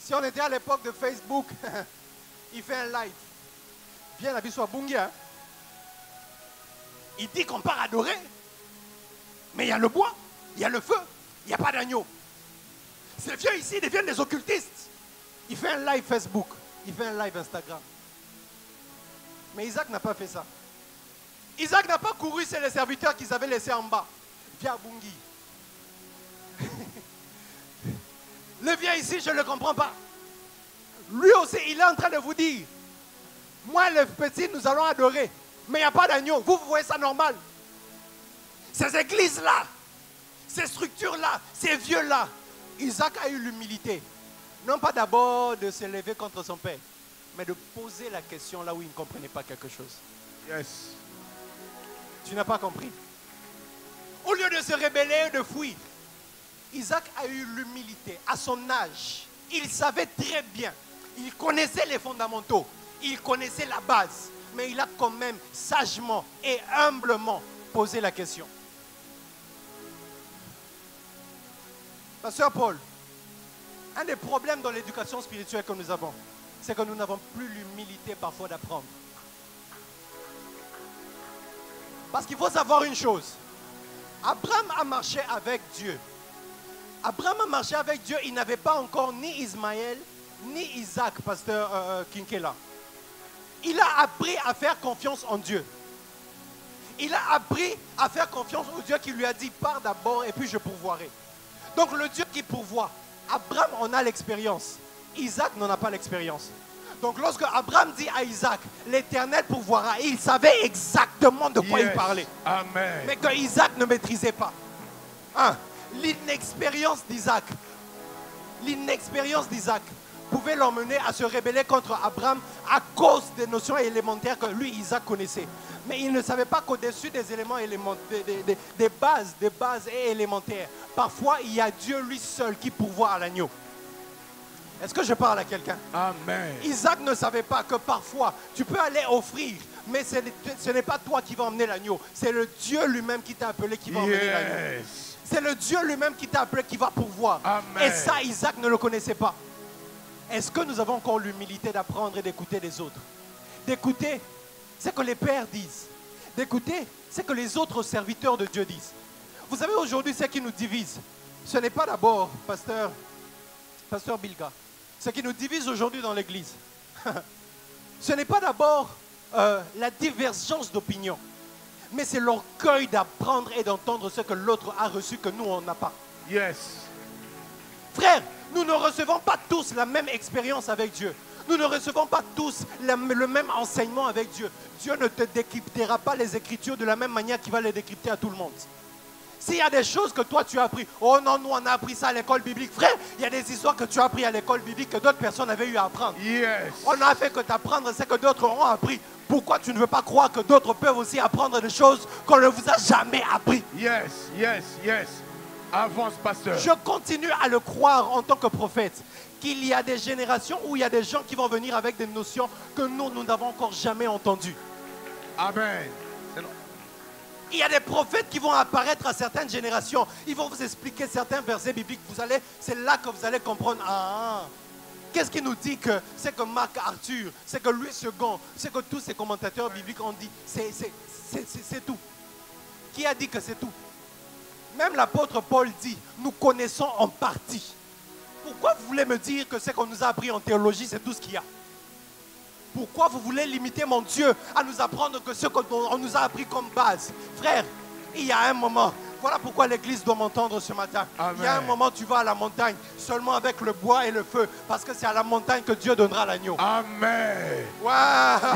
Si on était à l'époque de Facebook, il fait un live. Viens, la soit Bungi. hein. Il dit qu'on part adorer. Mais il y a le bois, il y a le feu, il n'y a pas d'agneau. Ces vieux ici deviennent des occultistes. Il fait un live Facebook, il fait un live Instagram. Mais Isaac n'a pas fait ça. Isaac n'a pas couru, c'est les serviteurs qu'ils avaient laissés en bas. Viens Bungi. Le vieux ici, je ne le comprends pas. Lui aussi, il est en train de vous dire, moi les petits, nous allons adorer. Mais il n'y a pas d'agneau. Vous, vous voyez ça normal? Ces églises-là, ces structures-là, ces vieux-là, Isaac a eu l'humilité. Non pas d'abord de se lever contre son père, mais de poser la question là où il ne comprenait pas quelque chose. Yes. Tu n'as pas compris. Au lieu de se rebeller et de fuir, Isaac a eu l'humilité à son âge. Il savait très bien. Il connaissait les fondamentaux. Il connaissait la base. Mais il a quand même sagement et humblement posé la question. Pasteur Paul, un des problèmes dans l'éducation spirituelle que nous avons, c'est que nous n'avons plus l'humilité parfois d'apprendre. Parce qu'il faut savoir une chose. Abraham a marché avec Dieu. Abraham a marché avec Dieu. Il n'avait pas encore ni Ismaël, ni Isaac, pasteur euh, euh, Kinkela. Il a appris à faire confiance en Dieu. Il a appris à faire confiance au Dieu qui lui a dit pars d'abord et puis je pourvoirai. Donc le Dieu qui pourvoit, Abraham en a l'expérience. Isaac n'en a pas l'expérience. Donc lorsque Abraham dit à Isaac, l'Éternel pourvoira, il savait exactement de quoi il parlait. Amen. Mais que Isaac ne maîtrisait pas. Un, L'inexpérience d'Isaac, l'inexpérience d'Isaac pouvait l'emmener à se rebeller contre Abraham à cause des notions élémentaires que lui, Isaac, connaissait. Mais il ne savait pas qu'au-dessus des éléments élémentaires, des, des- des- des bases, des bases élémentaires, parfois il y a Dieu lui seul qui pourvoit à l'agneau. Est-ce que je parle à quelqu'un? Amen. Isaac ne savait pas que parfois tu peux aller offrir, mais ce n'est- pas toi qui vas emmener l'agneau, c'est le Dieu lui-même qui t'a appelé qui va emmener l'agneau. C'est le Dieu lui-même qui t'a appelé qui va pourvoir. Amen. Et ça, Isaac ne le connaissait pas. Est-ce que nous avons encore l'humilité d'apprendre et d'écouter les autres? D'écouter ce que les pères disent. D'écouter ce que les autres serviteurs de Dieu disent. Vous savez, aujourd'hui, ce qui nous divise, ce n'est pas d'abord, pasteur, pasteur Bilga, ce qui nous divise aujourd'hui dans l'Église, ce n'est pas d'abord euh, la divergence d'opinion, mais c'est l'orgueil d'apprendre et d'entendre ce que l'autre a reçu que nous, on n'a pas. Yes. Frère, nous ne recevons pas tous la même expérience avec Dieu. Nous ne recevons pas tous la- le même enseignement avec Dieu. Dieu ne te décryptera pas les Écritures de la même manière qu'il va les décrypter à tout le monde. S'il y a des choses que toi tu as appris, oh non, nous on a appris ça à l'école biblique. Frère, il y a des histoires que tu as appris à l'école biblique que d'autres personnes avaient eu à apprendre. Yes. On a fait que t'apprendre ce que d'autres ont appris. Pourquoi tu ne veux pas croire que d'autres peuvent aussi apprendre des choses qu'on ne vous a jamais appris Yes. Yes. Yes. Avance, pasteur. Je continue à le croire en tant que prophète qu'il y a des générations où il y a des gens qui vont venir avec des notions que nous, nous n'avons encore jamais entendues. Amen. Il y a des prophètes qui vont apparaître à certaines générations. Ils vont vous expliquer certains versets bibliques. Vous allez, c'est là que vous allez comprendre. Ah, qu'est-ce qui nous dit que c'est que Marc Arthur, c'est que Louis II, c'est que tous ces commentateurs bibliques ont dit. C'est tout. Qui a dit que c'est tout? Même l'apôtre Paul dit, nous connaissons en partie. Pourquoi vous voulez me dire que ce qu'on nous a appris en théologie, c'est tout ce qu'il y a? Pourquoi vous voulez limiter mon Dieu à nous apprendre que ce qu'on nous a appris comme base? Frère, il y a un moment. Voilà pourquoi l'Église doit m'entendre ce matin. Il y a un moment, tu vas à la montagne seulement avec le bois et le feu. Parce que c'est à la montagne que Dieu donnera l'agneau. Amen.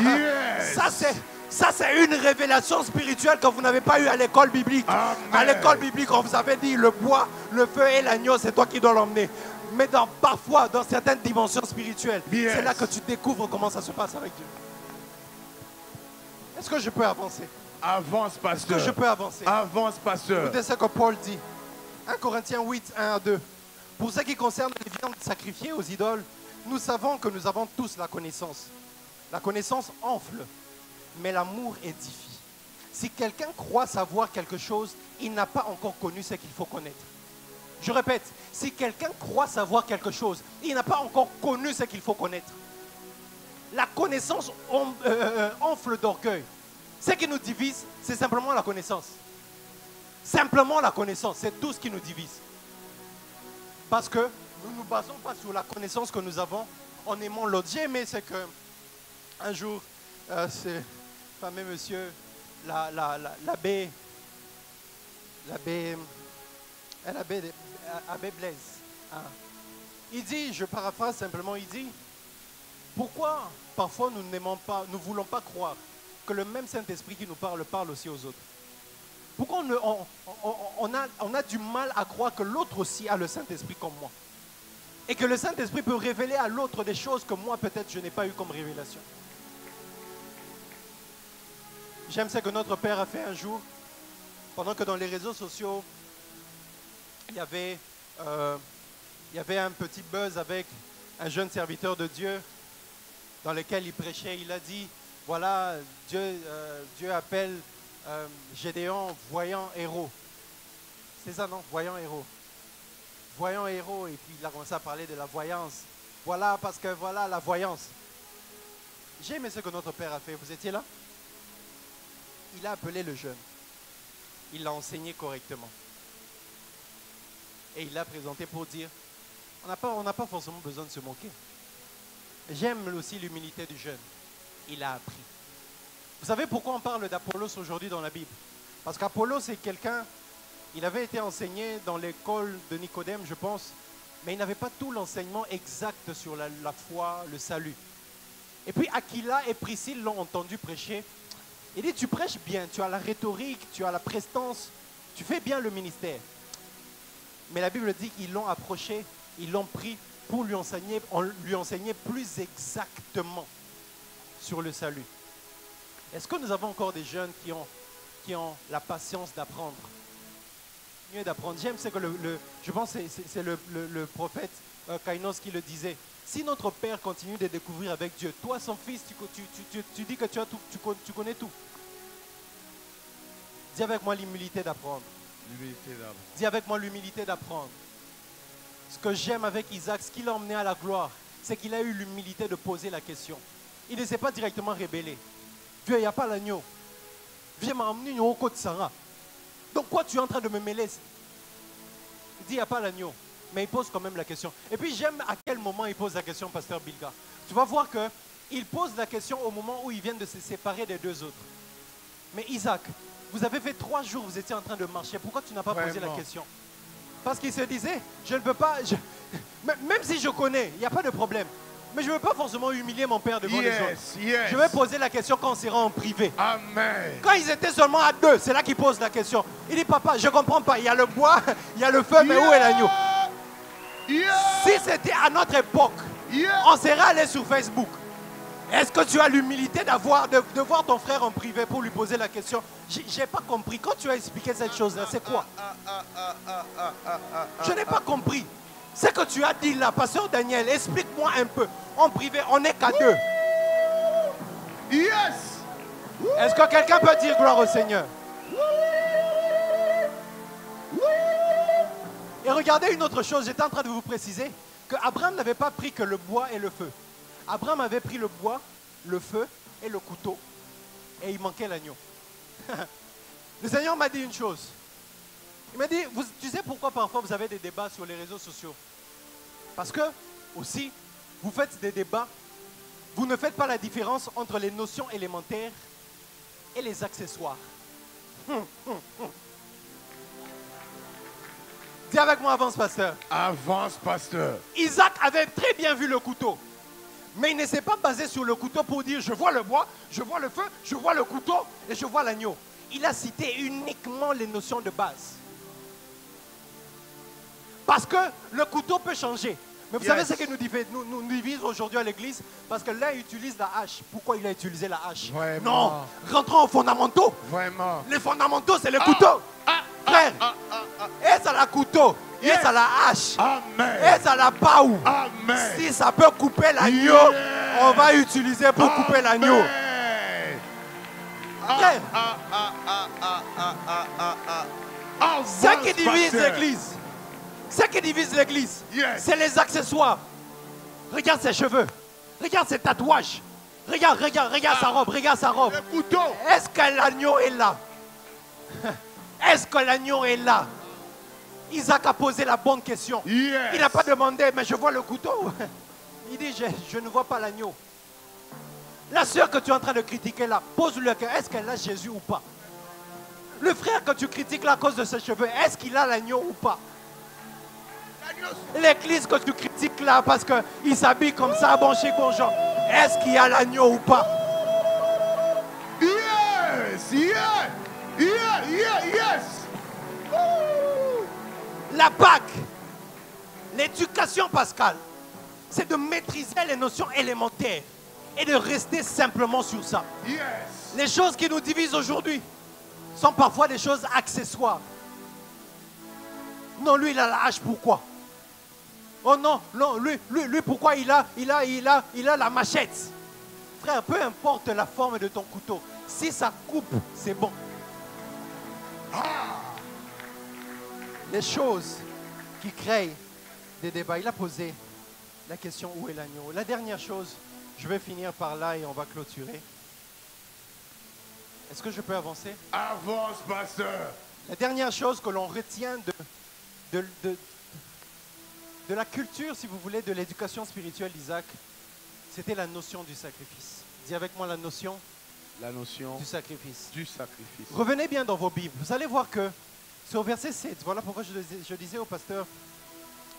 Yes. Ça, c'est. Ça, c'est une révélation spirituelle que vous n'avez pas eue à l'école biblique. Amen. À l'école biblique, on vous avait dit le bois, le feu et l'agneau, c'est toi qui dois l'emmener. Mais dans, parfois, dans certaines dimensions spirituelles, Yes. c'est là que tu découvres comment ça se passe avec Dieu. Est-ce que je peux avancer? Avance, Est-ce pasteur. que je peux avancer? Avance, pasteur. Écoutez ce que Paul dit. 1 Corinthiens 8, 1 à 2. Pour ce qui concerne les viandes sacrifiées aux idoles, nous savons que nous avons tous la connaissance. La connaissance enfle, mais l'amour édifie. Si quelqu'un croit savoir quelque chose, il n'a pas encore connu ce qu'il faut connaître. Je répète, si quelqu'un croit savoir quelque chose, il n'a pas encore connu ce qu'il faut connaître. La connaissance euh, euh, enfle d'orgueil. Ce qui nous divise, c'est simplement la connaissance. Simplement la connaissance, c'est tout ce qui nous divise. Parce que nous ne nous basons pas sur la connaissance que nous avons en aimant l'autre. J'ai aimé, c'est que un jour, euh, ce fameux monsieur, la- la- la- l'abbé, euh, l'abbé, Blaise, hein, il dit, je paraphrase simplement, il dit, pourquoi parfois nous n'aimons pas, nous voulons pas croire que le même Saint-Esprit qui nous parle parle aussi aux autres? Pourquoi on a, on a du mal à croire que l'autre aussi a le Saint-Esprit comme moi? Et que le Saint-Esprit peut révéler à l'autre des choses que moi peut-être je n'ai pas eu comme révélation. J'aime ce que notre Père a fait un jour, pendant que dans les réseaux sociaux, il y avait, euh, il y avait un petit buzz avec un jeune serviteur de Dieu dans lequel il prêchait. Il a dit, voilà, Dieu, euh, appelle euh, Gédéon voyant héros. C'est ça, non? Voyant héros. Voyant héros. Et puis il a commencé à parler de la voyance. Voilà, parce que voilà la voyance. J'ai aimé ce que notre Père a fait. Vous étiez là? Il a appelé le jeune. Il l'a enseigné correctement. Et il l'a présenté pour dire, on n'a pas, forcément besoin de se moquer. J'aime aussi l'humilité du jeune. Il a appris. Vous savez pourquoi on parle d'Apollos aujourd'hui dans la Bible? Parce qu'Apollos, c'est quelqu'un, il avait été enseigné dans l'école de Nicodème, je pense, mais il n'avait pas tout l'enseignement exact sur la, la foi, le salut. Et puis Aquila et Priscille l'ont entendu prêcher. Il dit, tu prêches bien, tu as la rhétorique, tu as la prestance, tu fais bien le ministère. Mais la Bible dit qu'ils l'ont approché, ils l'ont pris pour lui enseigner, en- lui enseigner plus exactement sur le salut. Est-ce que nous avons encore des jeunes qui ont, la patience d'apprendre? D'apprendre. J'aime, c'est que je pense c'est- le, prophète euh, Kainos qui le disait. Si notre Père continue de découvrir avec Dieu, toi, son fils, tu, dis que tu, as tout, tu connais tout. Dis avec moi l'humilité d'apprendre. Dis avec moi l'humilité d'apprendre. Ce que j'aime avec Isaac, ce qui l'a emmené à la gloire, c'est qu'il a eu l'humilité de poser la question. Il ne s'est pas directement rébellé. Dieu, il n'y a pas l'agneau. Viens m'emmener au côté de Sarah. Donc quoi tu es en train de me mêler? Il dit, il n'y a pas l'agneau. Mais il pose quand même la question. Et puis j'aime à quel moment il pose la question, pasteur Bilga. Tu vas voir que il pose la question au moment où ils viennent de se séparer des deux autres. Mais Isaac, vous avez fait trois jours, vous étiez en train de marcher. Pourquoi tu n'as pas posé la question? Parce qu'il se disait, je ne veux pas, je- même si je connais, il n'y a pas de problème. Mais je ne veux pas forcément humilier mon père devant les autres. Yes. Je vais poser la question quand on sera en privé. Amen. Quand ils étaient seulement à deux, c'est là qu'il pose la question. Il dit, papa, je comprends pas, il y a le bois, il y a le feu, mais où est l'agneau? Yeah. Si c'était à notre époque, Yeah. on serait allé sur Facebook. Est-ce que tu as l'humilité d'avoir, de, de voir ton frère en privé pour lui poser la question? J'ai j'ai pas compris. Quand tu as expliqué cette chose-là, c'est quoi? Je n'ai pas compris. Ce que tu as dit là, pasteur Daniel, explique-moi un peu. En privé, on n'est qu'à deux. Yes. Est-ce que quelqu'un peut dire gloire au Seigneur? Et regardez une autre chose, j'étais en train de vous préciser que Abraham n'avait pas pris que le bois et le feu. Abraham avait pris le bois, le feu et le couteau. Et il manquait l'agneau. le Seigneur m'a dit une chose. Il m'a dit, vous, tu sais pourquoi parfois vous avez des débats sur les réseaux sociaux? Parce que, aussi, vous faites des débats, vous ne faites pas la différence entre les notions élémentaires et les accessoires. Hum, hum, hum. Dis avec moi, avance, pasteur. Avance, pasteur. Isaac avait très bien vu le couteau. Mais il ne s'est pas basé sur le couteau pour dire je vois le bois, je vois le feu, je vois le couteau et je vois l'agneau. Il a cité uniquement les notions de base. Parce que le couteau peut changer. Mais vous Yes. savez ce qui nous divise, nous, nous divise aujourd'hui à l'église? Parce que l'un utilise la hache. Pourquoi il a utilisé la hache? Vraiment. Non, rentrons aux fondamentaux. Vraiment. Les fondamentaux, c'est le couteau. Frère, et ça la couteau, et ça la hache, Amen. et ça la paou. Amen. Si ça peut couper l'agneau, Yeah. on va utiliser pour couper l'agneau. Frère, Ah, ah, ah, ah, ah, ah, ah, ah. ce qui divise l'église, ce qui divise l'église, Yes. c'est les accessoires. Regarde ses cheveux, regarde ses tatouages, regarde, regarde, regarde sa robe, regarde sa robe. Est-ce que l'agneau est là? Est-ce que l'agneau est là? Isaac a posé la bonne question. Yes. Il n'a pas demandé, mais je vois le couteau. Il dit, je, je ne vois pas l'agneau. La sœur que tu es en train de critiquer là, question, est-ce qu'elle a Jésus ou pas? Le frère que tu critiques là à cause de ses cheveux, est-ce qu'il a l'agneau ou pas? L'église que tu critiques là parce qu'il s'habille comme ça, bon chic, bon genre, est-ce qu'il y a l'agneau ou pas? Yes. Yeah. Yeah, yeah, yes. La Pâque, l'éducation pascale, c'est de maîtriser les notions élémentaires et de rester simplement sur ça. Yes. Les choses qui nous divisent aujourd'hui sont parfois des choses accessoires. Non, lui, il a la hache, pourquoi? Oh non, non, lui, lui, lui pourquoi il a, il, a, il, a, il a la machette? Frère, peu importe la forme de ton couteau, si ça coupe, c'est bon. Les choses qui créent des débats. Il a posé la question où est l'agneau La dernière chose, je vais finir par là et on va clôturer. Est-ce que je peux avancer? Avance, pasteur. La dernière chose que l'on retient de, de, de- de la culture, si vous voulez, de l'éducation spirituelle d'Isaac, c'était la notion du sacrifice. Dis avec moi la notion La notion du sacrifice. du sacrifice. Revenez bien dans vos Bibles. Vous allez voir que c'est au verset 7. Voilà pourquoi je, disais- je disais au pasteur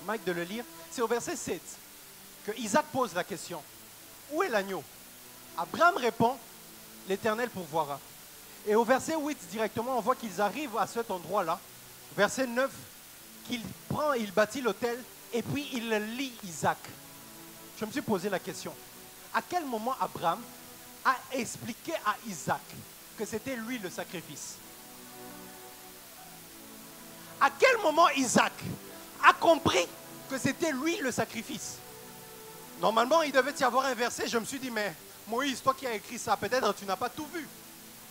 Mike de le lire. C'est au verset 7 que Isaac pose la question. Où est l'agneau? Abraham répond, l'Éternel pourvoira. Et au verset 8 directement, on voit qu'ils arrivent à cet endroit-là. Verset 9, qu'il prend, il bâtit l'autel et puis il lit Isaac. Je me suis posé la question. À quel moment Abraham a expliqué à Isaac que c'était lui le sacrifice À quel moment Isaac a compris que c'était lui le sacrifice? Normalement, il devait y avoir un verset. Je me suis dit, mais Moïse, toi qui as écrit ça, peut-être tu n'as pas tout vu.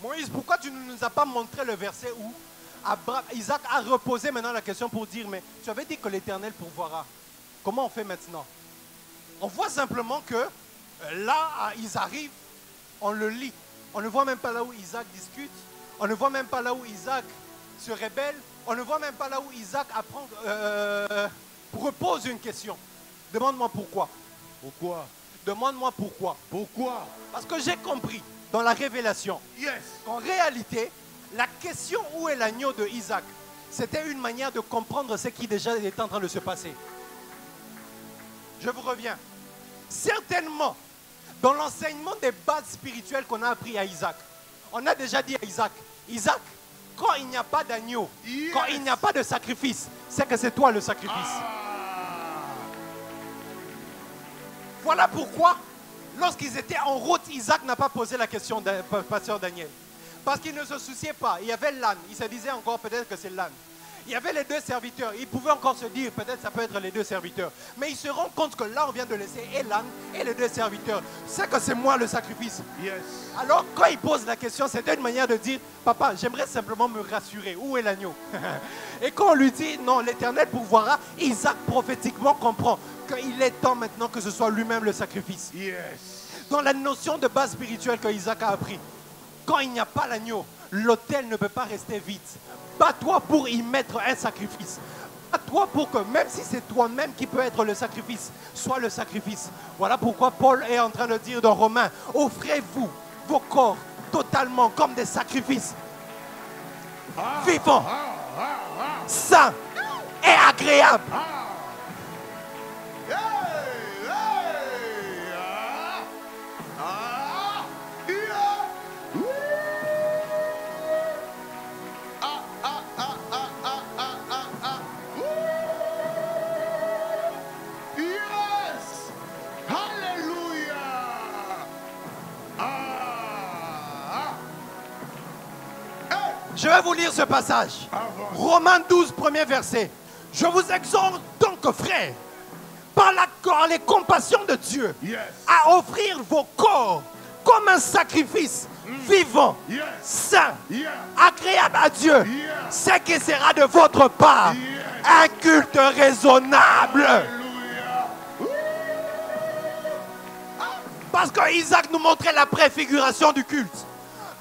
Moïse, pourquoi tu ne nous as pas montré le verset où Isaac a reposé maintenant la question pour dire, mais tu avais dit que l'Éternel pourvoira. Comment on fait maintenant? On voit simplement que euh, là, ils arrivent, on le lit. On ne voit même pas là où Isaac discute. On ne voit même pas là où Isaac se rébelle. On ne voit même pas là où Isaac apprend, euh, repose une question. Demande-moi pourquoi. Pourquoi? Demande-moi pourquoi. Pourquoi? Parce que j'ai compris dans la révélation Yes. qu'en réalité, La question où est l'agneau de Isaac, c'était une manière de comprendre ce qui déjà était en train de se passer. Je vous reviens. Certainement, dans l'enseignement des bases spirituelles qu'on a appris à Isaac, on a déjà dit à Isaac, Isaac, quand il n'y a pas d'agneau, Yes. quand il n'y a pas de sacrifice, c'est que c'est toi le sacrifice. Voilà pourquoi, lorsqu'ils étaient en route, Isaac n'a pas posé la question pasteur Daniel. Parce qu'il ne se souciait pas. Il y avait l'âne. Il se disait encore peut-être que c'est l'âne. Il y avait les deux serviteurs. Il pouvait encore se dire peut-être ça peut être les deux serviteurs. Mais il se rend compte que là, on vient de laisser et l'âne et les deux serviteurs. C'est que c'est moi le sacrifice. Yes. Alors, quand il pose la question, c'était une manière de dire Papa, j'aimerais simplement me rassurer. Où est l'agneau? Et quand on lui dit Non, l'éternel pourvoira, Isaac prophétiquement comprend qu'il est temps maintenant que ce soit lui-même le sacrifice. Yes. Dans la notion de base spirituelle que Isaac a appris, quand il n'y a pas l'agneau, l'autel ne peut pas rester vide. Bats-toi pour y mettre un sacrifice. Bats-toi pour que, même si c'est toi-même qui peut être le sacrifice, soit le sacrifice. Voilà pourquoi Paul est en train de dire dans Romains, offrez-vous vos corps totalement comme des sacrifices vivants, sains et agréables. Je vais vous lire ce passage. Romains 12, premier verset. Je vous exhorte donc, frères, par, la, par les compassions de Dieu, Yes. à offrir vos corps comme un sacrifice vivant, Yes. saint, Yeah. agréable à Dieu, Yeah. ce qui sera de votre part un culte raisonnable. Parce que Isaac nous montrait la préfiguration du culte.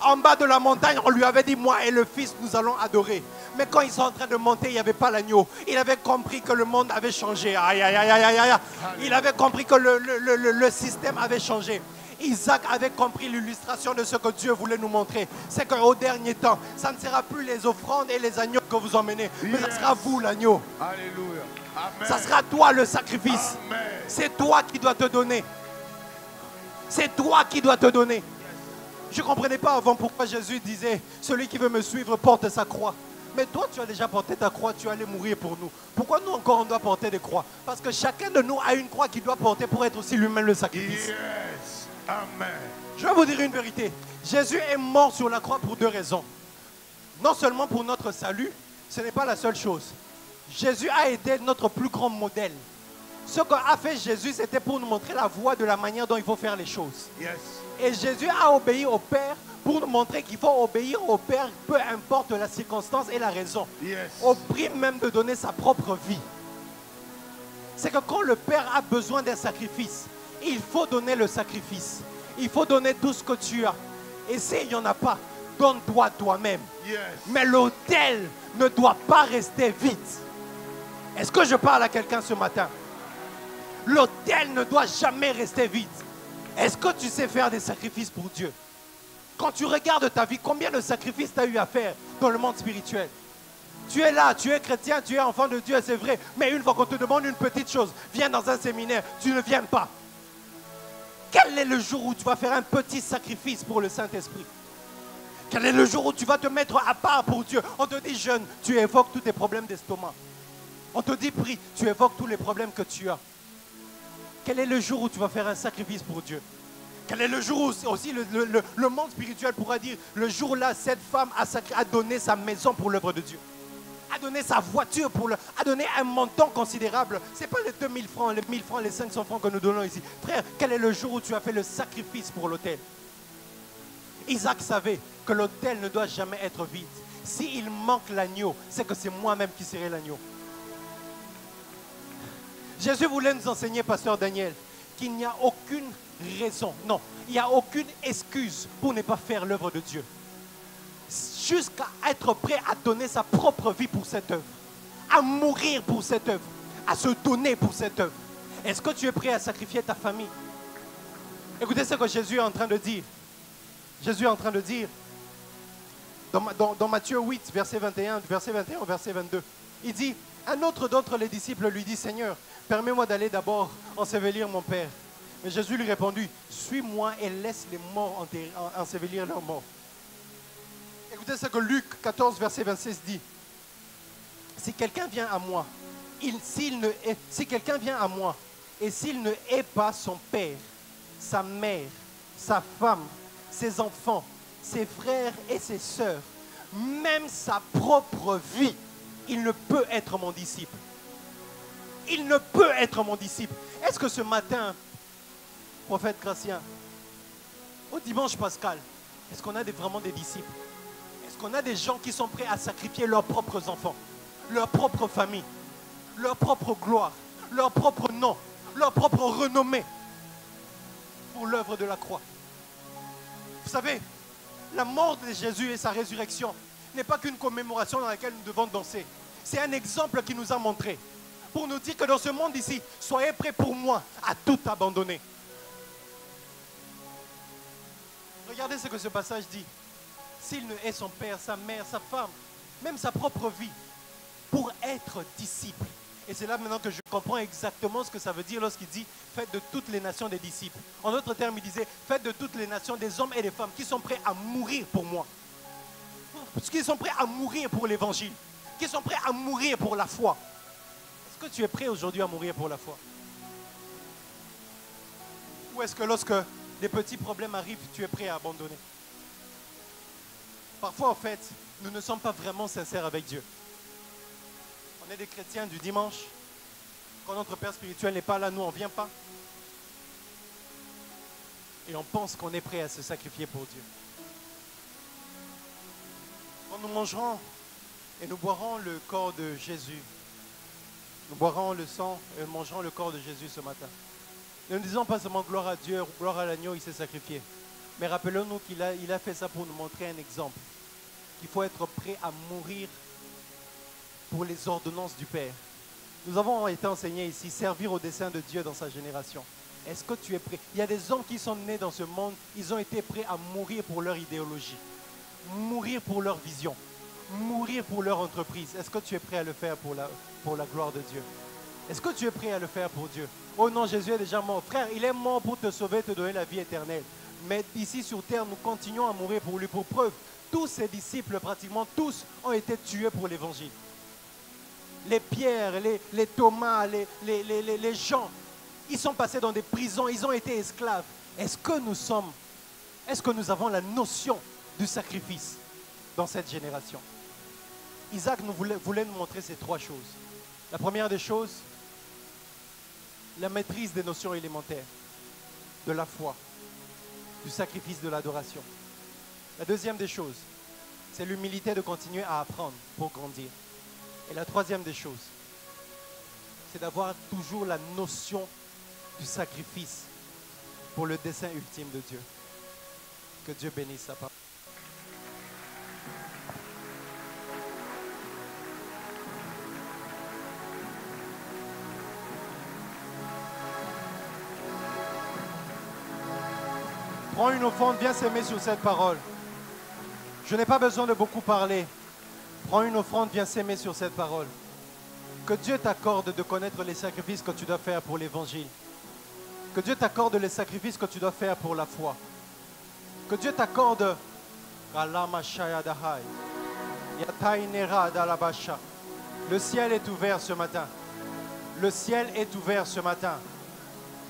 En bas de la montagne, on lui avait dit, moi et le Fils, nous allons adorer. Mais quand ils sont en train de monter, il n'y avait pas l'agneau. Il avait compris que le monde avait changé. Aïe, aïe, aïe, aïe, aïe, aïe. Il avait compris que le, le- le- le- le système avait changé. Isaac avait compris l'illustration de ce que Dieu voulait nous montrer. C'est qu'au dernier temps, ça ne sera plus les offrandes et les agneaux que vous emmenez, mais ça sera vous l'agneau. Alléluia. Amen. Ça sera toi le sacrifice. C'est toi qui dois te donner. C'est toi qui dois te donner. Je ne comprenais pas avant pourquoi Jésus disait, celui qui veut me suivre porte sa croix. Mais toi, tu as déjà porté ta croix, tu allais mourir pour nous. Pourquoi nous encore, on doit porter des croix? Parce que chacun de nous a une croix qu'il doit porter pour être aussi lui-même le sacrifice. Yes. Amen. Je vais vous dire une vérité. Jésus est mort sur la croix pour deux raisons. Non seulement pour notre salut, ce n'est pas la seule chose. Jésus a été notre plus grand modèle. Ce qu'a fait Jésus, c'était pour nous montrer la voie de la manière dont il faut faire les choses. Yes. Et Jésus a obéi au Père pour nous montrer qu'il faut obéir au Père, peu importe la circonstance et la raison, Yes. au prix même de donner sa propre vie. C'est que quand le Père a besoin d'un sacrifice, il faut donner le sacrifice. Il faut donner tout ce que tu as. Et s'il n'y en a pas, donne-toi toi-même. Yes. Mais l'autel ne doit pas rester vide. Est-ce que je parle à quelqu'un ce matin? L'autel ne doit jamais rester vide. Est-ce que tu sais faire des sacrifices pour Dieu? Quand tu regardes ta vie, combien de sacrifices tu as eu à faire dans le monde spirituel? Tu es là, tu es chrétien, tu es enfant de Dieu, c'est vrai. Mais une fois qu'on te demande une petite chose, viens dans un séminaire, tu ne viens pas. Quel est le jour où tu vas faire un petit sacrifice pour le Saint-Esprit? Quel est le jour où tu vas te mettre à part pour Dieu? On te dit jeune, tu évoques tous tes problèmes d'estomac. On te dit prie, tu évoques tous les problèmes que tu as. Quel est le jour où tu vas faire un sacrifice pour Dieu? Quel est le jour où aussi le, monde spirituel pourra dire le jour-là, cette femme a donné sa maison pour l'œuvre de Dieu a donné sa voiture pour le, a donné un montant considérable. Ce n'est pas les 2000 francs, les 1000 francs, les 500 francs que nous donnons ici. Frère, quel est le jour où tu as fait le sacrifice pour l'autel? Isaac savait que l'autel ne doit jamais être vide. S'il manque l'agneau, c'est que c'est moi-même qui serai l'agneau. Jésus voulait nous enseigner, pasteur Daniel, qu'il n'y a aucune raison, non, il n'y a aucune excuse pour ne pas faire l'œuvre de Dieu. Jusqu'à être prêt à donner sa propre vie pour cette œuvre, à mourir pour cette œuvre, à se donner pour cette œuvre. Est-ce que tu es prêt à sacrifier ta famille? Écoutez ce que Jésus est en train de dire. Jésus est en train de dire, Dans, Ma- dans- dans Matthieu 8, verset 21, verset 21 au verset 22, il dit, un autre d'entre les disciples lui dit, Seigneur, permets-moi d'aller d'abord ensevelir mon Père. Mais Jésus lui répondit, suis-moi et laisse les morts ensevelir leurs morts. Écoutez ce que Luc 14, verset 26 dit. Si quelqu'un vient à moi, si quelqu'un vient à moi et s'il ne hait pas son père, sa mère, sa femme, ses enfants, ses frères et ses sœurs, même sa propre vie, il ne peut être mon disciple. Il ne peut être mon disciple. Est-ce que ce matin, prophète Gratien, au dimanche pascal, est-ce qu'on a vraiment des disciples? Est-ce qu'on a des gens qui sont prêts à sacrifier leurs propres enfants, leur propre famille, leur propre gloire, leur propre nom, leur propre renommée pour l'œuvre de la croix? Vous savez, la mort de Jésus et sa résurrection n'est pas qu'une commémoration dans laquelle nous devons danser. C'est un exemple qui nous a montré pour nous dire que dans ce monde ici, soyez prêts pour moi à tout abandonner. Regardez ce que ce passage dit. S'il ne hait son père, sa mère, sa femme, même sa propre vie, pour être disciple. Et c'est là maintenant que je comprends exactement ce que ça veut dire lorsqu'il dit faites de toutes les nations des disciples. En d'autres termes, il disait faites de toutes les nations des hommes et des femmes qui sont prêts à mourir pour moi. Qui sont prêts à mourir pour l'évangile. Qui sont prêts à mourir pour la foi. Est-ce que tu es prêt aujourd'hui à mourir pour la foi? Ou est-ce que lorsque des petits problèmes arrivent, tu es prêt à abandonner? Parfois, en fait, nous ne sommes pas vraiment sincères avec Dieu. On est des chrétiens du dimanche. Quand notre Père spirituel n'est pas là, nous, on ne vient pas. Et on pense qu'on est prêt à se sacrifier pour Dieu. Quand nous mangerons et nous boirons le corps de Jésus, nous boirons le sang et mangerons le corps de Jésus ce matin. Ne disons pas seulement gloire à Dieu, gloire à l'agneau, il s'est sacrifié. Mais rappelons-nous qu'il a, a fait ça pour nous montrer un exemple. Qu'il faut être prêt à mourir pour les ordonnances du Père. Nous avons été enseignés ici, servir au dessein de Dieu dans sa génération. Est-ce que tu es prêt? Il y a des hommes qui sont nés dans ce monde, ils ont été prêts à mourir pour leur idéologie, mourir pour leur vision, mourir pour leur entreprise. Est-ce que tu es prêt à le faire pour la, gloire de Dieu? Est-ce que tu es prêt à le faire pour Dieu? Oh non, Jésus est déjà mort. Frère, il est mort pour te sauver, te donner la vie éternelle. Mais ici sur terre, nous continuons à mourir pour lui. Pour preuve, tous ses disciples, pratiquement tous, ont été tués pour l'évangile. Les Pierre, les, Thomas, les, les- les gens, ils sont passés dans des prisons, ils ont été esclaves. Est-ce que nous sommes, est-ce que nous avons la notion du sacrifice dans cette génération? Isaac voulait nous montrer ces trois choses. La première des choses, la maîtrise des notions élémentaires, de la foi, du sacrifice, de l'adoration. La deuxième des choses, c'est l'humilité de continuer à apprendre pour grandir. Et la troisième des choses, c'est d'avoir toujours la notion du sacrifice pour le dessein ultime de Dieu. Que Dieu bénisse sa parole. Prends une offrande, viens s'aimer sur cette parole. Je n'ai pas besoin de beaucoup parler. Prends une offrande, viens s'aimer sur cette parole. Que Dieu t'accorde de connaître les sacrifices que tu dois faire pour l'évangile. Que Dieu t'accorde les sacrifices que tu dois faire pour la foi. Que Dieu t'accorde. Le ciel est ouvert ce matin. Le ciel est ouvert ce matin.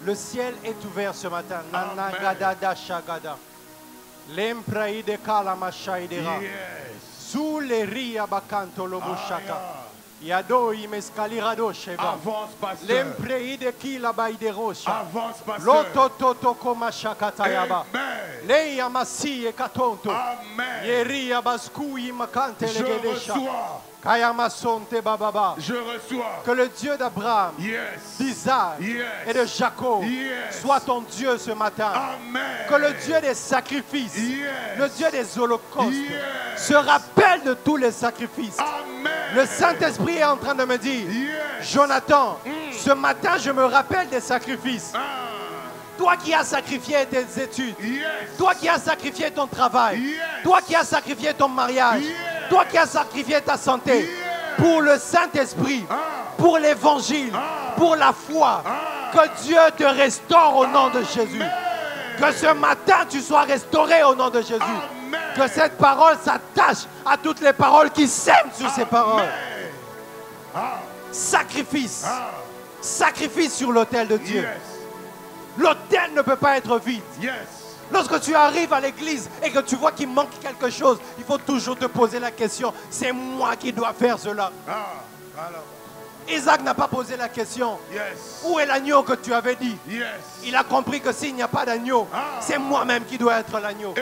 Le ciel est ouvert ce matin. Lempraide kalamashaidera. Sous les ria bakanto loboshaka. Yadoi meskalirado sheva. Lempreide kila baiderosha. Avance, pasteur. Lotototoko mashakatayaba. Amen. Leia masi e katonto. Amen. Yeria baskui makante Je legedesha. Je reçois. Que le Dieu d'Abraham, Yes. d'Isaac Yes. et de Jacob Yes. soit ton Dieu ce matin. Amen. Que le Dieu des sacrifices, le Dieu des holocaustes, se rappelle de tous les sacrifices. Amen. Le Saint-Esprit est en train de me dire. Jonathan, ce matin je me rappelle des sacrifices. Ah. Toi qui as sacrifié tes études. Toi qui as sacrifié ton travail. Toi qui as sacrifié ton mariage. Toi qui as sacrifié ta santé. Pour le Saint-Esprit. Ah. Pour l'évangile. Ah. Pour la foi. Que Dieu te restaure au nom de Jésus. Que ce matin tu sois restauré au nom de Jésus. Que cette parole s'attache à toutes les paroles qui sèment sur ces paroles. Ah. Sacrifice. Ah. Sacrifice sur l'autel de Dieu. L'autel ne peut pas être vide. Lorsque tu arrives à l'église et que tu vois qu'il manque quelque chose, il faut toujours te poser la question, c'est moi qui dois faire cela. Ah. Isaac n'a pas posé la question, Yes. où est l'agneau que tu avais dit? Yes. Il a compris que s'il n'y a pas d'agneau, Ah. c'est moi-même qui dois être l'agneau.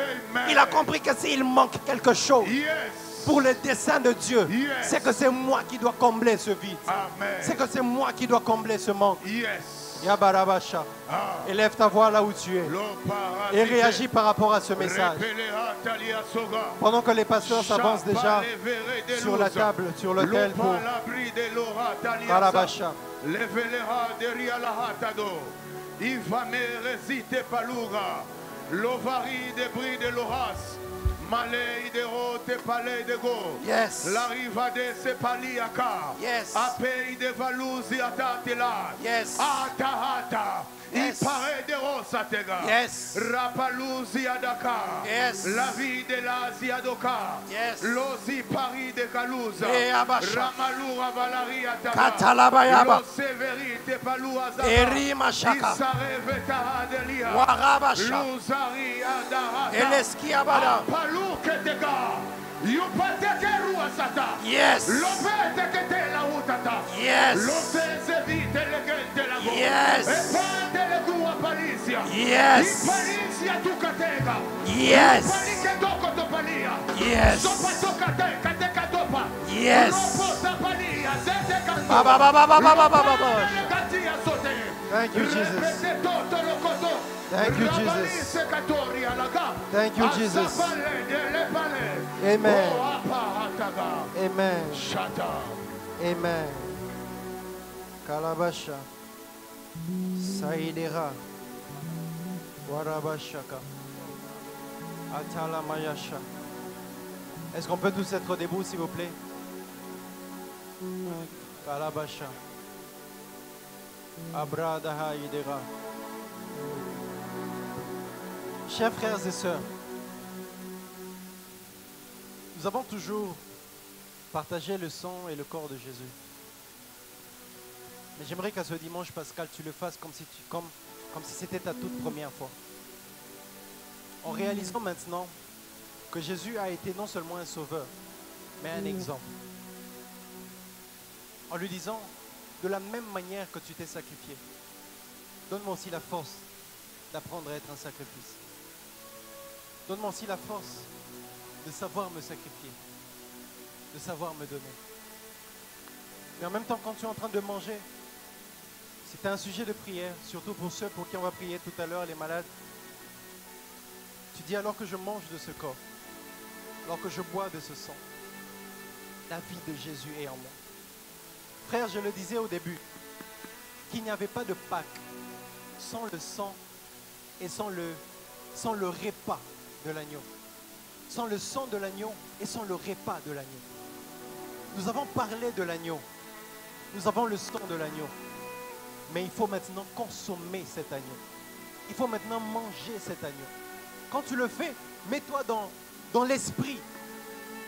Il a compris que s'il manque quelque chose Yes. pour le dessein de Dieu, Yes. c'est que c'est moi qui dois combler ce vide. C'est que c'est moi qui dois combler ce manque. Yes. Yabarabasha. Ah. Élève ta voix là où tu es et réagis par rapport à ce message. Pendant que les pasteurs s'avancent déjà sur la table, sur l'autel pour. Barabasha. De rialahatado. Infame resite paluga. Lovari de bri de loras. Malay de rote palais de go. Yes. La riva de se pali aka. Yes. Apei de valouzi atatila. Yes. Ata ata. Yes. Yes. Rapaluzia Dakar. Yes. La vie de l'Asia Doka. Yes. Losi Paris de Kalouza. Eh, Ramaloura Valaria Taka. Katalabayaba. Severi de Palouaza. Eri Mashaka. Isareve Tahadelia. Warabasha. Luzari Adara. Eleski Abada. Palouke Dega. Yes. Yes. Yes. Yes. Yes. Yes. Yes. Thank you, Jesus. Thank you, Jesus. Thank you, Jesus. Amen. Amen. Amen. Kalabasha. Saidera. Warabashaka. Atala Mayasha. Est-ce qu'on peut tous être debout, s'il vous plaît? Kalabasha. Abradaha Idera. Chers frères et sœurs, nous avons toujours partagé le sang et le corps de Jésus. Mais j'aimerais qu'à ce dimanche, Pascal, tu le fasses comme si, tu, comme, comme si c'était ta toute première fois. En réalisant maintenant que Jésus a été non seulement un sauveur, mais un exemple. En lui disant, de la même manière que tu t'es sacrifié, donne-moi aussi la force d'apprendre à être un sacrifice. Donne-moi aussi la force de savoir me sacrifier, de savoir me donner. Mais en même temps, quand tu es en train de manger, c'est un sujet de prière, surtout pour ceux pour qui on va prier tout à l'heure, les malades. Tu dis alors que je mange de ce corps, alors que je bois de ce sang, la vie de Jésus est en moi. Frère, je le disais au début, qu'il n'y avait pas de Pâques sans le sang et sans le, sans le repas de l'agneau. Sans le sang de l'agneau et sans le repas de l'agneau. Nous avons parlé de l'agneau. Nous avons le sang de l'agneau. Mais il faut maintenant consommer cet agneau. Il faut maintenant manger cet agneau. Quand tu le fais, mets-toi dans, dans l'esprit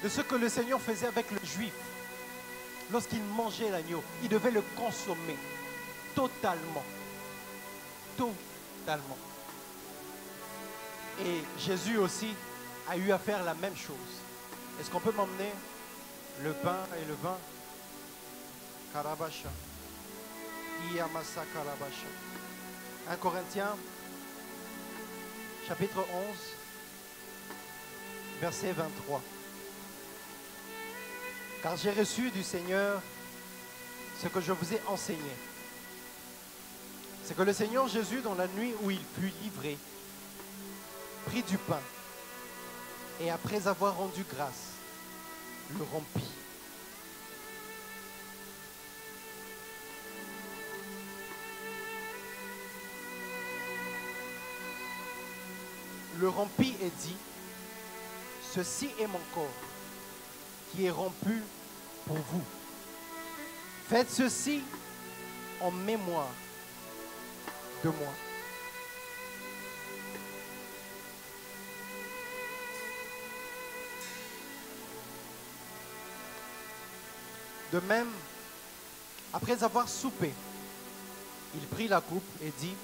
de ce que le Seigneur faisait avec le juif. Lorsqu'il mangeait l'agneau, il devait le consommer totalement. Totalement. Et Jésus aussi a eu à faire la même chose. Est-ce qu'on peut m'emmener le pain et le vin? Karabasha. Iyamasa Karabasha. 1 Corinthiens, chapitre 11, verset 23. Car j'ai reçu du Seigneur ce que je vous ai enseigné. C'est que le Seigneur Jésus, dans la nuit où il fut livré, prit du pain et après avoir rendu grâce, le rompit. le rompit et dit, Ceci est mon corps qui est rompu pour vous. Faites ceci en mémoire de moi. De même, après avoir soupé, il prit la coupe et dit,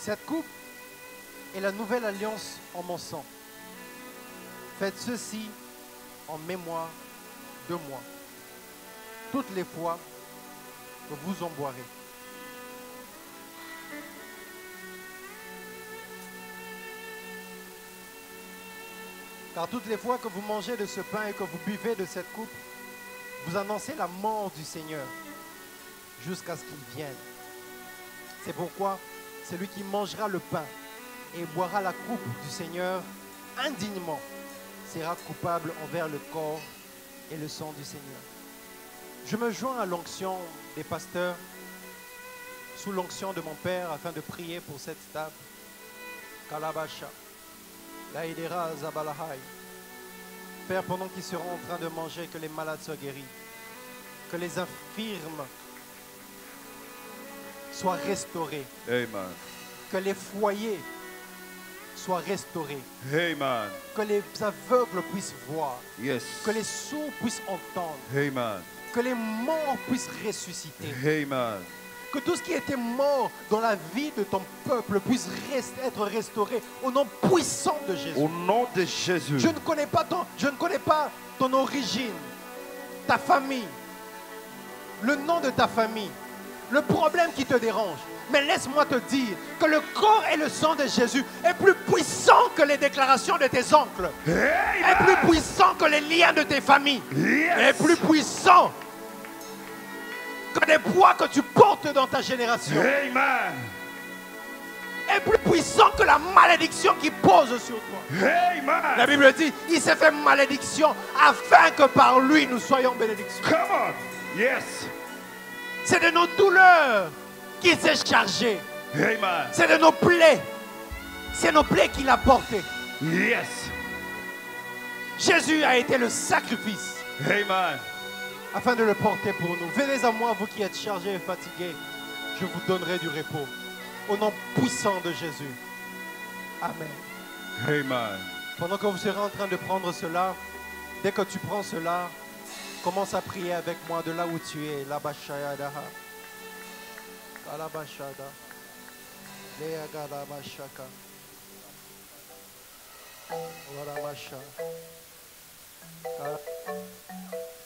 Cette coupe est la nouvelle alliance en mon sang. Faites ceci en mémoire de moi. Toutes les fois que vous en boirez. Car toutes les fois que vous mangez de ce pain et que vous buvez de cette coupe, vous annoncez la mort du Seigneur jusqu'à ce qu'il vienne. C'est pourquoi celui qui mangera le pain et boira la coupe du Seigneur indignement sera coupable envers le corps et le sang du Seigneur. Je me joins à l'onction des pasteurs sous l'onction de mon Père afin de prier pour cette table. Kalabasha. Père, pendant qu'ils seront en train de manger, que les malades soient guéris, que les infirmes soient restaurés, Amen. que les foyers soient restaurés, Amen. que les aveugles puissent voir, Yes. que les sourds puissent entendre, Amen. que les morts puissent ressusciter, Amen. Que tout ce qui était mort dans la vie de ton peuple puisse rester- être restauré au nom puissant de Jésus. Au nom de Jésus. Je ne connais pas ton, je ne connais pas ton origine, ta famille, le nom de ta famille, le problème qui te dérange. Mais laisse-moi te dire que le corps et le sang de Jésus est plus puissant que les déclarations de tes oncles, est plus puissant que les liens de tes familles, est plus puissant que les poids que tu portes dans ta génération, Amen. est plus puissant que la malédiction qui pose sur toi. La Amen. Bible dit, il s'est fait malédiction afin que par lui nous soyons bénédictions. Come on. Yes. C'est de nos douleurs qu'il s'est chargé. C'est de nos plaies. C'est nos plaies qu'il a portées. Yes. Jésus a été le sacrifice Amen. Afin de le porter pour nous. Venez à moi, vous qui êtes chargés et fatigués. Je vous donnerai du repos. Au nom puissant de Jésus. Amen. Amen. Pendant que vous serez en train de prendre cela, dès que tu prends cela, commence à prier avec moi de là où tu es. Labashayadaha. Kalabashada. Leagalabashaka. Oramasha. Kala- Kalabashaka.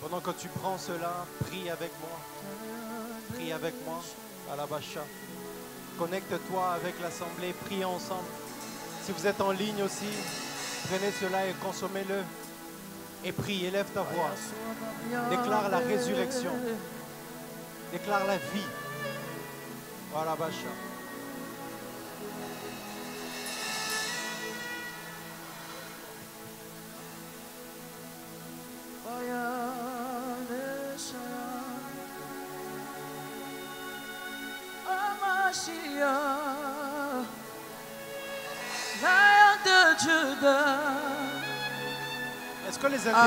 Pendant que tu prends cela, prie avec moi. Prie avec moi. Alabasha. Connecte-toi avec l'assemblée, prie ensemble. Si vous êtes en ligne aussi, prenez cela et consommez-le. Et prie, élève ta voix. Déclare la résurrection. Déclare la vie. Alabasha. Inter-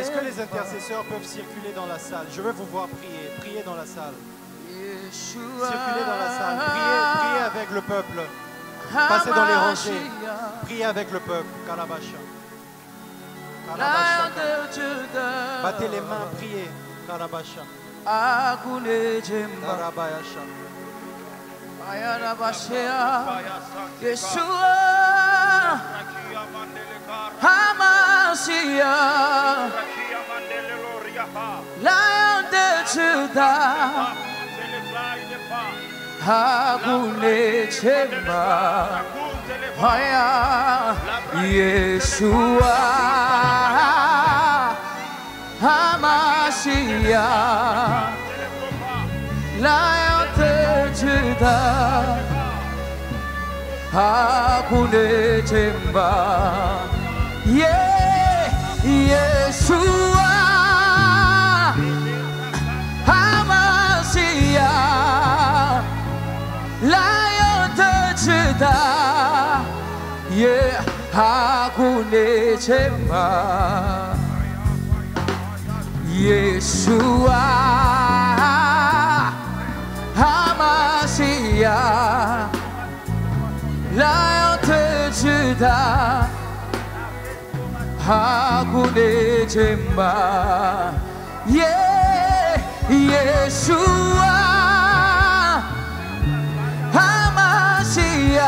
Est-ce que les intercesseurs peuvent circuler dans la salle? Je veux vous voir prier. Priez dans la salle. Circulez dans la salle. Priez, priez avec le peuple. Passez dans les rangées. Priez avec le peuple. Kalabasha. Kalabasha. Battez les mains, priez. Kalabasha. Karabayasha. Yeshua, نسيا لا يدتدا هاكوني تشبا هيا يسوع هماسيا لا يدتدا 하군의 쟁반 예. 耶稣啊阿马西亚来到了这达耶阿古内切莫耶稣啊西亚来到了这 yeshua Hamashiach,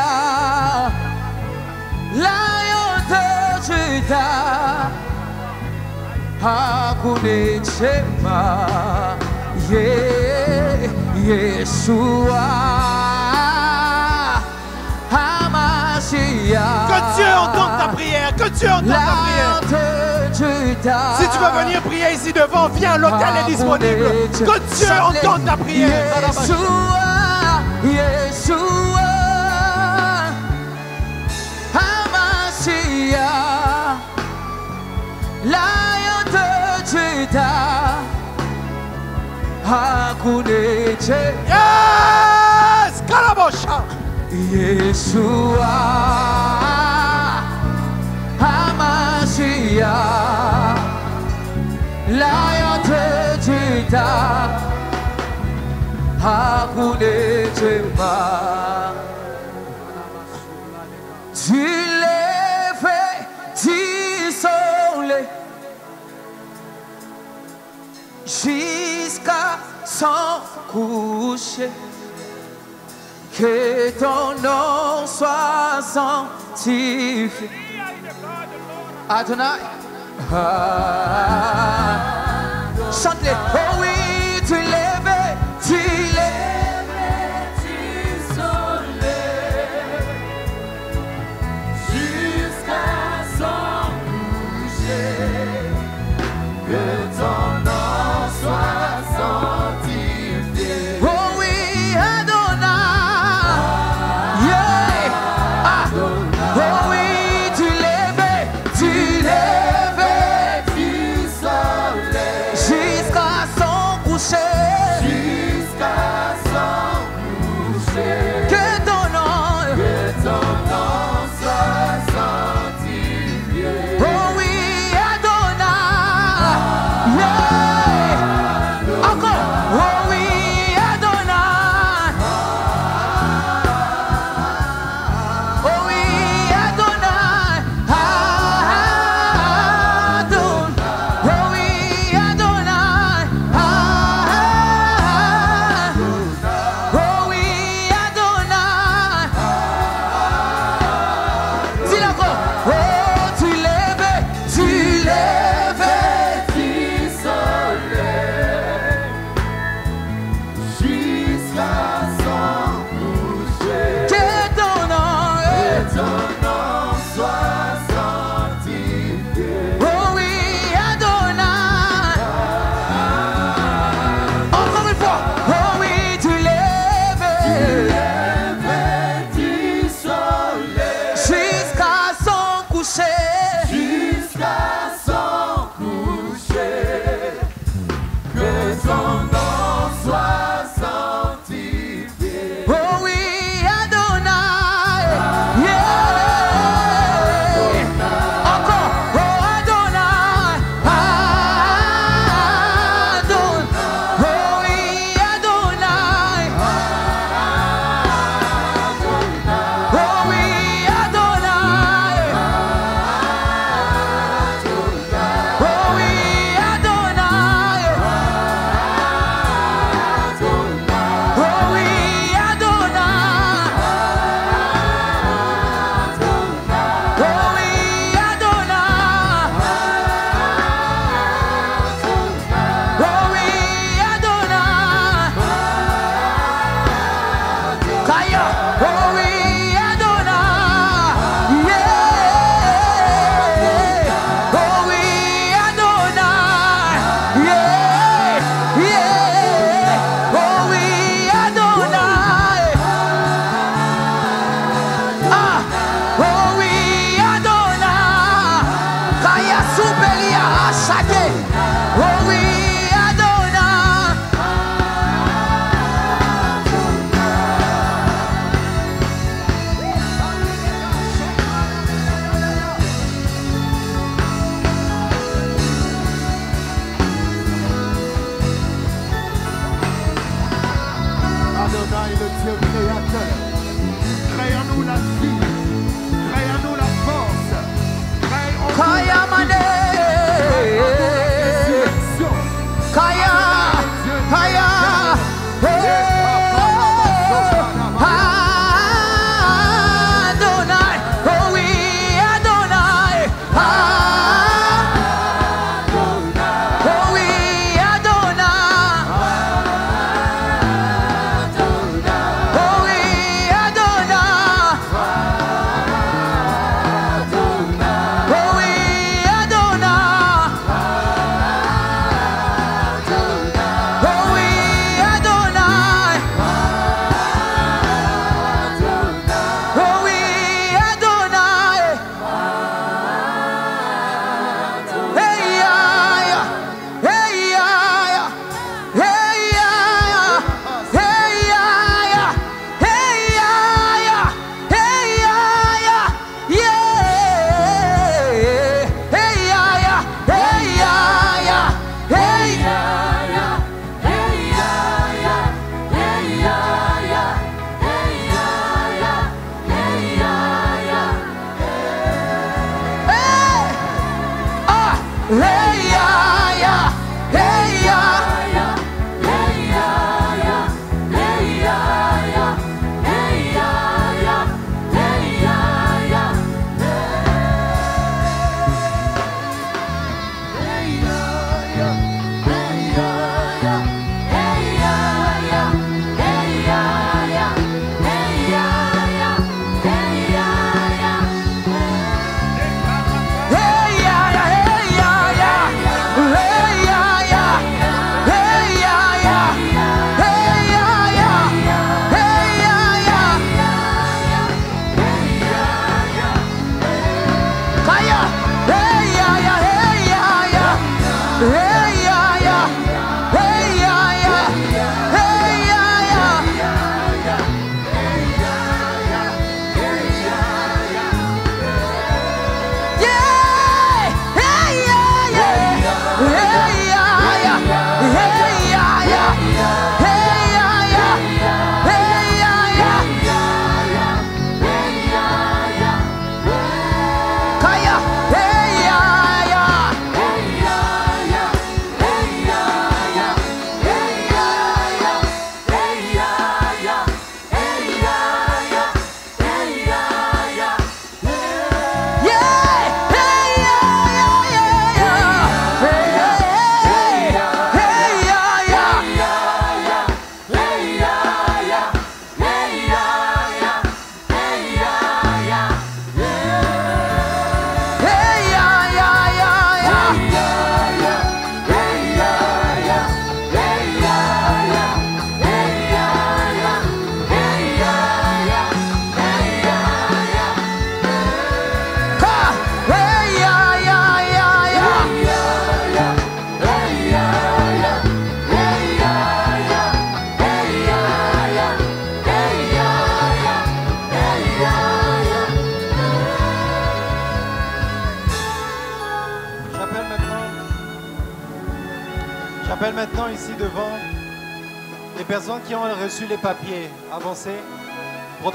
Lion de Judah, yeah, Hakune Chema, Yeshua, Hamashiach, Lion de Judah, Hakune Chema, yeah, Yeshua, Hamashiach, Lion de Judah, Hakune Chema, yeah, Yeshua, Hamashiach. Que Dieu entende ta prière, que Dieu entende ta prière. Si tu veux venir prier ici devant, viens, l'hôtel est disponible. Que Dieu entende ta prière. Yeshua, Yeshua, Hamashiach, Lion de Judah, Hakune Chema. Yes! Kalabosha! Yeshua Hamashiach Lion de Judah Hakune Chema Tu l'es fait d'isoler Jusqu'à son coucher que ton nom soit sanctifié. Uh, Adonai. Sunday, holy.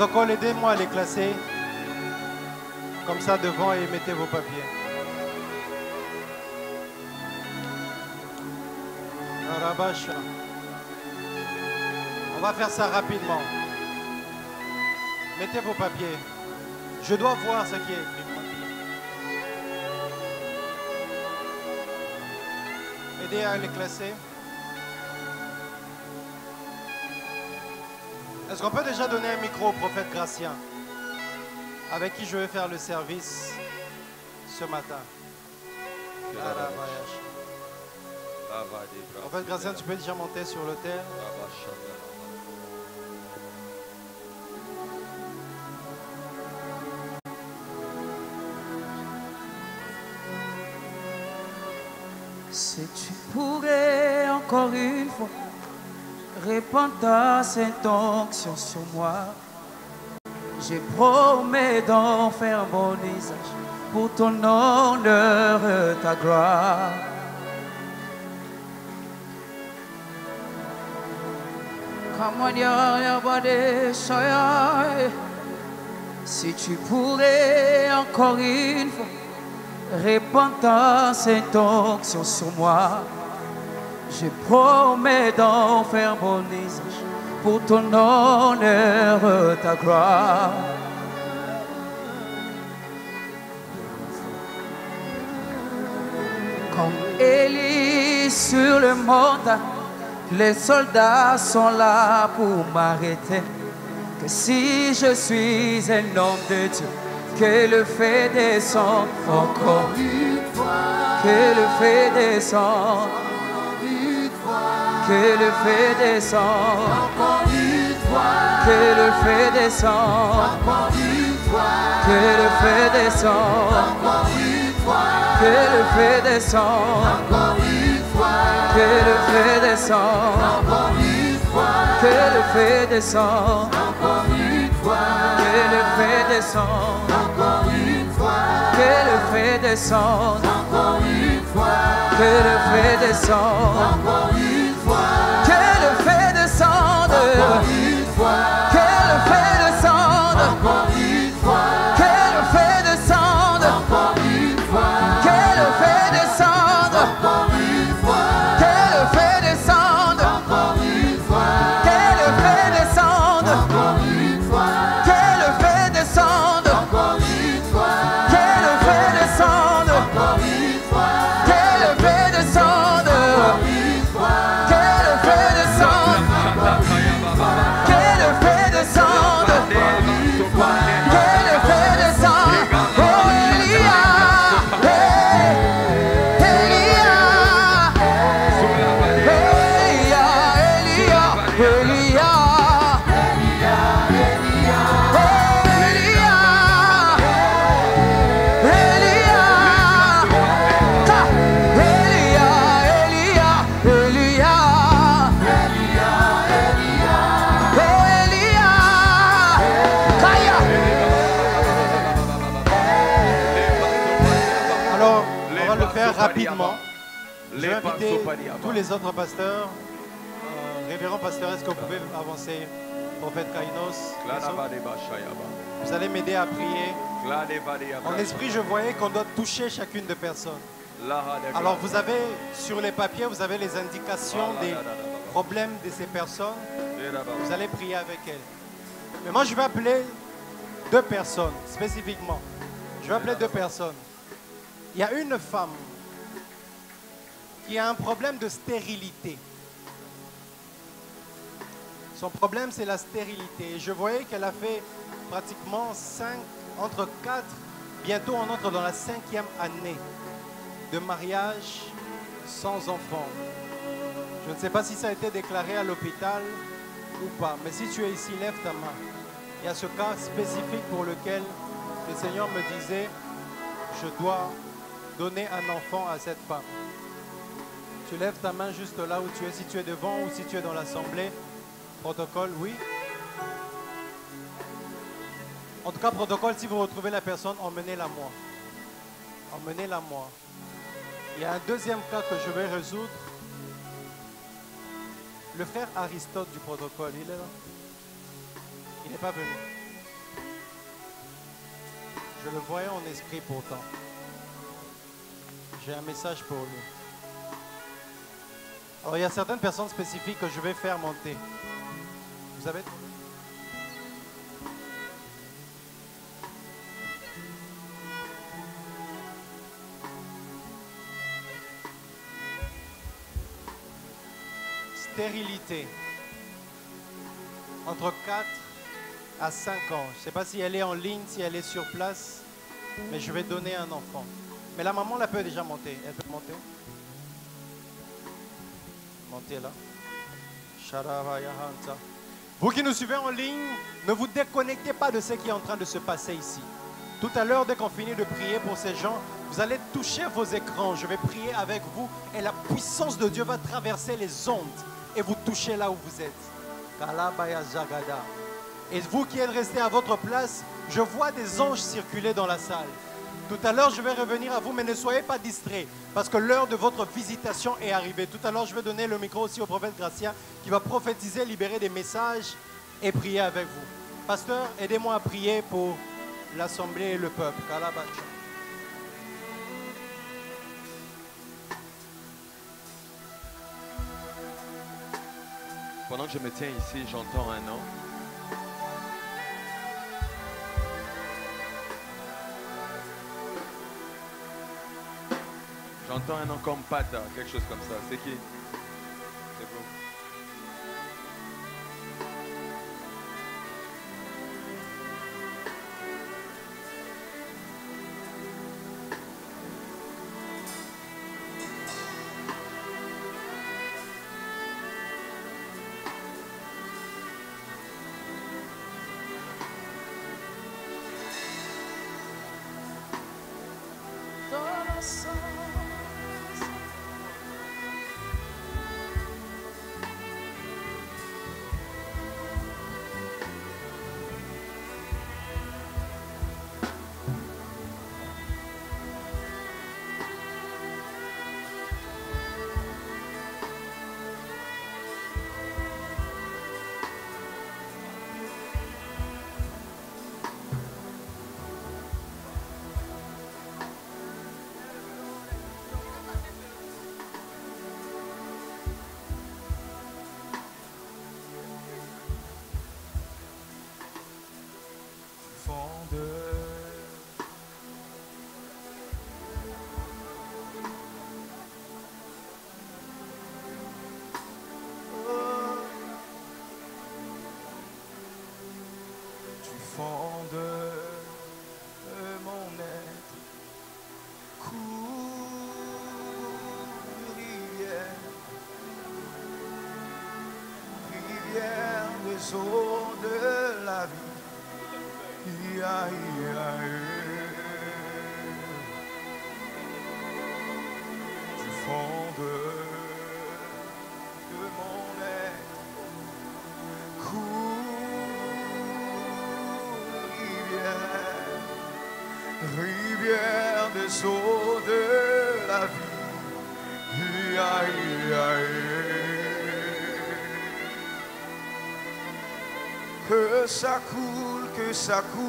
protocole, aidez-moi à les classer. Comme ça, devant et mettez vos papiers. On va faire ça rapidement. Mettez vos papiers. Je dois voir ce qui est écrit. Aidez à les classer. Est-ce qu'on peut déjà donner un micro au prophète Gratien, avec qui je vais faire le service ce matin? Ah, prophète Gratien, tu peux déjà monter sur le l'autel. Si tu pourrais encore une fois répandre ta sainte onction sur moi, je promets d'en faire mon usage. Pour ton honneur et ta gloire. Si tu pourrais encore une fois répandre ta sainte onction sur moi, je promets d'en faire mon usage pour ton honneur ta gloire. Comme Élie sur le montagne, les soldats sont là pour m'arrêter. Que si je suis un homme de Dieu, que le fait descende encore une fois. Que le fait descende. Que le fait descende. Encore une fois, Que le fait descende. encore une fois, Que le fait descende. encore une fois, Que le fait descende. encore une fois, Que le fait descende. encore une fois, Que le fait descende. encore une fois, Que le fait descende. encore une fois, Que le fait descende. encore une fois, Que le fait descende. encore une fois, 아. Les autres pasteurs. Euh, révérend pasteur, est-ce que vous pouvez avancer? Prophète Kainos. Vous allez m'aider à prier. En esprit, je voyais qu'on doit toucher chacune de personnes. Alors, vous avez sur les papiers, vous avez les indications des problèmes de ces personnes. Vous allez prier avec elles. Mais moi, je vais appeler deux personnes spécifiquement. Je vais appeler deux personnes. Il y a une femme qui a un problème de stérilité. Son problème, c'est la stérilité. Et je voyais qu'elle a fait pratiquement 5, entre 4, bientôt on entre dans la cinquième année de mariage sans enfant. Je ne sais pas si ça a été déclaré à l'hôpital ou pas, mais si tu es ici, lève ta main. Il y a ce cas spécifique pour lequel le Seigneur me disait, je dois donner un enfant à cette femme. Tu lèves ta main juste là où tu es, si tu es devant ou si tu es dans l'assemblée. Protocole, oui. En tout cas, protocole, si vous retrouvez la personne, emmenez-la moi. Emmenez-la moi. Il y a un deuxième cas que je vais résoudre. Le frère Aristote du protocole, il est là Il n'est pas venu. Je le voyais en esprit pourtant. J'ai un message pour lui. Alors, il y a certaines personnes spécifiques que je vais faire monter. Vous avez Stérilité. Entre 4 à 5 ans. Je ne sais pas si elle est en ligne, si elle est sur place, mais je vais donner un enfant. Mais la maman, la peut déjà monter. Elle peut monter. Montez là. Sharavayahanta. Vous qui nous suivez en ligne, ne vous déconnectez pas de ce qui est en train de se passer ici. Tout à l'heure, dès qu'on finit de prier pour ces gens, Vous allez toucher vos écrans. Je vais prier avec vous et la puissance de Dieu va traverser les ondes et vous toucher là où vous êtes. Et vous qui êtes restés à votre place, je vois des anges circuler dans la salle. Tout à l'heure, je vais revenir à vous, mais ne soyez pas distraits, parce que l'heure de votre visitation est arrivée. Tout à l'heure, je vais donner le micro aussi au prophète Gracia, qui va prophétiser, libérer des messages et prier avec vous. Pasteur, aidez-moi à prier pour l'assemblée et le peuple. Pendant que je me tiens ici, j'entends un nom. J'entends un nom comme Pata, quelque chose comme ça. C'est qui? C'est vous. soul. Ça coule, que ça coule,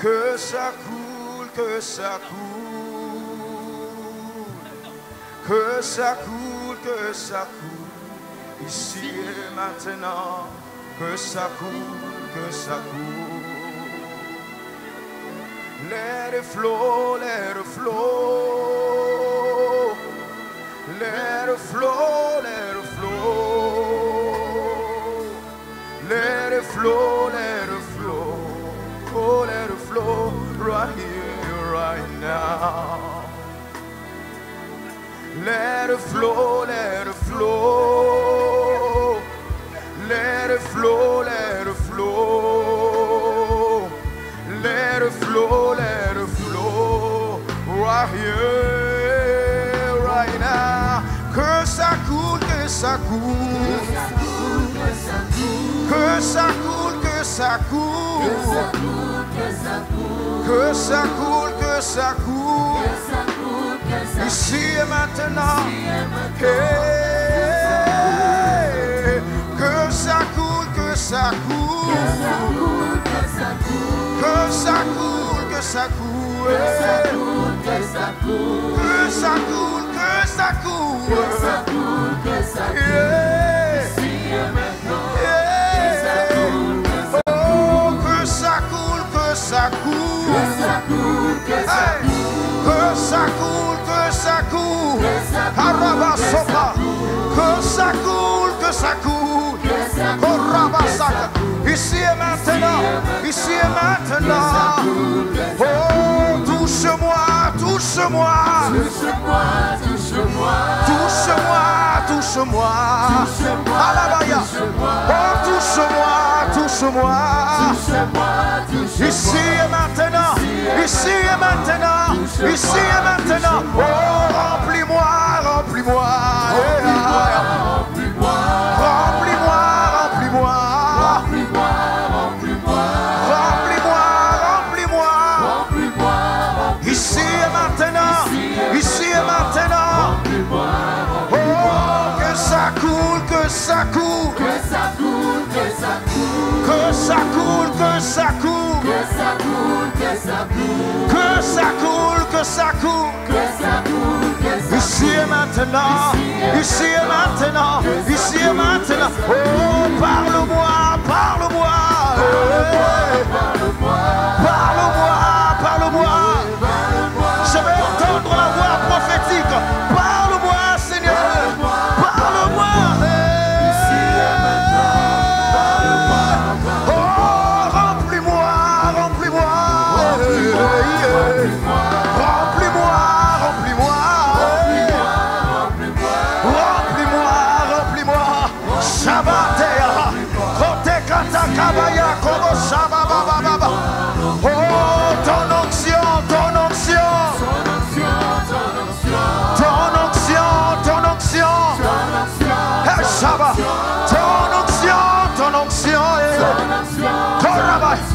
que ça coule, que ça coule, que ça coule, que ça coule, ici et maintenant, que ça coule, que ça coule. It flow, it flow, it flow, flow, let it flow. Oh, let it flow right here, right now. Let it flow, let it flow. Let it flow, let it flow. Let it flow, let it flow. Right here, right now. Que ça coule, que ça coule. Que ça coule, que ça coule. Que ça coule, que ça coule. Ici et maintenant. Hey. Que ça coule, que ça coule. Que ça coule, que ça coule. Que ça coule, que ça coule. Yeah. Coule. Arabasopa. Que ça coule, que ça coule. Korabasaka. Ici et maintenant, ici et maintenant. Oh, touche-moi, touche-moi. Touche-moi, touche-moi. Alabaya. Oh, touche-moi, touche-moi. Ici et maintenant. ici et maintenant, ici et maintenant. Oh, remplis-moi. Remplis-moi, remplis-moi. Remplis-moi, remplis-moi. Ici et maintenant, ici et maintenant. Oh, ça coule, que ça coule. Que ça coule, que ça coule. Que ça coule, que ça coule. Que ça coule, que ça coule. Que ça coule, Ici et maintenant, ici et maintenant, ici et maintenant. Oh, parle-moi, parle-moi. Parle-moi.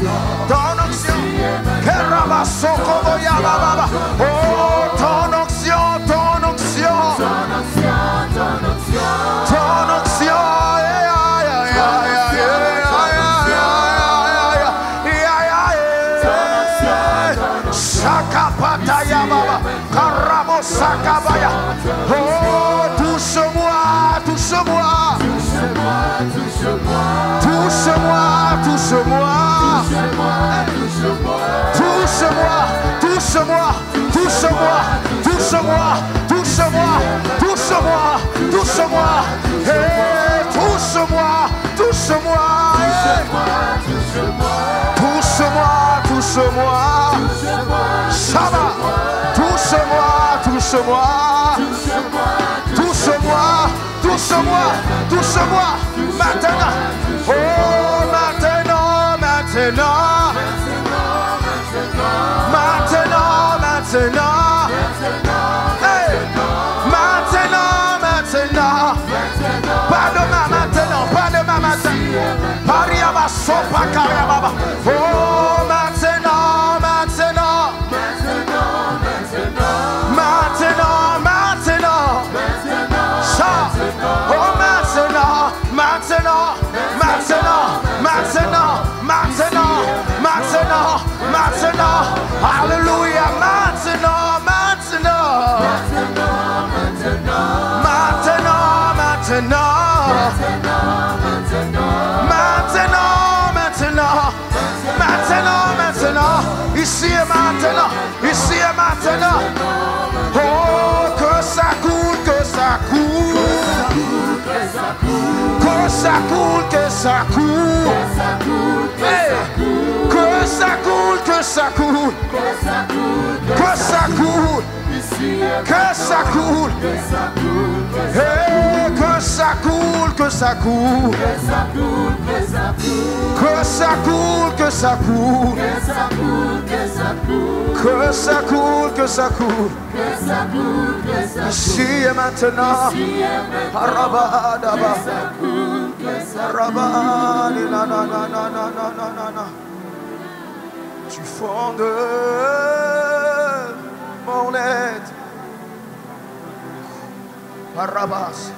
Don't you. Kerabasoko Yababa. Oh, Touche-moi, touche-moi, touche-moi, touche-moi, touche-moi, touche-moi, touche-moi, Eh, touche-moi, touche-moi, touche-moi, touche-moi, Shabba, touche-moi, touche-moi, touche-moi, touche-moi, touche-moi, maintenant, oh maintenant, maintenant. Maintenant, maintenant. Hey. Maintenant, maintenant. Pas demain, maintenant. Pas demain, maintenant. Pariaba, sopa, kariaba. Oh, maintenant, maintenant. Maintenant, maintenant. Ça. Oh, maintenant, maintenant, maintenant, maintenant, maintenant, Hallelujah, mountain oh, mountain oh. Mountain oh, mountain oh. Mountain oh, mountain oh. Mountain oh, mountain oh. Mountain oh, mountain oh. Mountain oh, You see a mountain oh. You see a mountain oh. Oh, que ça coule, que ça coule. Que ça coule, que ça coule. Que ça coule, que ça coule que ça coule. Que ça coule. Que ça coule. Hey, que ça coule, que ça coule. Que ça coule, que ça coule. Que ça coule, que ça coule. Ici et maintenant. Araba, adaba. Araba, na, na, na, na, na, na, na, na. Tu fondes mon aide. Barabas.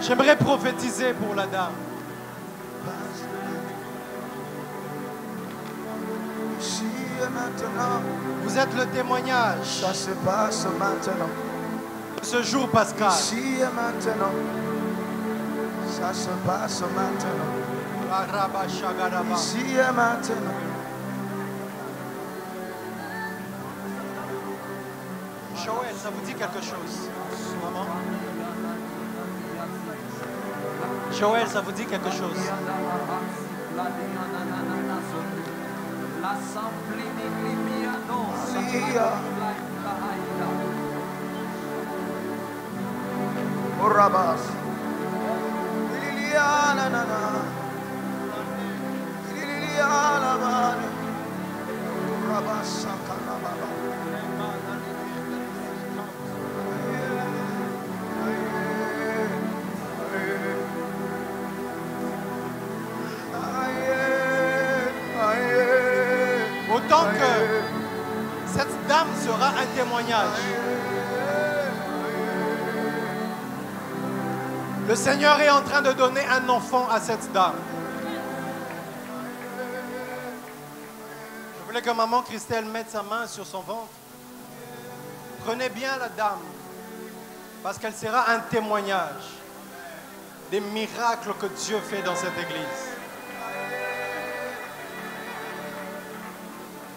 J'aimerais prophétiser pour la dame. Ici et maintenant. Vous êtes le témoignage Ça se passe maintenant. ce jour pascal. Ici et maintenant. Ça se passe maintenant. Ici et maintenant. Joël, ça vous dit quelque chose Maman? Joël, ça vous dit quelque chose? Autant que cette dame sera un témoignage. Le Seigneur est en train de donner un enfant à cette dame. Voulais que maman Christelle mette sa main sur son ventre. Prenez bien la dame, parce qu'elle sera un témoignage des miracles que Dieu fait dans cette église.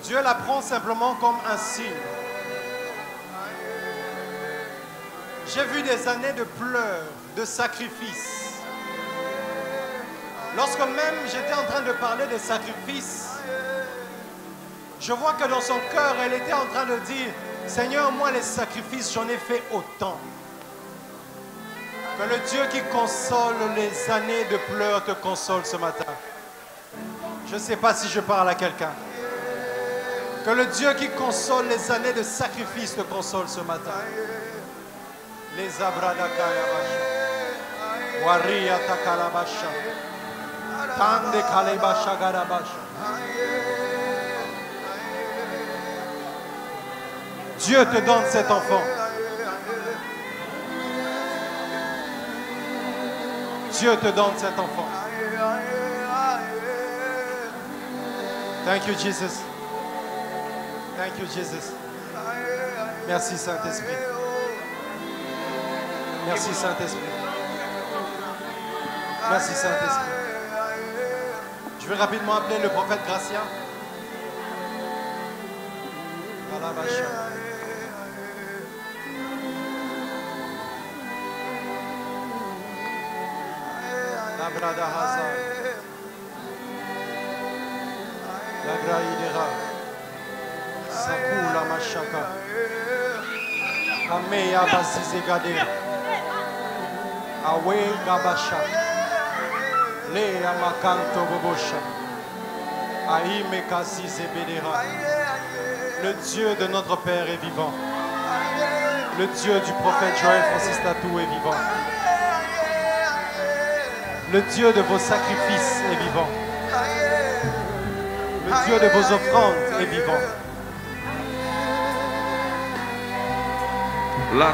Dieu la prend simplement comme un signe. J'ai vu des années de pleurs, de sacrifices. Lorsque même j'étais en train de parler des sacrifices, je vois que dans son cœur, elle était en train de dire, Seigneur, moi les sacrifices, j'en ai fait autant. Que le Dieu qui console les années de pleurs te console ce matin. Je ne sais pas si je parle à quelqu'un. Que le Dieu qui console les années de sacrifice te console ce matin. Les abradakayabasha. Takalabasha. Dieu te donne cet enfant. Dieu te donne cet enfant. Thank you, Jesus. Thank you, Jesus. Merci, Saint-Esprit. Merci, Saint-Esprit. Merci, Saint-Esprit. Je vais rapidement appeler le prophète. Alabasha. La brada Hazar. La graïdera. Sakula Mashaka. Ameya Basizegade. Awe Gabasha. Lea Makanto Bobosha. Aime Kazize Bedera. Le Dieu de notre Père est vivant. Le Dieu du prophète Joël Francis Tatou est vivant. Le Dieu de vos sacrifices est vivant. Le Dieu de vos offrandes est vivant. La.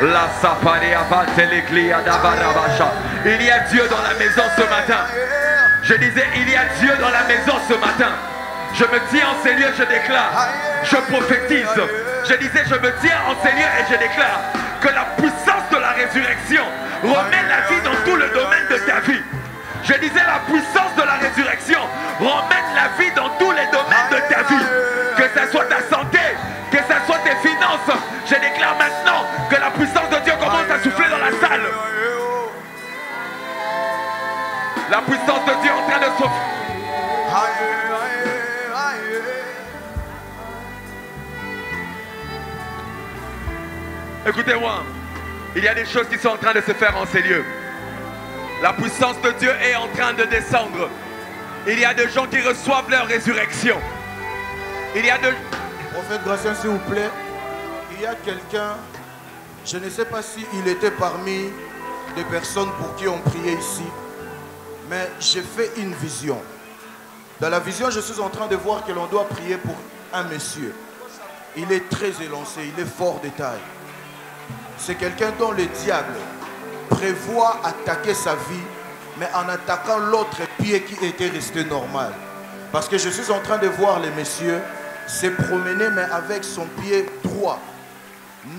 La. Il y a Dieu dans la maison ce matin. Je disais, il y a Dieu dans la maison ce matin. Je me tiens en ces lieux, je déclare. Je prophétise. Je disais, je me tiens en ces lieux et je déclare que la puissance résurrection remet la vie dans tout le domaine de ta vie. Je disais, la puissance de la résurrection remet la vie dans tous les domaines de ta vie. Que ce soit ta santé, que ce soit tes finances. Je déclare maintenant que la puissance de Dieu commence à souffler dans la salle. La puissance de Dieu est en train de souffler. Écoutez-moi, il y a des choses qui sont en train de se faire en ces lieux. La puissance de Dieu est en train de descendre. Il y a des gens qui reçoivent leur résurrection. Il y a de... Prophète Gracien, s'il vous plaît, il y a quelqu'un, je ne sais pas s'il était parmi des personnes pour qui on priait ici, mais j'ai fait une vision. Dans la vision, je suis en train de voir que l'on doit prier pour un monsieur. Il est très élancé, il est fort de. C'est quelqu'un dont le diable prévoit attaquer sa vie, mais en attaquant l'autre pied qui était resté normal. Parce que je suis en train de voir le monsieur se promener, mais avec son pied droit.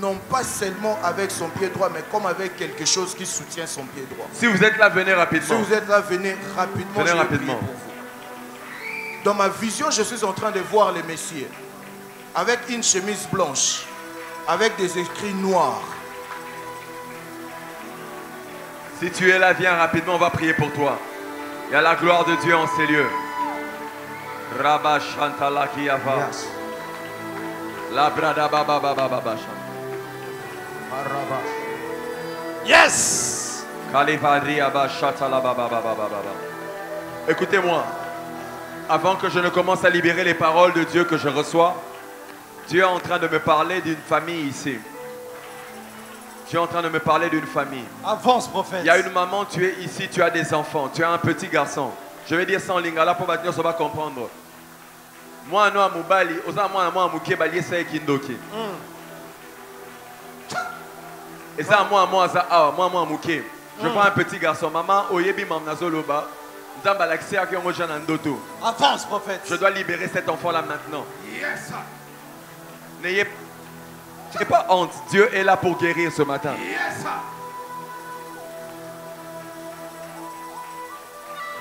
Non pas seulement avec son pied droit, mais comme avec quelque chose qui soutient son pied droit. Si vous êtes là, venez Si rapidement. vous êtes là, venez rapidement. Venez je vais rapidement. prier pour vous. Dans ma vision, je suis en train de voir le messieurs avec une chemise blanche, avec des écrits noirs. Si tu es là, viens rapidement, on va prier pour toi. Il y a la gloire de Dieu en ces lieux. Rabba Shantala Kiyava. La brada baba baba baba Yes! Kalivari Abba Shatala baba baba baba baba. Écoutez-moi. Avant que je ne commence à libérer les paroles de Dieu que je reçois, Dieu est en train de me parler d'une famille ici. Dieu est en train de me parler d'une famille. Avance, prophète. Il y a une maman, tu es ici, tu as des enfants, tu as un petit garçon. Je vais dire ça en lingala pour que ça va comprendre. Moi, non, à Moubali, aux moi, moi, Mouké, Bali, c'est Kindoki. Et ça, moi, moi, ça, ah, moi, moi, Mouké. Je Mm. vois un petit garçon. Maman, Oyebi, Mamnazoloba. Nzamba, l'accès à Kyomo Janandoto. Avance, prophète. Je dois libérer cet enfant-là maintenant. Yes. N'ayez n'ayez pas honte. Dieu est là pour guérir ce matin.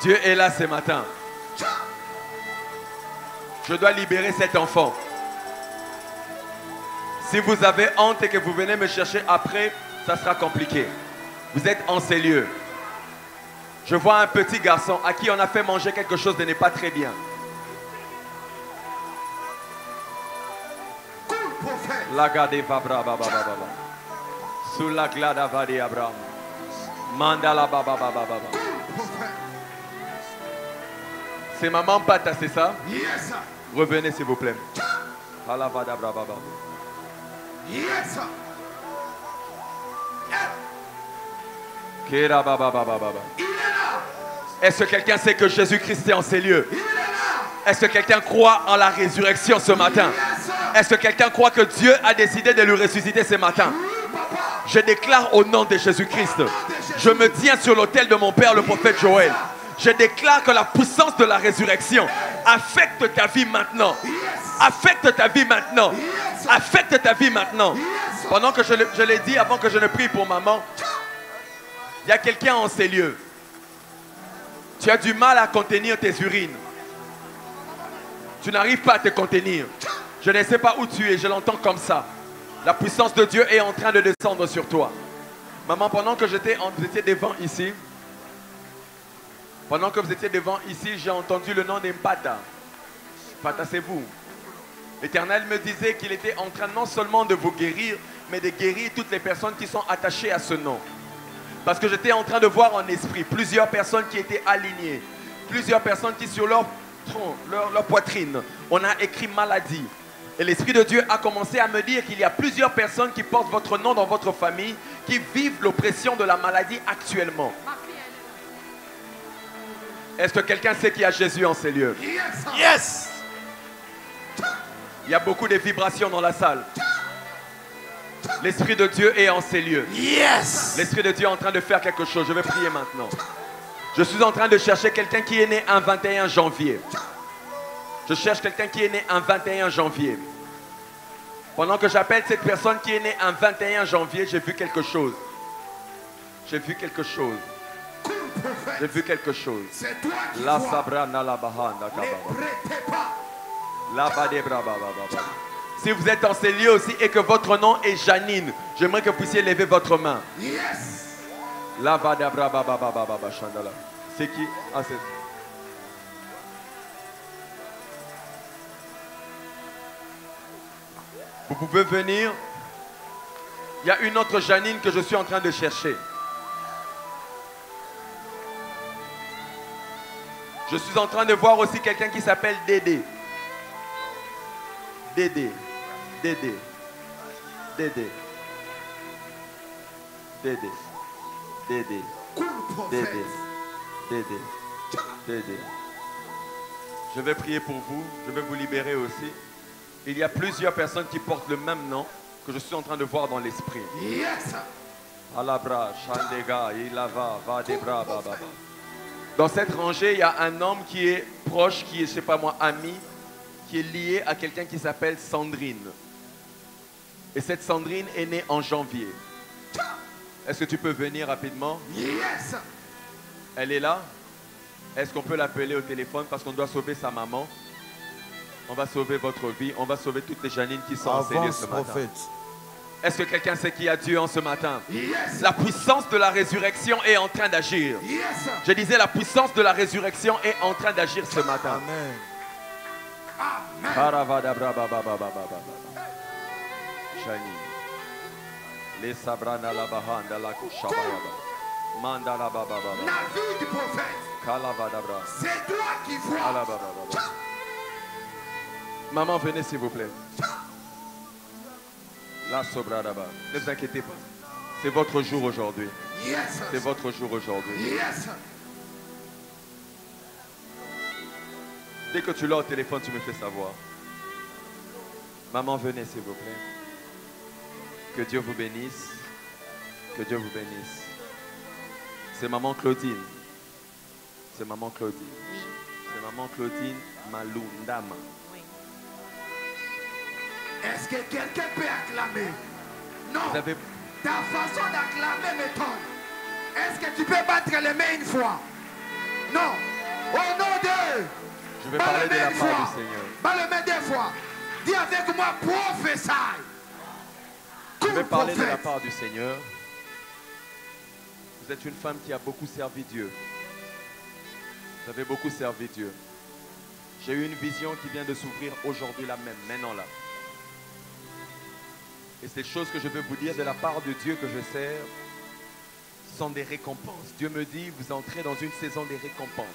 Dieu est là ce matin. Je dois libérer cet enfant. Si vous avez honte et que vous venez me chercher après, ça sera compliqué. Vous êtes en ces lieux. Je vois un petit garçon à qui on a fait manger quelque chose de n'est pas très bien. Lagade vabra baba baba baba. Sula glada vadi Abraham. Mandala baba baba baba. C'est maman Pata, c'est ça Yes, sir. Revenez s'il vous plaît. Alavada bra baba. Yes, sir. Kera baba baba baba. Est-ce que quelqu'un sait que Jésus-Christ est en ces lieux? Est-ce que quelqu'un croit en la résurrection ce matin? Est-ce que quelqu'un croit que Dieu a décidé de lui ressusciter ce matin? Je déclare au nom de Jésus-Christ, je me tiens sur l'autel de mon père, le prophète Joël. Je déclare que la puissance de la résurrection affecte ta vie maintenant. Affecte ta vie maintenant. Affecte ta vie maintenant. Pendant que je l'ai dit, avant que je ne prie pour maman, il y a quelqu'un en ces lieux. Tu as du mal à contenir tes urines. Tu n'arrives pas à te contenir. Je ne sais pas où tu es, je l'entends comme ça. La puissance de Dieu est en train de descendre sur toi. Maman, pendant que j'étais devant ici, pendant que vous étiez devant ici, j'ai entendu le nom d'Empata. Pata, c'est vous. L'Éternel me disait qu'il était en train non seulement de vous guérir, mais de guérir toutes les personnes qui sont attachées à ce nom. Parce que j'étais en train de voir en esprit plusieurs personnes qui étaient alignées. Plusieurs personnes qui sur leur tronc, leur, leur poitrine, on a écrit maladie. Et l'Esprit de Dieu a commencé à me dire qu'il y a plusieurs personnes qui portent votre nom dans votre famille, qui vivent l'oppression de la maladie actuellement. Est-ce que quelqu'un sait qu'il y a Jésus en ces lieux? Yes. Il y a beaucoup de vibrations dans la salle. L'Esprit de Dieu est en ces lieux. Yes. L'Esprit de Dieu est en train de faire quelque chose. Je vais prier maintenant. Je suis en train de chercher quelqu'un qui est né un 21 janvier. Je cherche quelqu'un qui est né un 21 janvier. Pendant que j'appelle cette personne qui est née un 21 janvier, j'ai vu quelque chose. J'ai vu quelque chose. J'ai vu quelque chose. C'est toi qui La sabrana la bahanda kababa. La badebra baba baba. Si vous êtes en ces lieux aussi et que votre nom est Janine, j'aimerais que vous puissiez lever votre main. Yes. C'est qui? Ah, c'est. Vous pouvez venir. Il y a une autre Janine que je suis en train de chercher. Je suis en train de voir aussi quelqu'un qui s'appelle Dédé. Dédé. Dédé. Dédé. Dédé. Dédé. Dédé. Dédé. Dédé. Je vais prier pour vous. Je vais vous libérer aussi. Il y a plusieurs personnes qui portent le même nom que je suis en train de voir dans l'esprit. Yes. Alabra, Shandega, Ilava, Vadebra, Bababa. Dans cette rangée, il y a un homme qui est proche, qui est, je sais pas moi, ami, qui est lié à quelqu'un qui s'appelle Sandrine. Et cette Sandrine est née en janvier. Est-ce que tu peux venir rapidement? Yes. Elle est là Est-ce qu'on peut l'appeler au téléphone? Parce qu'on doit sauver sa maman On va sauver votre vie, on va sauver toutes les Janines qui sont enseignées Avance, ce matin. Est-ce que quelqu'un sait qu'il y a Dieu en ce matin? Yes. La puissance de la résurrection est en train d'agir. Yes. Je disais, la puissance de la résurrection est en train d'agir ce matin. Amen. Amen. Shani. Les sabrana la bahanda la kushabayaba. Mandala bababa. La vie du prophète. Kalavadabra. C'est toi qui vois. Maman, venez s'il vous plaît. La sobradaba. Ne vous inquiétez pas. C'est votre jour aujourd'hui. Yes. C'est votre jour aujourd'hui. Yes. Dès que tu l'as au téléphone, tu me fais savoir. Maman, venez s'il vous plaît. Que Dieu vous bénisse. Que Dieu vous bénisse. C'est maman Claudine. C'est maman Claudine. C'est maman Claudine Malundama. Est-ce que quelqu'un peut acclamer? Non. Vous avez Ta façon d'acclamer m'étonne. Est-ce que tu peux battre les mains une fois? Non. Au nom de. Je vais parler les de la part du Seigneur. Les mains deux fois. Dis avec moi, prophétie. Je vais parler de la part du Seigneur. Vous êtes une femme qui a beaucoup servi Dieu. Vous avez beaucoup servi Dieu. J'ai eu une vision qui vient de s'ouvrir aujourd'hui là même, maintenant là. Et ces choses que je veux vous dire de la part de Dieu que je sers sont des récompenses. Dieu me dit, vous entrez dans une saison des récompenses.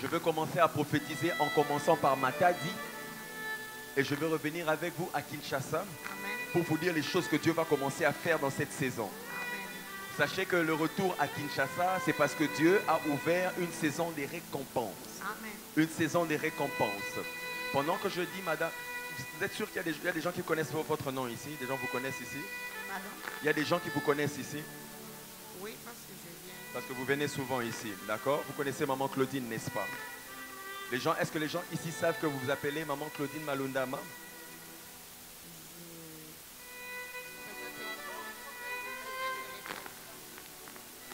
Je veux commencer à prophétiser en commençant par Matadi. Et je veux revenir avec vous à Kinshasa pour vous dire les choses que Dieu va commencer à faire dans cette saison. Sachez que le retour à Kinshasa, c'est parce que Dieu a ouvert une saison des récompenses. Une saison des récompenses. Pendant que je dis, madame, vous êtes sûr qu'il y, a des- il y a des gens qui connaissent votre nom ici? Des gens vous connaissent ici? Il y a des gens qui vous connaissent ici? Oui, parce que je viens. Parce que vous venez souvent ici, d'accord? Vous connaissez Maman Claudine, n'est-ce pas? Les gens, Est-ce que les gens ici savent que vous vous appelez Maman Claudine Malundama?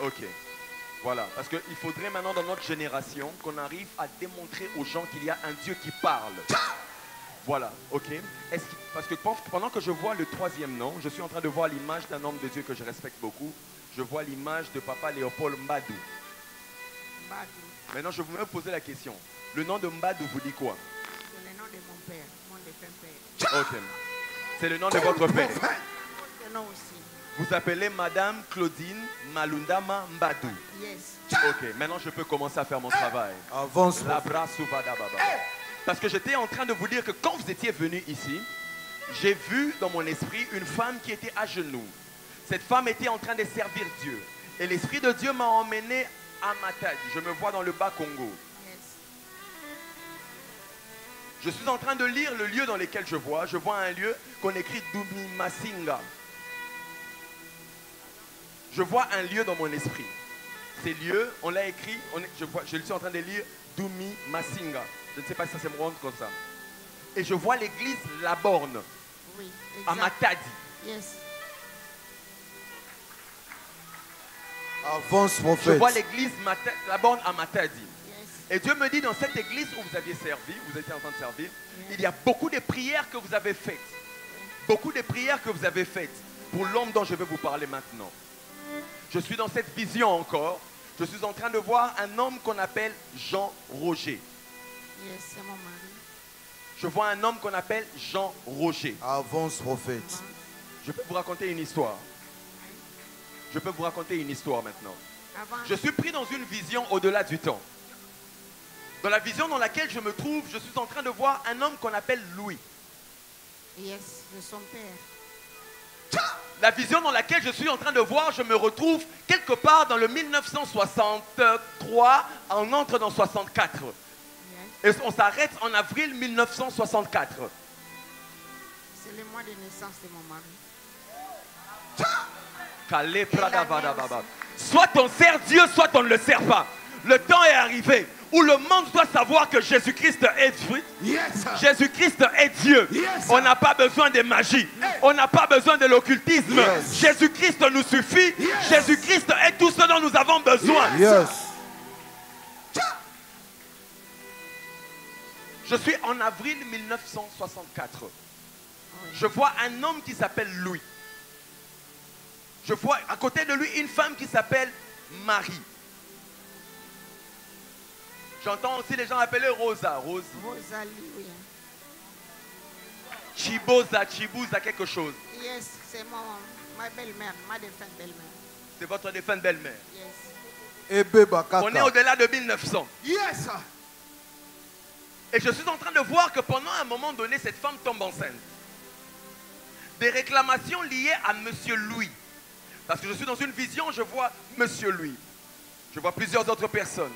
Ok. Voilà. Parce qu'il faudrait maintenant dans notre génération qu'on arrive à démontrer aux gens qu'il y a un Dieu qui parle. Voilà, ok. Que- parce que pen- pendant que je vois le troisième nom, je suis en train de voir l'image d'un homme de Dieu que je respecte beaucoup. Je vois l'image de papa Léopold Mbadou. Badou, Maintenant, je vous me poser la question. Le nom de Mbadou vous dit quoi? C'est le nom de mon père, mon défunt père. Ok. C'est le nom de votre père. Votre nom aussi. Vous appelez Madame Claudine Malundama Mbadou. Yes. Ok, maintenant je peux commencer à faire mon travail. Avance. La baba. Parce que j'étais en train de vous dire que quand vous étiez venu ici, j'ai vu dans mon esprit une femme qui était à genoux. Cette femme était en train de servir Dieu. Et l'Esprit de Dieu m'a emmené à Matadi. Je me vois dans le bas Congo. Je suis en train de lire le lieu dans lequel je vois. Je vois un lieu qu'on écrit Dumi Masinga. Je vois un lieu dans mon esprit. Ces lieux, on l'a écrit, on est- je, vois, je suis en train de lire Dumi Masinga. Je ne sais pas si ça se me rend comme ça. Et je vois l'église La Borne Oui. à. Matadi. Yes. Avance, Je prophète. vois l'église La Borne à Matadi. Yes. Et Dieu me dit dans cette église où vous aviez servi, vous étiez en train de servir, il y a beaucoup de prières que vous avez faites. Beaucoup de prières que vous avez faites pour l'homme dont je vais vous parler maintenant. Je suis dans cette vision encore. Je suis en train de voir un homme qu'on appelle Jean Roger. Yes, c'est mon mari. Je vois un homme qu'on appelle Jean Roger. Avance, prophète. Je peux vous raconter une histoire. Je peux vous raconter une histoire maintenant. Avant, Je suis pris dans une vision au-delà du temps. Dans la vision dans laquelle je me trouve, je suis en train de voir un homme qu'on appelle Louis. yes, de son père. La vision dans laquelle je suis en train de voir, je me retrouve quelque part dans le 1963, on entre dans 64. Yes. Et on s'arrête en avril 1964. C'est le mois de naissance de mon mari. Soit on sert Dieu, soit on ne le sert pas. Le temps est arrivé où le monde doit savoir que Jésus-Christ est Dieu. Yes. Jésus-Christ est Dieu. Yes. On n'a pas besoin de magie. On n'a pas besoin de l'occultisme. Yes. Jésus-Christ nous suffit. Yes. Jésus-Christ est tout ce dont nous avons besoin. Yes. Je suis en avril 1964. Je vois un homme qui s'appelle Louis. Je vois à côté de lui une femme qui s'appelle Marie. J'entends aussi les gens appeler Rosa. Rose. Rosalie, oui. Chiboza, Chibuza, quelque chose. Yes, c'est mon, ma belle-mère, ma défunte belle-mère. C'est votre défunte belle-mère. Yes. On est au-delà de 1900. Yes. Et je suis en train de voir que pendant un moment donné, cette femme tombe enceinte. Des réclamations liées à Monsieur Louis. Parce que je suis dans une vision, je vois Monsieur Louis. Je vois plusieurs autres personnes.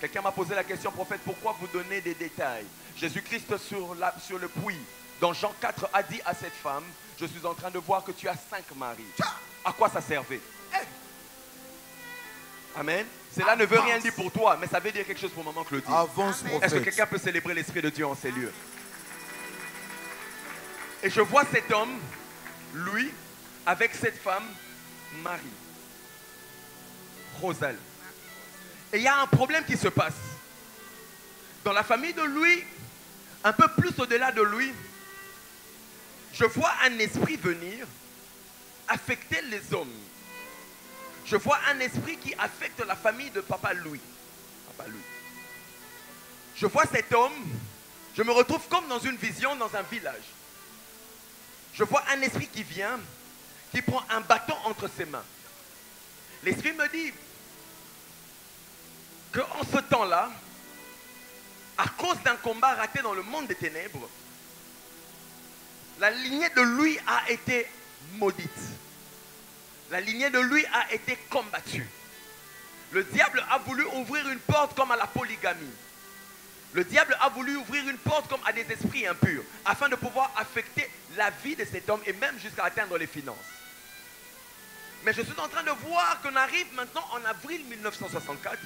Quelqu'un m'a posé la question, prophète, pourquoi vous donnez des détails? Jésus-Christ sur, la- sur le puits, dans Jean 4, a dit à cette femme, je suis en train de voir que tu as cinq maris. À quoi ça servait? Amen. Cela ne veut rien dire pour toi, mais ça veut dire quelque chose pour maman Claudie. Avance, Est-ce que prophète. quelqu'un peut célébrer l'Esprit de Dieu en ces lieux? Et je vois cet homme, lui, avec cette femme, Marie, Rosal. Et il y a un problème qui se passe. Dans la famille de lui, un peu plus au-delà de lui, je vois un esprit venir affecter les hommes. Je vois un esprit qui affecte la famille de Papa Louis. Papa Louis. Je vois cet homme, je me retrouve comme dans une vision dans un village. Je vois un esprit qui vient, qui prend un bâton entre ses mains. L'esprit me dit qu'en ce temps-là, à cause d'un combat raté dans le monde des ténèbres, la lignée de lui a été maudite. La lignée de lui a été combattue. Le diable a voulu ouvrir une porte comme à la polygamie. Le diable a voulu ouvrir une porte comme à des esprits impurs, afin de pouvoir affecter la vie de cet homme et même jusqu'à atteindre les finances. Mais je suis en train de voir qu'on arrive maintenant en avril 1964,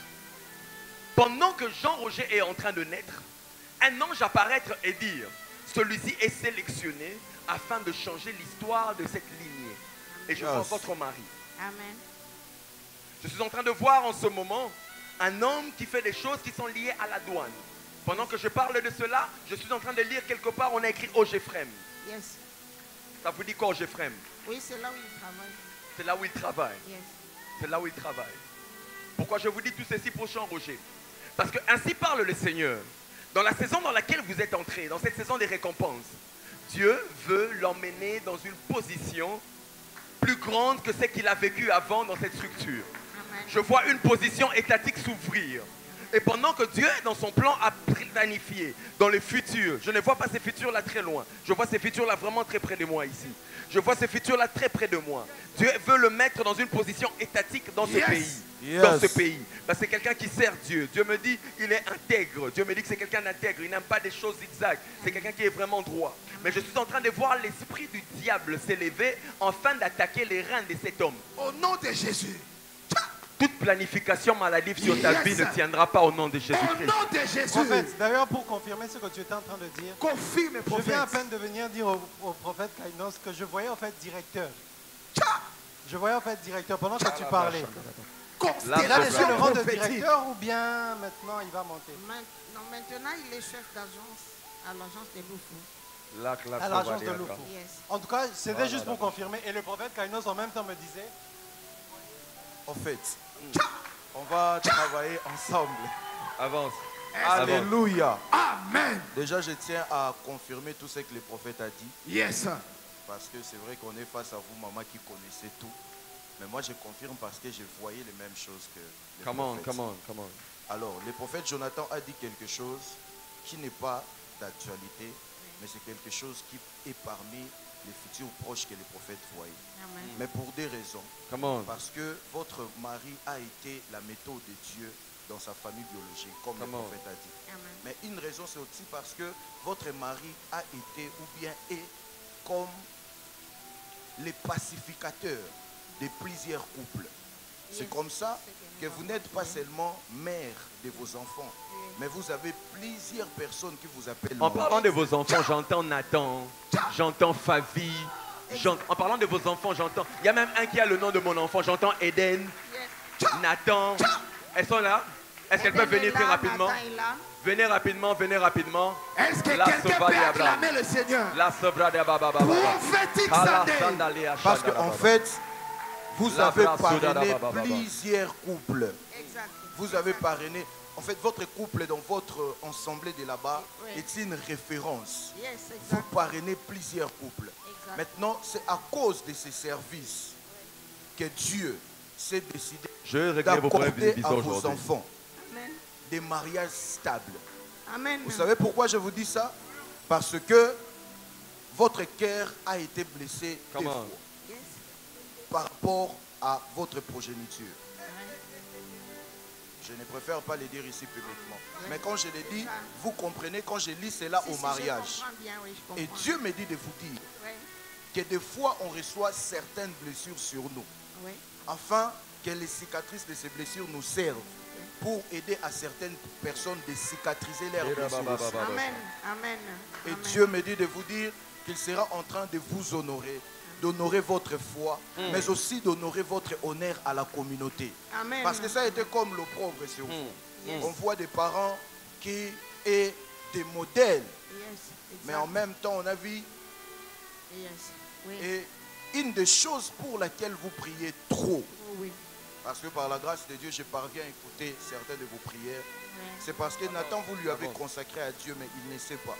pendant que Jean Roger est en train de naître, un ange apparaître et dire, celui-ci est sélectionné afin de changer l'histoire de cette lignée. Et je vois Yes. votre mari. Amen. Je suis en train de voir en ce moment un homme qui fait des choses qui sont liées à la douane. Pendant que je parle de cela, je suis en train de lire quelque part, on a écrit Ogefrem. Yes. Ça vous dit quoi Ogefrem Oui, c'est là où il travaille. C'est là où il travaille. Yes. C'est là où il travaille. Pourquoi je vous dis tout ceci pour Jean Roger Parce que ainsi parle le Seigneur. Dans la saison dans laquelle vous êtes entré, dans cette saison des récompenses, Dieu veut l'emmener dans une position plus grande que celle qu'il a vécue avant dans cette structure. Je vois une position étatique s'ouvrir. Et pendant que Dieu, dans son plan, a planifié dans le futur, je ne vois pas ces futurs-là très loin. Je vois ces futurs-là vraiment très près de moi ici. Je vois ces futurs-là très près de moi. Dieu veut le mettre dans une position étatique dans ce Yes. pays. Yes. Dans ce pays. Parce que c'est quelqu'un qui sert Dieu. Dieu me dit, il est intègre. Dieu me dit que c'est quelqu'un d'intègre. Il n'aime pas des choses zigzag. C'est quelqu'un qui est vraiment droit. Mais je suis en train de voir l'esprit du diable s'élever afin d'attaquer les reins de cet homme. Au nom de Jésus. Toute planification maladive sur ta Yes. vie ne tiendra pas au nom de Jésus-Christ. de Jésus. Prophète, d'ailleurs, pour confirmer ce que tu étais en train de dire, Confirme, je viens à prophète. peine de venir dire au, au prophète Kainos que je voyais en fait directeur. Je voyais en fait directeur pendant que tu parlais. A laissé le rang de directeur ou bien maintenant il va monter? Non, maintenant, il est chef d'agence à l'agence des Loufous. à l'agence de Loufou. Yes. En tout cas, c'était Voilà, juste pour confirmer. Et le prophète Kainos en même temps me disait En fait, on va travailler ensemble. Avance. Alléluia. Amen. Déjà, je tiens à confirmer tout ce que le prophète a dit. Yes. Parce que c'est vrai qu'on est face à vous, maman, qui connaissait tout. Mais moi, je confirme parce que je voyais les mêmes choses que le Come on, prophète. come on, come on. Alors, le prophète Jonathan a dit quelque chose qui n'est pas d'actualité, mais c'est quelque chose qui est parmi les futurs proches que le prophète voyait. Amen. Mais pour des raisons. Come on. Parce que votre mari a été la méthode de Dieu dans sa famille biologique, comme Come le on. prophète a dit. Amen. Mais une raison, c'est aussi parce que votre mari a été ou bien est comme les pacificateurs de plusieurs couples. C'est comme ça que vous n'êtes pas seulement mère de vos enfants, mais vous avez plusieurs personnes qui vous appellent En parlant de vos enfants, j'entends Nathan, j'entends Favi. En parlant de vos enfants, j'entends. Il y a même un qui a le nom de mon enfant, j'entends Eden, Nathan. Elles sont là? Est-ce qu'elles peuvent venir très rapidement? Venez rapidement, venez rapidement. Est-ce que La quelqu'un peut acclamer le Seigneur? La. Prophétique Parce qu'en fait, vous avez parrainé plusieurs couples. Exact. Vous avez parrainé. En fait, votre couple dans votre ensemble de là-bas Oui. est une référence. Yes, Vous parrainez plusieurs couples. Exact. Maintenant, c'est à cause de ces services que Dieu s'est décidé. D'accorder à vos enfants Amen. des mariages stables. Amen. Vous savez pourquoi je vous dis ça? Parce que votre cœur a été blessé des Come on. fois. Par rapport à votre progéniture. Je ne préfère pas le dire ici publiquement. Mais quand je le dis, vous comprenez, quand je lis cela au mariage. Et. Dieu me dit de vous dire que des fois on reçoit certaines blessures sur nous, afin que les cicatrices de ces blessures nous servent pour aider à certaines personnes de cicatriser leurs blessures. Amen. Amen. Et. Dieu me dit de vous dire qu'il sera en train de vous honorer, d'honorer votre foi, Mm. mais aussi d'honorer votre honneur à la communauté. Amen. Parce que ça a été comme l'opprobre sur vous. Yes. On voit des parents qui est des modèles, Yes. mais en même temps on a vu Yes. Oui. et une des choses pour laquelle vous priez trop, Oh, oui. parce que par la grâce de Dieu, je parviens à écouter certaines de vos prières, c'est parce que Nathan, vous lui avez consacré à Dieu, mais il ne sait pas.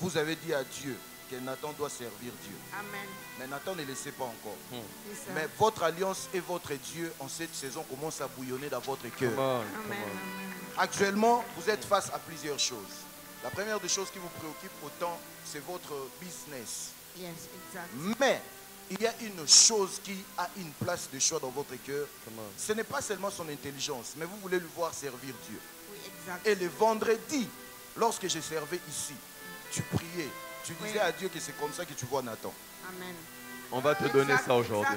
Vous avez dit à Dieu que Nathan doit servir Dieu. Amen. Mais Nathan ne le sait pas encore. Ça. Mais votre alliance et votre Dieu en cette saison commence à bouillonner dans votre cœur. Amen. Actuellement, vous êtes face à plusieurs choses. La première des choses qui vous préoccupe autant, c'est votre business. Yes. Mais il y a une chose qui a une place de choix dans votre cœur. Ce n'est pas seulement son intelligence, mais vous voulez lui voir servir Dieu. Oui, exact. Et le vendredi, lorsque je servais ici, tu priais. Tu disais Oui. à Dieu que c'est comme ça que tu vois Nathan. Amen. On va te Exact, donner ça aujourd'hui.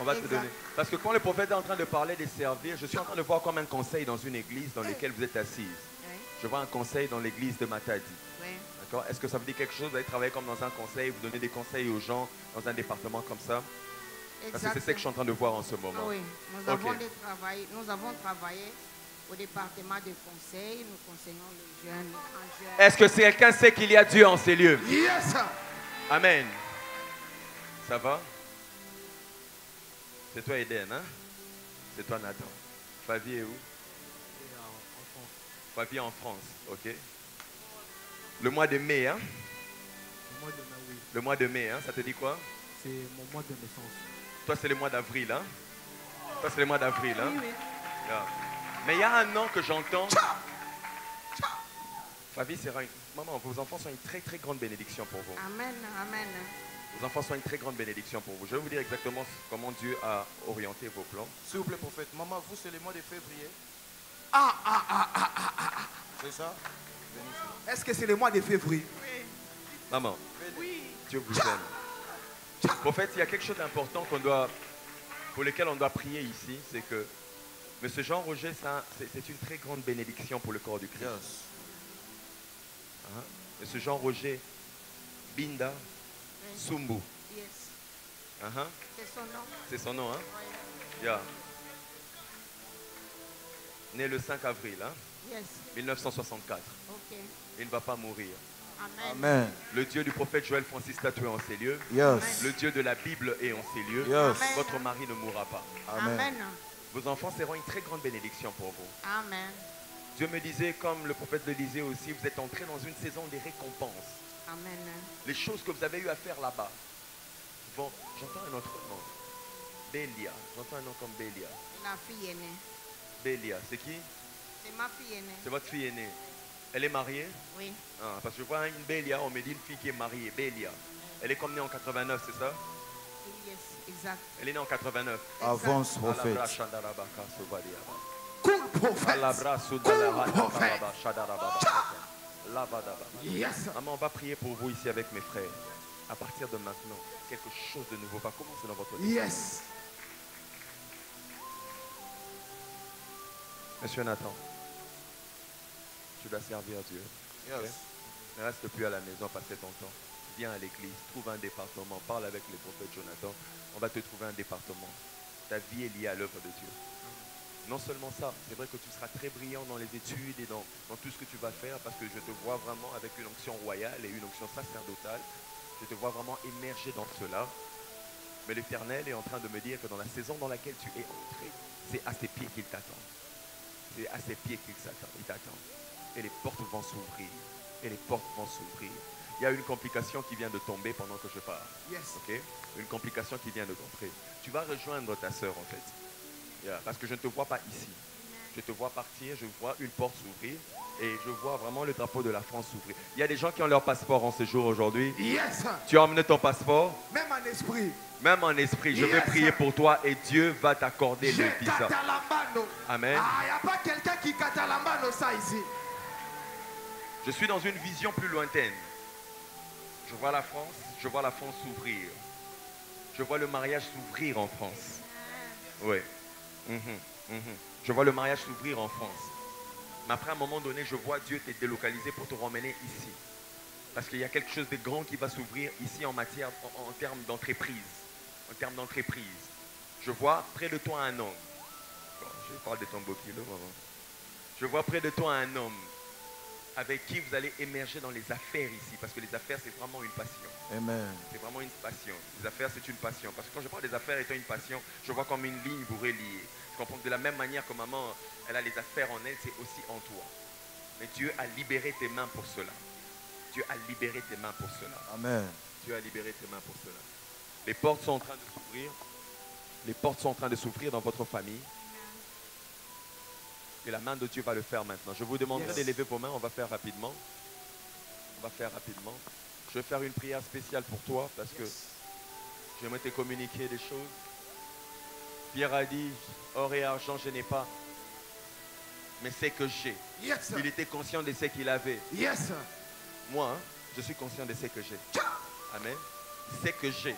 On va te donner. Parce que quand le prophète est en train de parler de servir, je suis en train de voir comme un conseil dans une église dans laquelle vous êtes assise. Oui. Je vois un conseil dans l'église de Matadi. Oui. D'accord? Est-ce que ça vous dit quelque chose Vous allez travailler comme dans un conseil, vous donnez des conseils aux gens dans un département comme ça? Parce que c'est ça que je suis en train de voir en ce moment. Oui, nous Ok. avons, des travail- nous avons travaillé au département de conseil. Nous conseillons les jeunes. Est-ce que quelqu'un sait qu'il y a Dieu en ces lieux? Yes. Amen. Ça va? C'est toi Eden, hein? C'est toi Nathan. Fabi est où? Fabi est en France, ok. Le mois de mai, hein? Le mois de mai, oui. Le mois de mai, hein? Ça te dit quoi? C'est mon mois de naissance. Toi, c'est le mois d'avril, hein? Toi, c'est le mois d'avril, hein? Oui, oui. Yeah. Mais il y a un an que j'entends. Fabi sera une. Maman, vos enfants sont une très très grande bénédiction pour vous. Amen, amen. Vos enfants sont une très grande bénédiction pour vous. Je vais vous dire exactement comment Dieu a orienté vos plans. S'il vous plaît, prophète. Maman, vous, c'est le mois de février. Ah, ah, ah, ah, ah, ah. C'est ça? Est-ce que c'est le mois de février? Maman, Dieu vous aime. Prophète, il y a quelque chose d'important qu'on doit, pour lequel on doit prier ici, c'est que M. Jean Roger, c'est c'est une très grande bénédiction pour le corps du Christ. Hein? M. Jean Roger Binda Sumbu. Yes. Hein? C'est son nom. C'est son nom, hein? Yeah. Né le 5 avril hein? Yes. 1964. Ok. Il ne va pas mourir. Amen. Amen. Le Dieu du prophète Joël Francis Tatoué en ces lieux. Yes. Le Dieu de la Bible est en ces lieux. Yes. Amen. Votre mari ne mourra pas. Amen. Vos enfants seront une très grande bénédiction pour vous. Amen. Dieu me disait, comme le prophète le disait aussi, vous êtes entrés dans une saison des récompenses. Amen. Les choses que vous avez eu à faire là-bas. Vont... J'entends un autre nom. Bélia. J'entends un nom comme Bélia. La fille aînée. Bélia, c'est qui? C'est ma fille aînée. C'est votre fille aînée. Elle est mariée? Oui. Ah, Parce que je vois une Bélia, on me dit une fille qui est mariée, Bélia. Elle est comme née en 89, c'est ça? Exact. Elle est née en 89. Avance, prophète. Cool prophète. Yes. Maman, on va prier pour vous ici avec mes frères. À partir de maintenant, quelque chose de nouveau va commencer dans votre vie. Yes. Monsieur Nathan, tu dois servir Dieu. Yes. Ne reste plus à la maison, passer ton temps. Viens à l'église, trouve un département, parle avec le prophète Jonathan. On va te trouver un département. Ta vie est liée à l'œuvre de Dieu. Non seulement ça, c'est vrai que tu seras très brillant dans les études et dans, tout ce que tu vas faire parce que je te vois vraiment avec une onction royale et une onction sacerdotale. Je te vois vraiment émerger dans cela. Mais l'Éternel est en train de me dire que dans la saison dans laquelle tu es entré, c'est à ses pieds qu'il t'attend. C'est à ses pieds qu'il t'attend. Et les portes vont s'ouvrir. Et les portes vont s'ouvrir. Il y a une complication qui vient de tomber pendant que je parle. Yes. Une complication qui vient de tomber. Tu vas rejoindre ta sœur en fait. Yeah, Parce que je ne te vois pas ici. Je te vois partir, je vois une porte s'ouvrir et je vois vraiment le drapeau de la France s'ouvrir. Il y a des gens qui ont leur passeport en séjour aujourd'hui. Yes. Tu as emmené ton passeport, Même en esprit. même en esprit. Je vais prier pour toi et Dieu va t'accorder le visa. Amen. Ah, il n'y a pas quelqu'un qui Katalambano ça ici. Je suis dans une vision plus lointaine. Je vois la France, je vois la France s'ouvrir. Je vois le mariage s'ouvrir en France. Oui. Mhm, mhm. Je vois le mariage s'ouvrir en France. Mais après, à un moment donné, je vois Dieu te délocaliser pour te ramener ici. Parce qu'il y a quelque chose de grand qui va s'ouvrir ici en matière, en, termes d'entreprise. En termes d'entreprise. Je vois près de toi un homme. Je parle de ton beau kilo, maman. Je vois près de toi un homme avec qui vous allez émerger dans les affaires ici. Parce que les affaires, c'est vraiment une passion. Amen. C'est vraiment une passion. Les affaires, c'est une passion. Parce que quand je parle des affaires étant une passion, je vois comme une ligne vous relier. Je comprends que de la même manière que maman, elle a les affaires en elle, c'est aussi en toi. Mais Dieu a libéré tes mains pour cela. Dieu a libéré tes mains pour cela. Amen. Dieu a libéré tes mains pour cela. Les portes sont en train de s'ouvrir. Les portes sont en train de s'ouvrir dans votre famille. Et la main de Dieu va le faire maintenant. Je vous demanderai Yes. d'élever vos mains. On va faire rapidement. On va faire rapidement. Je vais faire une prière spéciale pour toi parce que j'aimerais te communiquer des choses. Pierre a dit, or et argent, je n'ai pas. Mais c'est que j'ai. Yes. Il était conscient de ce qu'il avait. Yes. Moi, hein, je suis conscient de ce que j'ai. Amen. Ce que j'ai,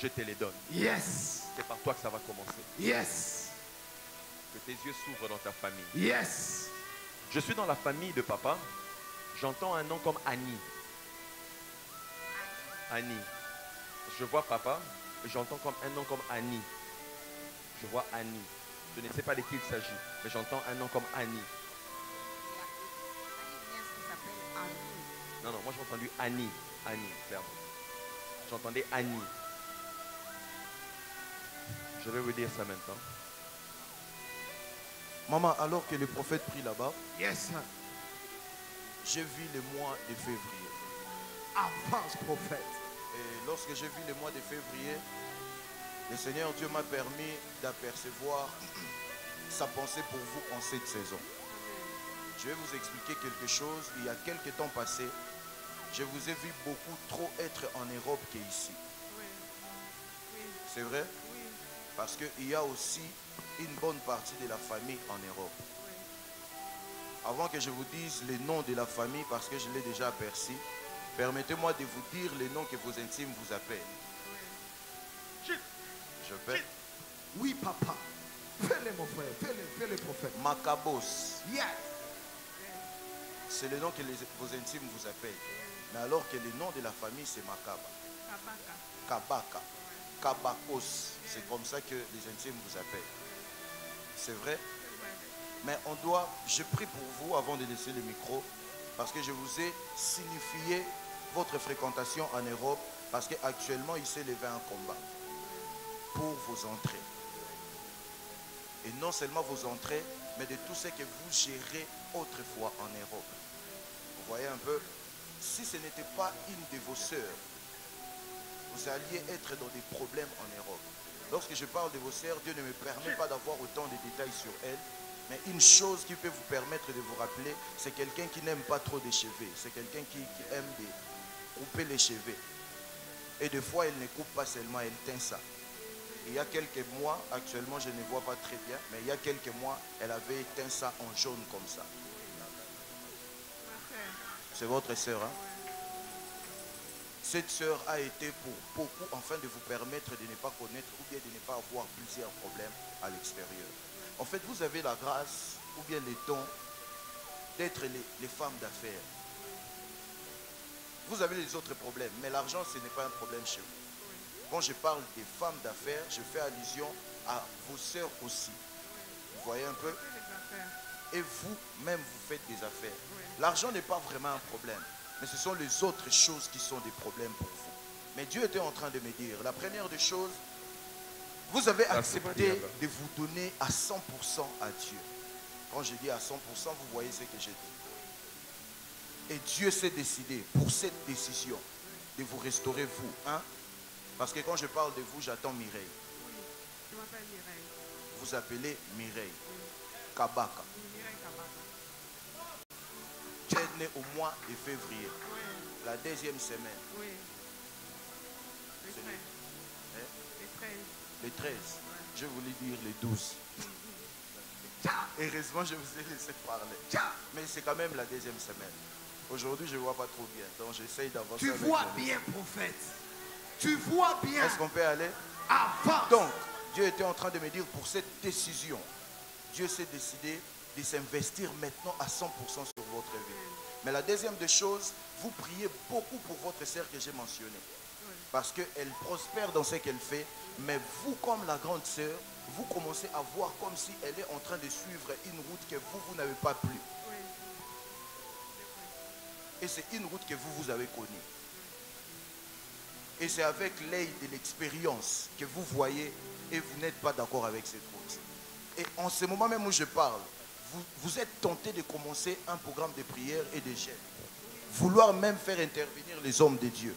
je te les donne. Yes. C'est par toi que ça va commencer. Yes. Que tes yeux s'ouvrent dans ta famille. Yes. Je suis dans la famille de papa. J'entends un nom comme Annie. Annie. Je vois papa. J'entends comme un nom comme Annie. Je vois Annie. Je ne sais pas de qui il s'agit, mais j'entends un nom comme Annie. Non, non, moi j'ai entendu Annie. Annie, clairement. J'entendais Annie. Je vais vous dire ça maintenant. Maman, alors que le prophète prie là-bas, Yes. j'ai vu le mois de février. Avance, prophète. Et lorsque j'ai vu le mois de février, le Seigneur Dieu m'a permis d'apercevoir sa pensée pour vous en cette saison. Je vais vous expliquer quelque chose. Il y a quelques temps passés, je vous ai vu beaucoup trop être en Europe qu'ici. C'est vrai? Parce qu'il y a aussi une bonne partie de la famille en Europe. Avant que je vous dise les noms de la famille, parce que je l'ai déjà aperçu, permettez-moi de vous dire les noms que vos intimes vous appellent. Je vais. Oui, papa. Fais-le, mon frère. Fais-le, fais-le, prophète. Macabos, Yes. c'est le nom que les- vos intimes vous appellent. Mais alors que le nom de la famille, c'est Makaba. Kabaka. Kabakos. C'est comme ça que les intimes vous appellent. C'est vrai? Mais on doit, je prie pour vous avant de laisser le micro, parce que je vous ai signifié votre fréquentation en Europe, parce qu'actuellement, il s'est levé un combat pour vos entrées. Et non seulement vos entrées, mais de tout ce que vous gérez autrefois en Europe. Vous voyez un peu? Si ce n'était pas une de vos sœurs, vous alliez être dans des problèmes en Europe. Lorsque je parle de vos sœurs, Dieu ne me permet pas d'avoir autant de détails sur elles. Mais une chose qui peut vous permettre de vous rappeler, c'est quelqu'un qui n'aime pas trop de cheveux. C'est quelqu'un qui, qui aime de couper les cheveux. Et des fois, elle ne coupe pas seulement, elle teint ça. Il y a quelques mois, actuellement je ne vois pas très bien, mais il y a quelques mois, elle avait teint ça en jaune comme ça. C'est votre sœur, hein? Cette sœur a été pour beaucoup, afin de vous permettre de ne pas connaître ou bien de ne pas avoir plusieurs problèmes à l'extérieur. En fait, vous avez la grâce ou bien les dons d'être les, les femmes d'affaires. Vous avez les autres problèmes, mais l'argent, ce n'est pas un problème chez vous. Quand je parle des femmes d'affaires, je fais allusion à vos sœurs aussi. Vous voyez un peu? Et vous-même, vous faites des affaires. L'argent n'est pas vraiment un problème, mais ce sont les autres choses qui sont des problèmes pour vous. Mais Dieu était en train de me dire, la première des choses, vous avez accepté de vous donner à 100% à Dieu. Quand je dis à 100%, vous voyez ce que j'ai dit. Et Dieu s'est décidé pour cette décision de vous restaurer vous. Hein? Parce que quand je parle de vous, j'attends Mireille. Je m'appelle Mireille. Vous appelez Mireille. Kabaka. Mireille Kabaka. Tu es né au mois de février. Oui, La deuxième semaine. oui. Le C'est 13. Hein? Le 13. Le 13. Je voulais dire le 12. Heureusement, je vous ai laissé parler. Mais c'est quand même la deuxième semaine. Aujourd'hui, je ne vois pas trop bien. Donc, j'essaye d'avancer. Tu vois bien, prophète. Tu vois bien. Est-ce qu'on peut aller? Avance. Donc, Dieu était en train de me dire pour cette décision, Dieu s'est décidé de s'investir maintenant à 100% sur votre vie. Mais la deuxième des choses, vous priez beaucoup pour votre sœur que j'ai mentionnée. Parce qu'elle prospère dans ce qu'elle fait. Mais vous, comme la grande sœur, vous commencez à voir comme si elle est en train de suivre une route que vous, vous n'avez pas plu. Et c'est une route que vous, vous avez connue. Et c'est avec l'œil de l'expérience que vous voyez et vous n'êtes pas d'accord avec cette route. Et en ce moment même où je parle, vous, êtes tenté de commencer un programme de prière et de jeûne. Vouloir même faire intervenir les hommes de Dieu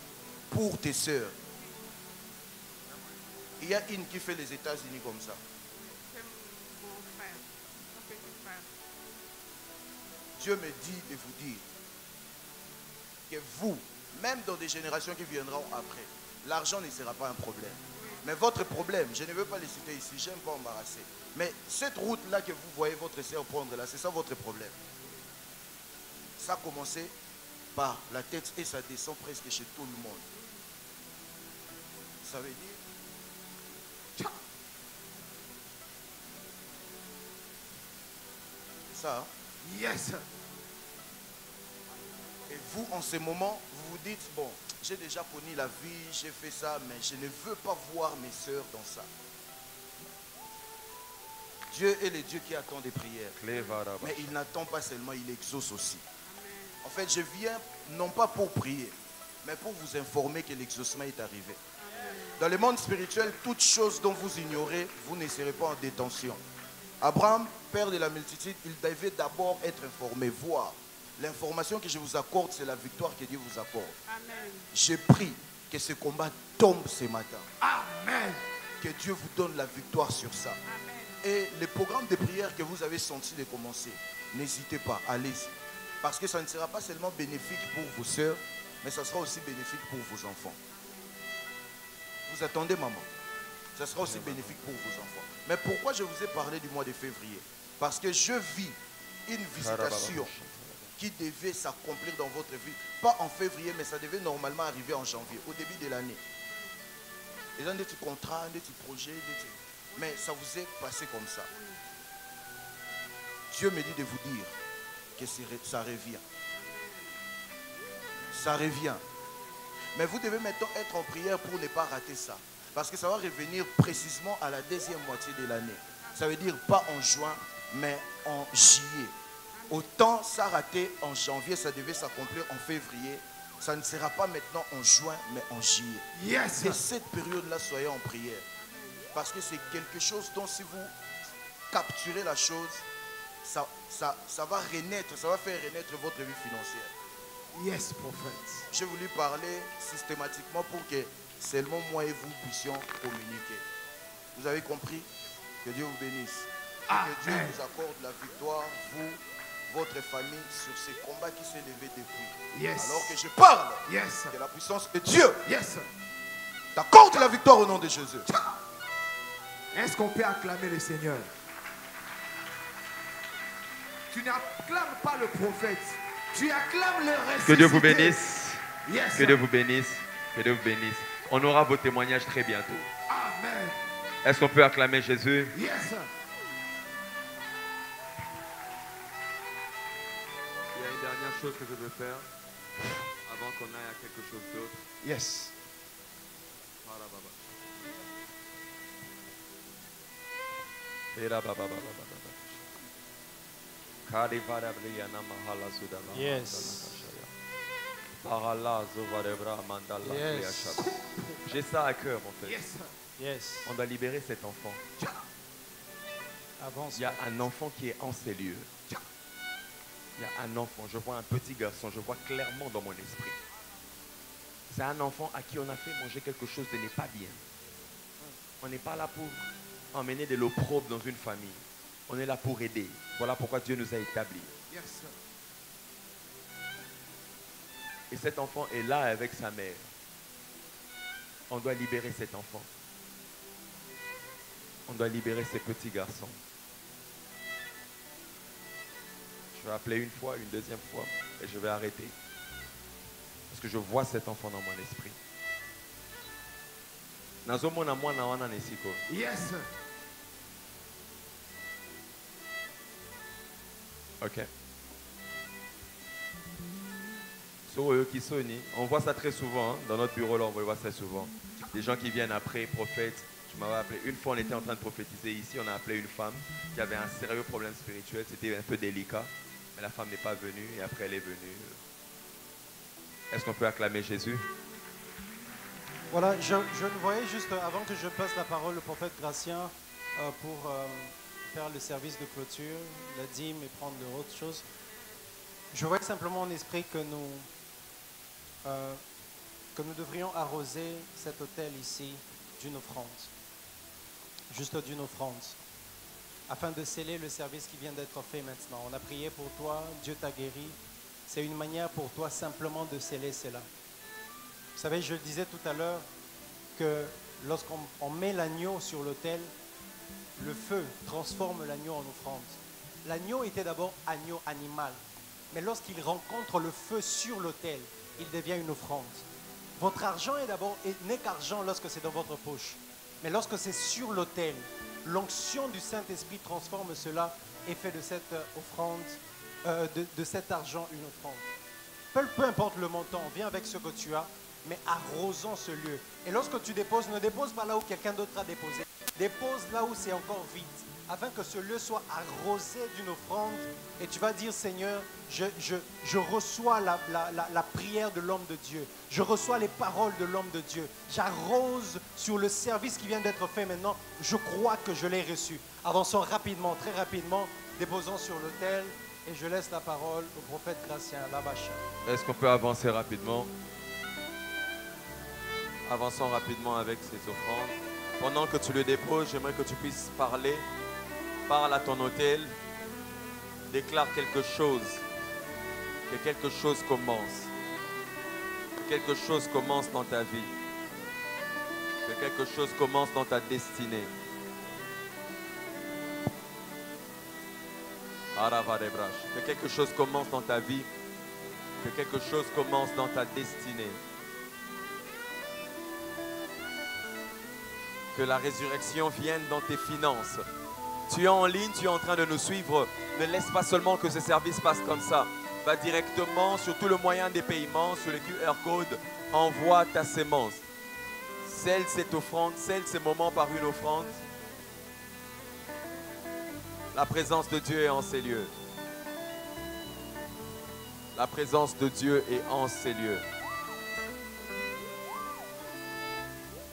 pour tes sœurs. Il y a une qui fait les États-Unis comme ça. Dieu me dit de vous dire que vous, même dans des générations qui viendront après, l'argent ne sera pas un problème. Mais votre problème, je ne veux pas les citer ici, j'aime pas embarrasser. Mais cette route-là que vous voyez votre sœur prendre là, c'est ça votre problème. Ça a commencé par la tête et ça descend presque chez tout le monde. Ça veut dire C'est ça. hein? Yes. Et vous, en ce moment, vous vous dites, bon, j'ai déjà connu la vie, j'ai fait ça, mais je ne veux pas voir mes sœurs dans ça. Dieu est le Dieu qui attend des prières. Mais il n'attend pas seulement, il exauce aussi. En fait, je viens non pas pour prier, mais pour vous informer que l'exaucement est arrivé. Dans le monde spirituel, toute chose dont vous ignorez, vous ne serez pas en détention. Abraham, père de la multitude, il devait d'abord être informé, voir. L'information que je vous accorde, c'est la victoire que Dieu vous accorde. Amen. Je prie que ce combat tombe ce matin. Amen. Que Dieu vous donne la victoire sur ça. Et le programme de prière que vous avez senti de commencer, n'hésitez pas, allez-y. Parce que ça ne sera pas seulement bénéfique pour vos sœurs, mais ça sera aussi bénéfique pour vos enfants. Vous attendez, maman? Ça sera aussi bénéfique pour vos enfants. Mais pourquoi je vous ai parlé du mois de février? Parce que je vis une visitation qui devait s'accomplir dans votre vie. Pas en février, mais ça devait normalement arriver en janvier, au début de l'année. Et dans des petits contrats, des petits projets, des petits- mais ça vous est passé comme ça. Dieu me dit de vous dire que ça revient. Ça revient. Mais vous devez maintenant être en prière pour ne pas rater ça. Parce que ça va revenir précisément à la deuxième moitié de l'année. Ça veut dire pas en juin, mais en juillet. Autant ça raté en janvier, ça devait s'accomplir en février. Ça ne sera pas maintenant en juin, mais en juillet. Yes. Et cette période-là, soyez en prière. Parce que c'est quelque chose dont si vous capturez la chose, ça, ça, ça va renaître, ça va faire renaître votre vie financière. Yes, prophète. J'ai voulu parler systématiquement pour que seulement moi et vous puissions communiquer. Vous avez compris? Que Dieu vous bénisse. Que Dieu vous accorde la victoire, vous, votre famille, sur ces combats qui s'est levé depuis. Yes. Alors que je parle Yes. que la puissance de Dieu Yes. t'accorde la victoire au nom de Jésus. Est-ce qu'on peut acclamer le Seigneur? Tu n'acclames pas le prophète. Tu acclames le ressuscité. Que Dieu vous bénisse. Yes. Que Dieu vous bénisse. Que Dieu vous bénisse. On aura vos témoignages très bientôt. Amen. Est-ce qu'on peut acclamer Jésus? Yes. Il y a une dernière chose que je veux faire avant qu'on aille à quelque chose d'autre. Yes. Voilà, J'ai ça à cœur. Yes. Yes. On doit libérer cet enfant. Il y a un enfant qui est en ces lieux. Il y a un enfant, je vois un petit garçon, je vois clairement dans mon esprit. C'est un enfant à qui on a fait manger quelque chose de n'est pas bien. On n'est pas là pour emmener de l'opprobre dans une famille. On est là pour aider. Voilà pourquoi Dieu nous a établis. Yes. Et cet enfant est là avec sa mère. On doit libérer cet enfant. On doit libérer ces petits garçons. Je vais appeler une fois, une deuxième fois, et je vais arrêter. Parce que je vois cet enfant dans mon esprit. Nazomona mwana wana na. Yes, sir. Ok. So, oyoki soni, on voit ça très souvent, hein. dans notre bureau là, on voit ça souvent. Des gens qui viennent après, prophètes. Tu m'avais appelé, une fois on était en train de prophétiser ici, on a appelé une femme qui avait un sérieux problème spirituel, c'était un peu délicat, mais la femme n'est pas venue et après elle est venue. Est-ce qu'on peut acclamer Jésus? Voilà, je, je voyais juste avant que je passe la parole au prophète Gratien euh, pour euh, faire le service de clôture, la dîme et prendre autre chose. Je voyais simplement en esprit que nous, euh, que nous devrions arroser cet hôtel ici d'une offrande, juste d'une offrande, afin de sceller le service qui vient d'être fait maintenant. On a prié pour toi, Dieu t'a guéri. C'est une manière pour toi simplement de sceller cela. Vous savez, je disais tout à l'heure que lorsqu'on on met l'agneau sur l'autel, le feu transforme l'agneau en offrande. L'agneau était d'abord agneau animal, mais lorsqu'il rencontre le feu sur l'autel, il devient une offrande. Votre argent est d'abord est- n'est qu'argent lorsque c'est dans votre poche, mais lorsque c'est sur l'autel, l'onction du Saint-Esprit transforme cela et fait de cette euh, offrande, euh, de, de cet argent une offrande. Peu importe le montant, viens avec ce que tu as, mais arrosons ce lieu. Et lorsque tu déposes, ne dépose pas là où quelqu'un d'autre a déposé. Dépose là où c'est encore vide, afin que ce lieu soit arrosé d'une offrande. Et tu vas dire, Seigneur, je, reçois la prière de l'homme de Dieu. Je reçois les paroles de l'homme de Dieu. J'arrose sur le service qui vient d'être fait maintenant. Je crois que je l'ai reçu. Avançons rapidement, très rapidement, déposons sur l'autel. Et je laisse la parole au prophète Gratien, Labacha. Est-ce qu'on peut avancer rapidement? Avançons rapidement avec ces offrandes. Pendant que tu le déposes, j'aimerais que tu puisses parler. Parle à ton hôtel. Déclare quelque chose. Que quelque chose commence. Que quelque chose commence dans ta vie. Que quelque chose commence dans ta destinée. Que quelque chose commence dans ta vie. Que quelque chose commence dans ta destinée. Que la résurrection vienne dans tes finances. Tu es en ligne, tu es en train de nous suivre. Ne laisse pas seulement que ce service passe comme ça. Va directement sur tout le moyen des paiements, sur le QR code. Envoie ta sémence. Celle cette offrande, celle ces moments par une offrande. La présence de Dieu est en ces lieux. La présence de Dieu est en ces lieux.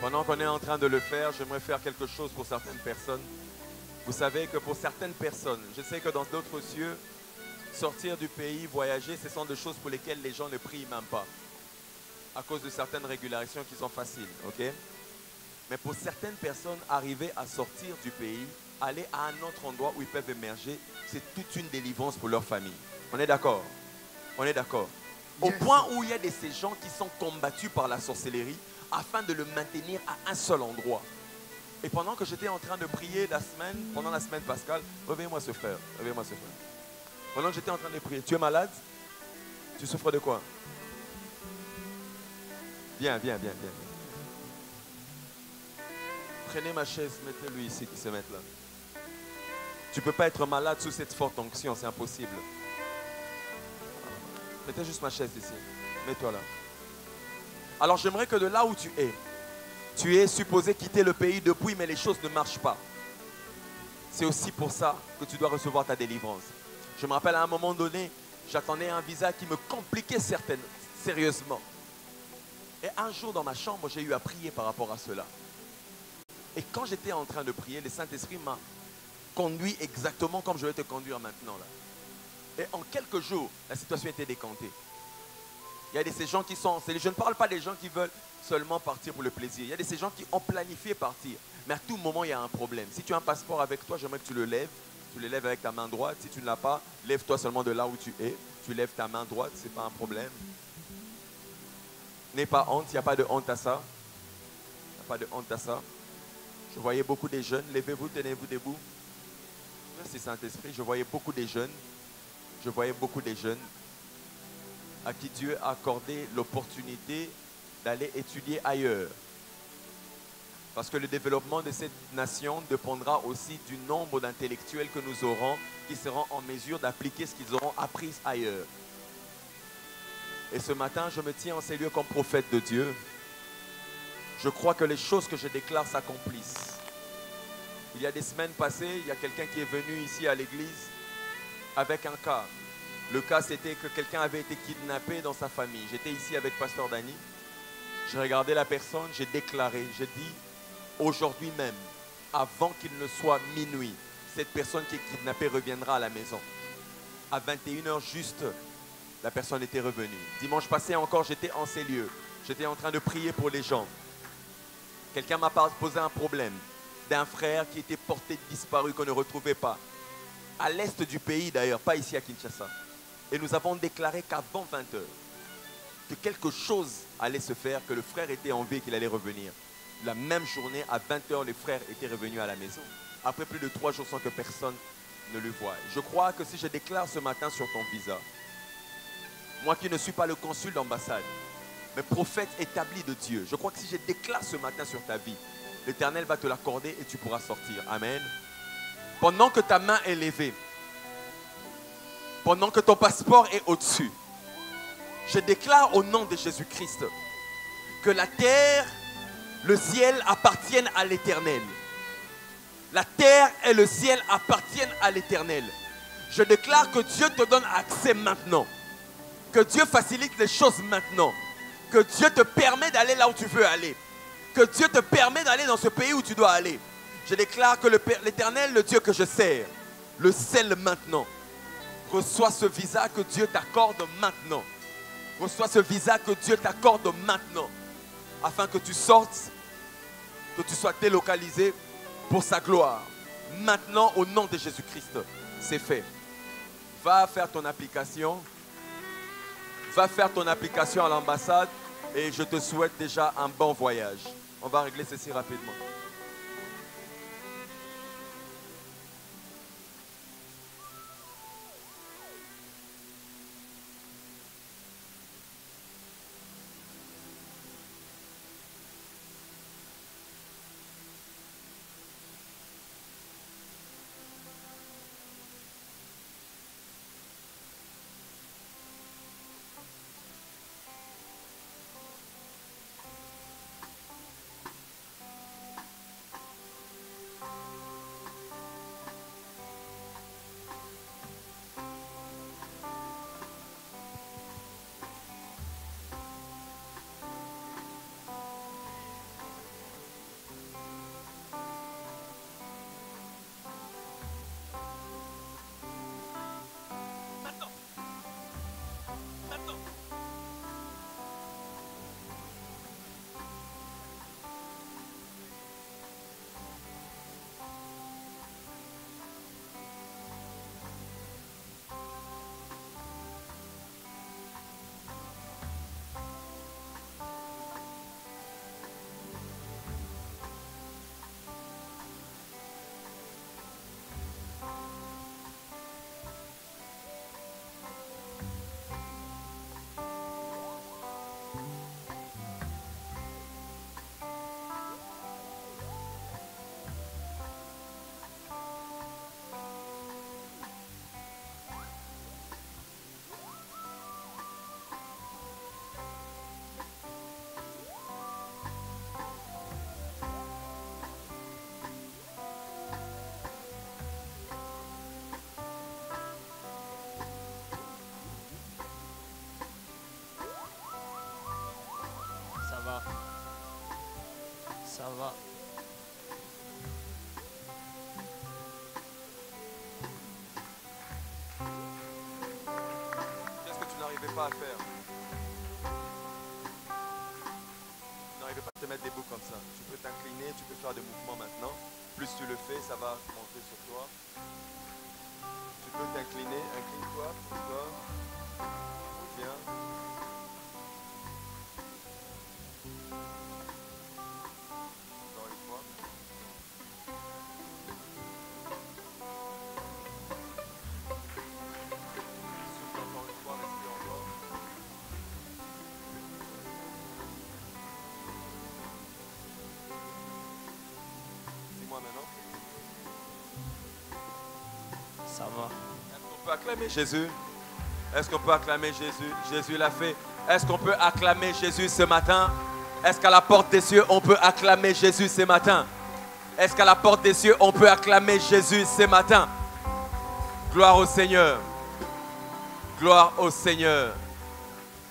Pendant qu'on est en train de le faire, j'aimerais faire quelque chose pour certaines personnes. Vous savez que pour certaines personnes, je sais que dans d'autres cieux, sortir du pays, voyager, ce sont des choses pour lesquelles les gens ne prient même pas. À cause de certaines régularisations qui sont faciles, ok? Mais pour certaines personnes, arriver à sortir du pays, aller à un autre endroit où ils peuvent émerger, c'est toute une délivrance pour leur famille. On est d'accord? On est d'accord Au point où il y a de ces gens qui sont combattus par la sorcellerie afin de le maintenir à un seul endroit. Et pendant que j'étais en train de prier la semaine, pendant la semaine pascale, réveille-moi ce frère, réveille-moi ce frère. Pendant que j'étais en train de prier, tu es malade? Tu souffres de quoi? Viens, viens, viens, viens. Prenez ma chaise, mettez-lui ici qui se mette là. Tu ne peux pas être malade sous cette forte onction, c'est impossible. Mettez juste ma chaise ici. Mets-toi là. Alors j'aimerais que de là où tu es, tu es supposé quitter le pays depuis, mais les choses ne marchent pas. C'est aussi pour ça que tu dois recevoir ta délivrance. Je me rappelle à un moment donné, j'attendais un visa qui me compliquait certaines, sérieusement. Et un jour dans ma chambre, j'ai eu à prier par rapport à cela. Et quand j'étais en train de prier, le Saint-Esprit m'a conduit exactement comme je vais te conduire maintenant. Là. Et en quelques jours, la situation était décantée. Il y a de ces gens qui sont, je ne parle pas des gens qui veulent seulement partir pour le plaisir. Il y a de ces gens qui ont planifié partir. Mais à tout moment, il y a un problème. Si tu as un passeport avec toi, j'aimerais que tu le lèves. Tu le lèves avec ta main droite. Si tu ne l'as pas, lève-toi seulement de là où tu es. Tu lèves ta main droite, ce n'est pas un problème. N'aie pas honte, il n'y a pas de honte à ça. Il n'y a pas de honte à ça. Je voyais beaucoup de jeunes. Levez-vous, tenez-vous debout. Merci Saint-Esprit. Je voyais beaucoup de jeunes. Je voyais beaucoup de jeunes à qui Dieu a accordé l'opportunité d'aller étudier ailleurs. Parce que le développement de cette nation dépendra aussi du nombre d'intellectuels que nous aurons qui seront en mesure d'appliquer ce qu'ils auront appris ailleurs. Et ce matin, je me tiens en ces lieux comme prophète de Dieu. Je crois que les choses que je déclare s'accomplissent. Il y a des semaines passées, il y a quelqu'un qui est venu ici à l'église avec un cas. Le cas, c'était que quelqu'un avait été kidnappé dans sa famille. J'étais ici avec Pasteur Dany. J'ai regardé la personne, j'ai déclaré, j'ai dit, aujourd'hui même, avant qu'il ne soit minuit, cette personne qui est kidnappée reviendra à la maison. À 21h juste, la personne était revenue. Dimanche passé encore, j'étais en ces lieux. J'étais en train de prier pour les gens. Quelqu'un m'a posé un problème d'un frère qui était porté disparu, qu'on ne retrouvait pas. À l'est du pays d'ailleurs, pas ici à Kinshasa. Et nous avons déclaré qu'avant 20 heures, que quelque chose allait se faire, que le frère était en vie et qu'il allait revenir. La même journée, à 20 heures, les frères étaient revenus à la maison. Après plus de trois jours sans que personne ne le voie. Je crois que si je déclare ce matin sur ton visa, moi qui ne suis pas le consul d'ambassade, mais prophète établi de Dieu, je crois que si je déclare ce matin sur ta vie, l'Éternel va te l'accorder et tu pourras sortir. Amen. Pendant que ta main est levée, pendant que ton passeport est au-dessus, je déclare au nom de Jésus-Christ que la terre, le ciel appartiennent à l'Éternel. La terre et le ciel appartiennent à l'Éternel. Je déclare que Dieu te donne accès maintenant. Que Dieu facilite les choses maintenant. Que Dieu te permet d'aller là où tu veux aller. Que Dieu te permet d'aller dans ce pays où tu dois aller. Je déclare que l'Éternel, le Dieu que je sers, le scelle maintenant. Reçois ce visa que Dieu t'accorde maintenant. Reçois ce visa que Dieu t'accorde maintenant. Afin que tu sortes, que tu sois délocalisé pour sa gloire. Maintenant, au nom de Jésus-Christ, c'est fait. Va faire ton application. Va faire ton application à l'ambassade et je te souhaite déjà un bon voyage. On va régler ceci rapidement. Va. Qu'est-ce que tu n'arrivais pas à faire? Tu n'arrivais pas à te mettre debout comme ça. Tu peux t'incliner, tu peux faire des mouvements maintenant. Plus tu le fais, ça va monter sur toi. Tu peux t'incliner, incline-toi. Reviens. Maintenant. Ça va. Est-ce qu'on peut acclamer Jésus? Est-ce qu'on peut acclamer Jésus? Jésus l'a fait. Est-ce qu'on peut acclamer Jésus ce matin? Est-ce qu'à la porte des cieux, on peut acclamer Jésus ce matin? Est-ce qu'à la porte des cieux, on peut acclamer Jésus ce matin? Gloire au Seigneur. Gloire au Seigneur.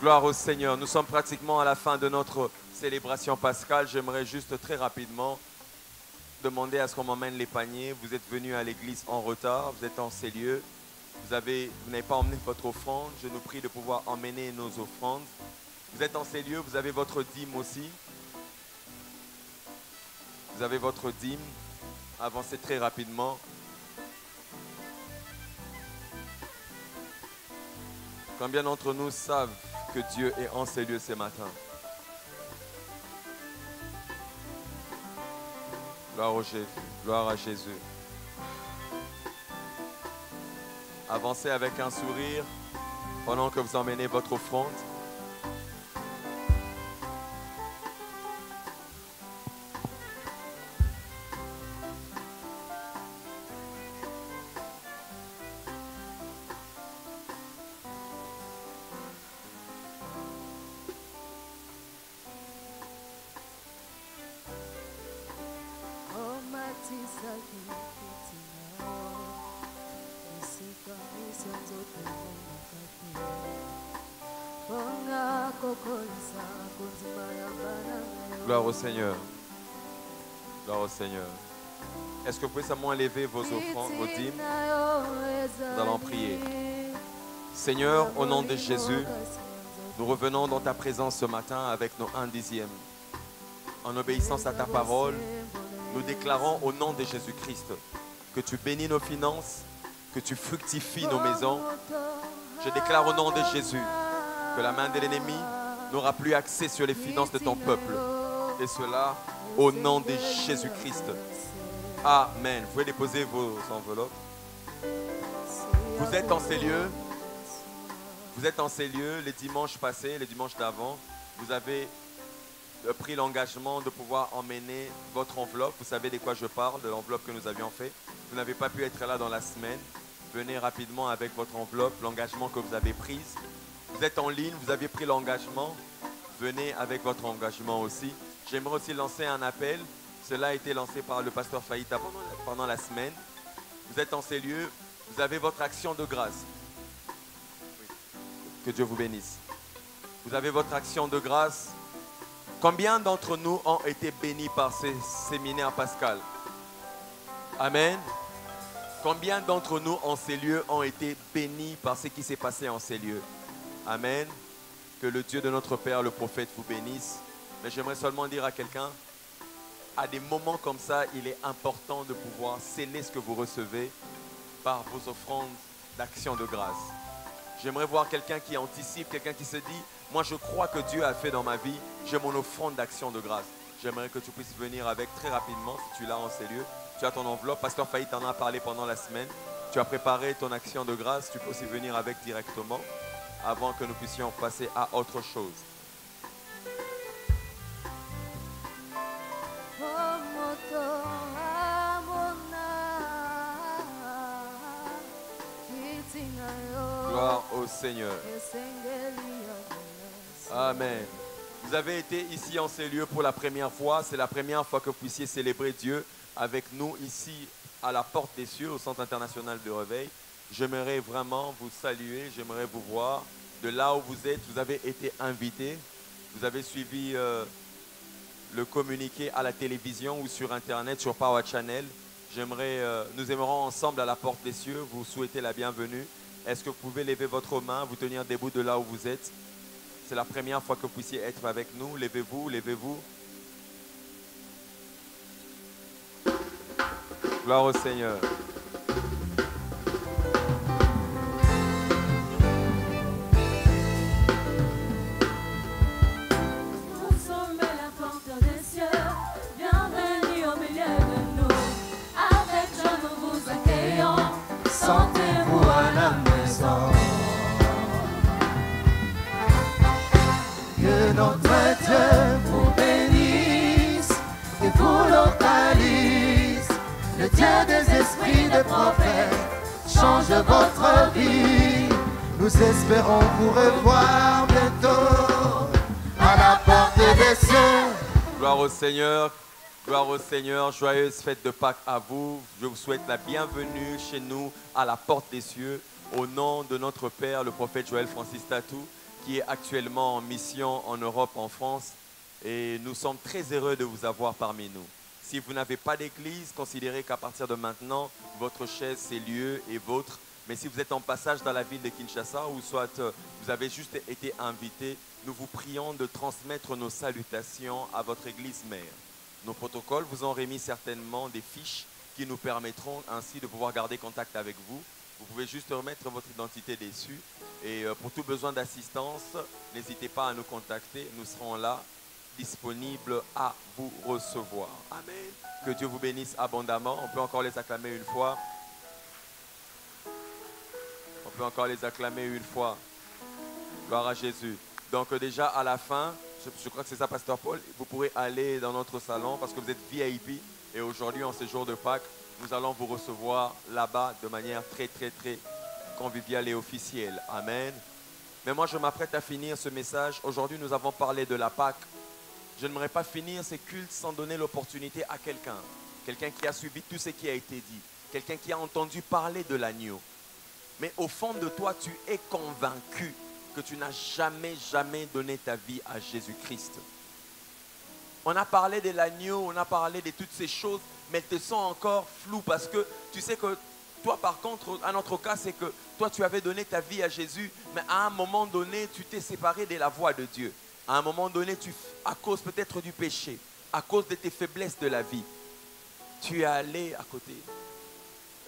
Gloire au Seigneur. Nous sommes pratiquement à la fin de notre célébration pascale. J'aimerais juste très rapidement demander à ce qu'on m'emmène les paniers. Vous êtes venus à l'église en retard, vous êtes en ces lieux. Vous vous n'avez pas emmené votre offrande. Je nous prie de pouvoir emmener nos offrandes. Vous êtes en ces lieux, vous avez votre dîme aussi. Vous avez votre dîme. Avancez très rapidement. Combien d'entre nous savent que Dieu est en ces lieux ce matin? Gloire, au Jésus. À Jésus. Avancez avec un sourire pendant que vous emmenez votre offrande. Au Seigneur. Gloire au Seigneur. Est-ce que vous pouvez simplement lever vos offrandes, vos dîmes? Nous allons prier. Seigneur, au nom de Jésus, nous revenons dans ta présence ce matin avec nos un dixième. En obéissance à ta parole, nous déclarons au nom de Jésus-Christ que tu bénis nos finances, que tu fructifies nos maisons. Je déclare au nom de Jésus que la main de l'ennemi n'aura plus accès sur les finances de ton peuple. Et cela au nom de Jésus-Christ. Amen. Vous pouvez déposer vos enveloppes. Vous êtes en ces lieux. Vous êtes en ces lieux les dimanches passés, les dimanches d'avant. Vous avez euh, pris l'engagement de pouvoir emmener votre enveloppe. Vous savez de quoi je parle, de l'enveloppe que nous avions fait. Vous n'avez pas pu être là dans la semaine. Venez rapidement avec votre enveloppe, l'engagement que vous avez pris. Vous êtes en ligne, vous avez pris l'engagement. Venez avec votre engagement aussi. J'aimerais aussi lancer un appel. Cela a été lancé par le pasteur Faïta pendant la, semaine. Vous êtes en ces lieux, vous avez votre action de grâce. Que Dieu vous bénisse. Vous avez votre action de grâce. Combien d'entre nous ont été bénis par ces séminaires pascal? Amen. Combien d'entre nous en ces lieux ont été bénis par ce qui s'est passé en ces lieux? Amen. Que le Dieu de notre Père, le prophète, vous bénisse. Mais j'aimerais seulement dire à quelqu'un, à des moments comme ça, il est important de pouvoir sceller ce que vous recevez par vos offrandes d'action de grâce. J'aimerais voir quelqu'un qui anticipe, quelqu'un qui se dit, moi je crois que Dieu a fait dans ma vie, j'ai mon offrande d'action de grâce. J'aimerais que tu puisses venir avec très rapidement, si tu l'as en ces lieux. Tu as ton enveloppe, Pasteur Faïd t'en a parlé pendant la semaine. Tu as préparé ton action de grâce, tu peux aussi venir avec directement avant que nous puissions passer à autre chose. Gloire au Seigneur. Amen. Vous avez été ici en ces lieux pour la première fois. C'est la première fois que vous puissiez célébrer Dieu avec nous ici à la porte des cieux au Centre international de réveil. J'aimerais vraiment vous saluer, j'aimerais vous voir. De là où vous êtes, vous avez été invités. Vous avez suivi euh, le communiquer à la télévision ou sur Internet, sur Power Channel. Euh, nous aimerons ensemble à la porte des cieux vous souhaiter la bienvenue. Est-ce que vous pouvez lever votre main, vous tenir debout de là où vous êtes? C'est la première fois que vous puissiez être avec nous. Levez-vous, levez-vous. Gloire au Seigneur. Notre Dieu vous bénisse, que vous localise. Le Dieu des esprits des prophètes change votre vie. Nous espérons vous revoir bientôt à la porte des cieux. Gloire au Seigneur. Gloire au Seigneur. Joyeuse fête de Pâques à vous. Je vous souhaite la bienvenue chez nous à la porte des cieux. Au nom de notre Père, le prophète Joël Francis Tatou, qui est actuellement en mission en Europe, en France. Et nous sommes très heureux de vous avoir parmi nous. Si vous n'avez pas d'église, considérez qu'à partir de maintenant, votre chaise, c'est lieu et vôtre. Mais si vous êtes en passage dans la ville de Kinshasa ou soit euh, vous avez juste été invité, nous vous prions de transmettre nos salutations à votre église mère. Nos protocoles vous ont remis certainement des fiches qui nous permettront ainsi de pouvoir garder contact avec vous. Vous pouvez juste remettre votre identité dessus. Et euh, pour tout besoin d'assistance, n'hésitez pas à nous contacter. Nous serons là, disponibles à vous recevoir. Amen. Que Dieu vous bénisse abondamment. On peut encore les acclamer une fois. On peut encore les acclamer une fois. Gloire à Jésus. Donc euh, déjà à la fin, je, crois que c'est ça, Pasteur Paul, vous pourrez aller dans notre salon parce que vous êtes VIP. Et aujourd'hui, en ce jour de Pâques, nous allons vous recevoir là-bas de manière très, très, très conviviale et officielle. Amen. Mais moi, je m'apprête à finir ce message. Aujourd'hui, nous avons parlé de la Pâque. Je n'aimerais pas finir ces cultes sans donner l'opportunité à quelqu'un. Quelqu'un qui a suivi tout ce qui a été dit. Quelqu'un qui a entendu parler de l'agneau. Mais au fond de toi, tu es convaincu que tu n'as jamais, jamais donné ta vie à Jésus-Christ. On a parlé de l'agneau, on a parlé de toutes ces choses, mais elles te sont encore floues parce que tu sais que toi, par contre, à notre cas, c'est que toi, tu avais donné ta vie à Jésus, mais à un moment donné, tu t'es séparé de la voix de Dieu. À un moment donné, tu, à cause peut-être du péché, à cause de tes faiblesses de la vie, tu es allé à côté.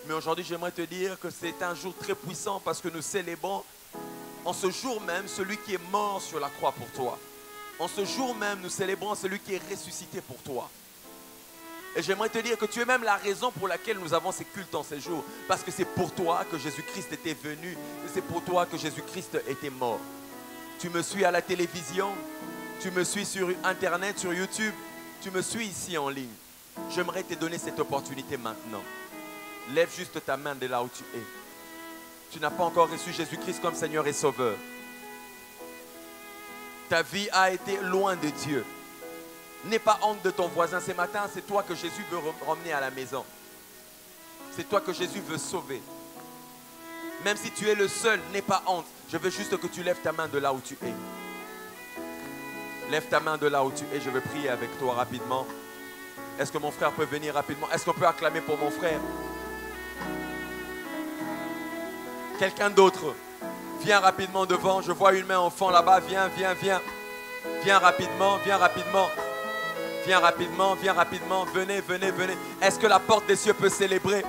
Mais aujourd'hui, j'aimerais te dire que c'est un jour très puissant parce que nous célébrons en ce jour même celui qui est mort sur la croix pour toi. En ce jour même, nous célébrons celui qui est ressuscité pour toi. Et j'aimerais te dire que tu es même la raison pour laquelle nous avons ces cultes en ces jours. Parce que c'est pour toi que Jésus-Christ était venu c'est pour toi que Jésus-Christ était mort. Tu me suis à la télévision, tu me suis sur Internet, sur YouTube, tu me suis ici en ligne. J'aimerais te donner cette opportunité maintenant. Lève juste ta main de là où tu es. Tu n'as pas encore reçu Jésus-Christ comme Seigneur et Sauveur. Ta vie a été loin de Dieu. N'aie pas honte de ton voisin. Ce matin, c'est toi que Jésus veut ramener à la maison. C'est toi que Jésus veut sauver. Même si tu es le seul, n'aie pas honte. Je veux juste que tu lèves ta main de là où tu es. Lève ta main de là où tu es. Je veux prier avec toi rapidement. Est-ce que mon frère peut venir rapidement? Est-ce qu'on peut acclamer pour mon frère? Quelqu'un d'autre? Viens rapidement devant. Je vois une main en fond là-bas. Viens, viens, viens. Viens rapidement, viens rapidement. Viens rapidement, viens rapidement. Venez, venez, venez. Est-ce que la porte des cieux peut célébrer?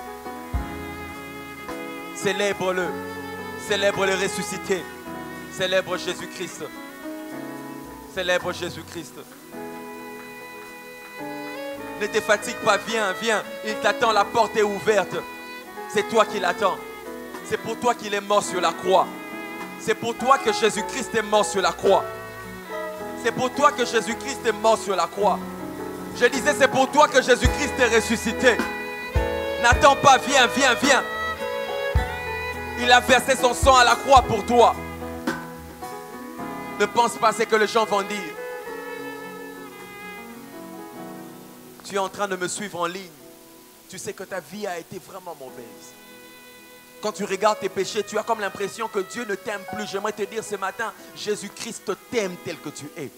Célèbre-le. Célèbre le ressuscité. Célèbre Jésus-Christ. Célèbre Jésus-Christ. Ne te fatigue pas, viens, viens. Il t'attend, la porte est ouverte. C'est toi qui l'attends. C'est pour toi qu'il est mort sur la croix. C'est pour toi que Jésus-Christ est mort sur la croix. C'est pour toi que Jésus-Christ est mort sur la croix. Je disais, c'est pour toi que Jésus-Christ est ressuscité. N'attends pas, viens, viens, viens. Il a versé son sang à la croix pour toi. Ne pense pas à ce que les gens vont dire. Tu es en train de me suivre en ligne. Tu sais que ta vie a été vraiment mauvaise. Quand tu regardes tes péchés, tu as comme l'impression que Dieu ne t'aime plus. J'aimerais te dire ce matin, Jésus-Christ t'aime tel que tu es.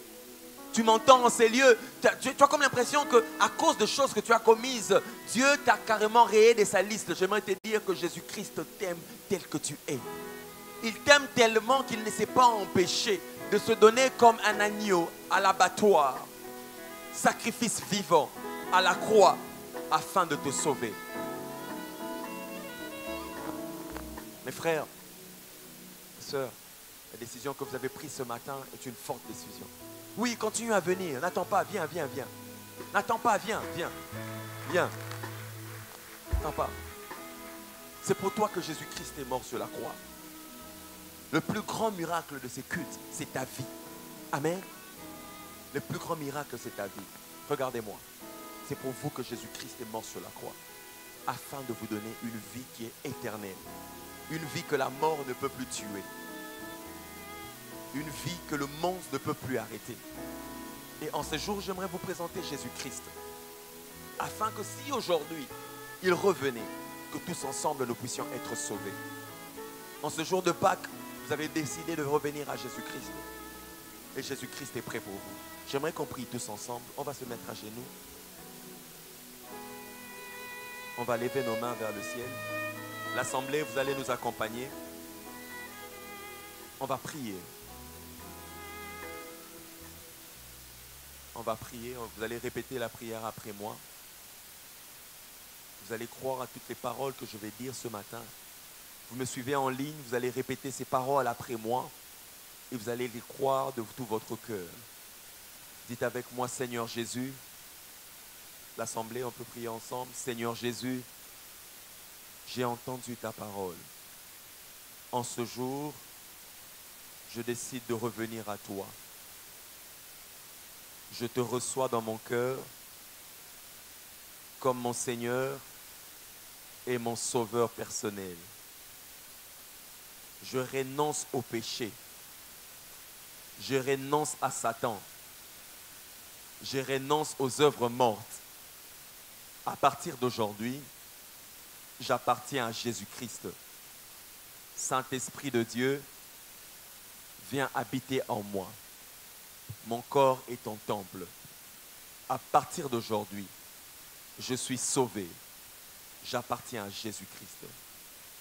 Tu m'entends en ces lieux, tu as, comme l'impression que à cause de choses que tu as commises, Dieu t'a carrément rayé de sa liste. J'aimerais te dire que Jésus-Christ t'aime tel que tu es. Il t'aime tellement qu'il ne s'est pas empêché de se donner comme un agneau à l'abattoir, sacrifice vivant à la croix, afin de te sauver. Mes frères, sœurs, la décision que vous avez prise ce matin est une forte décision. Oui, continue à venir. N'attends pas. Viens, viens, viens. N'attends pas. Viens, viens. Viens. N'attends pas. C'est pour toi que Jésus-Christ est mort sur la croix. Le plus grand miracle de ces cultes, c'est ta vie. Amen. Le plus grand miracle, c'est ta vie. Regardez-moi. C'est pour vous que Jésus-Christ est mort sur la croix. Afin de vous donner une vie qui est éternelle. Une vie que la mort ne peut plus tuer. Une vie que le monde ne peut plus arrêter. Et en ce jour, j'aimerais vous présenter Jésus-Christ. Afin que si aujourd'hui, il revenait, que tous ensemble nous puissions être sauvés. En ce jour de Pâques, vous avez décidé de revenir à Jésus-Christ. Et Jésus-Christ est prêt pour vous. J'aimerais qu'on prie tous ensemble. On va se mettre à genoux. On va lever nos mains vers le ciel. L'assemblée, vous allez nous accompagner. On va prier. On va prier. Vous allez répéter la prière après moi. Vous allez croire à toutes les paroles que je vais dire ce matin. Vous me suivez en ligne, vous allez répéter ces paroles après moi et vous allez les croire de tout votre cœur. Dites avec moi, Seigneur Jésus, l'assemblée, on peut prier ensemble. Seigneur Jésus, j'ai entendu ta parole. En ce jour, je décide de revenir à toi. Je te reçois dans mon cœur comme mon Seigneur et mon Sauveur personnel. Je renonce au péché. Je renonce à Satan. Je renonce aux œuvres mortes. À partir d'aujourd'hui, j'appartiens à Jésus-Christ. Saint-Esprit de Dieu, viens habiter en moi. Mon corps est ton temple. À partir d'aujourd'hui, je suis sauvé. J'appartiens à Jésus-Christ.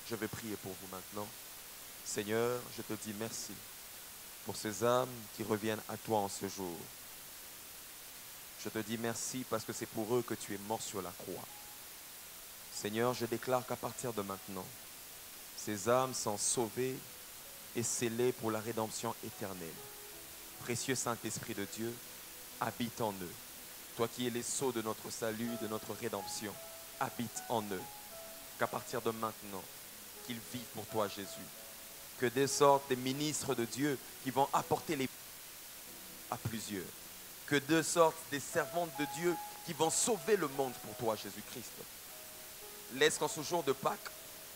Je vais prier pour vous maintenant. Seigneur, je te dis merci pour ces âmes qui reviennent à toi en ce jour. Je te dis merci parce que c'est pour eux que tu es mort sur la croix. Seigneur, je déclare qu'à partir de maintenant, ces âmes sont sauvées et scellées pour la rédemption éternelle. Précieux Saint-Esprit de Dieu, habite en eux. Toi qui es les sceaux de notre salut, de notre rédemption, habite en eux. Qu'à partir de maintenant, qu'ils vivent pour toi, Jésus. Que des sortes des ministres de Dieu qui vont apporter les à plusieurs. Que de sortes des servantes de Dieu qui vont sauver le monde pour toi, Jésus-Christ. Laisse qu'en ce jour de Pâques,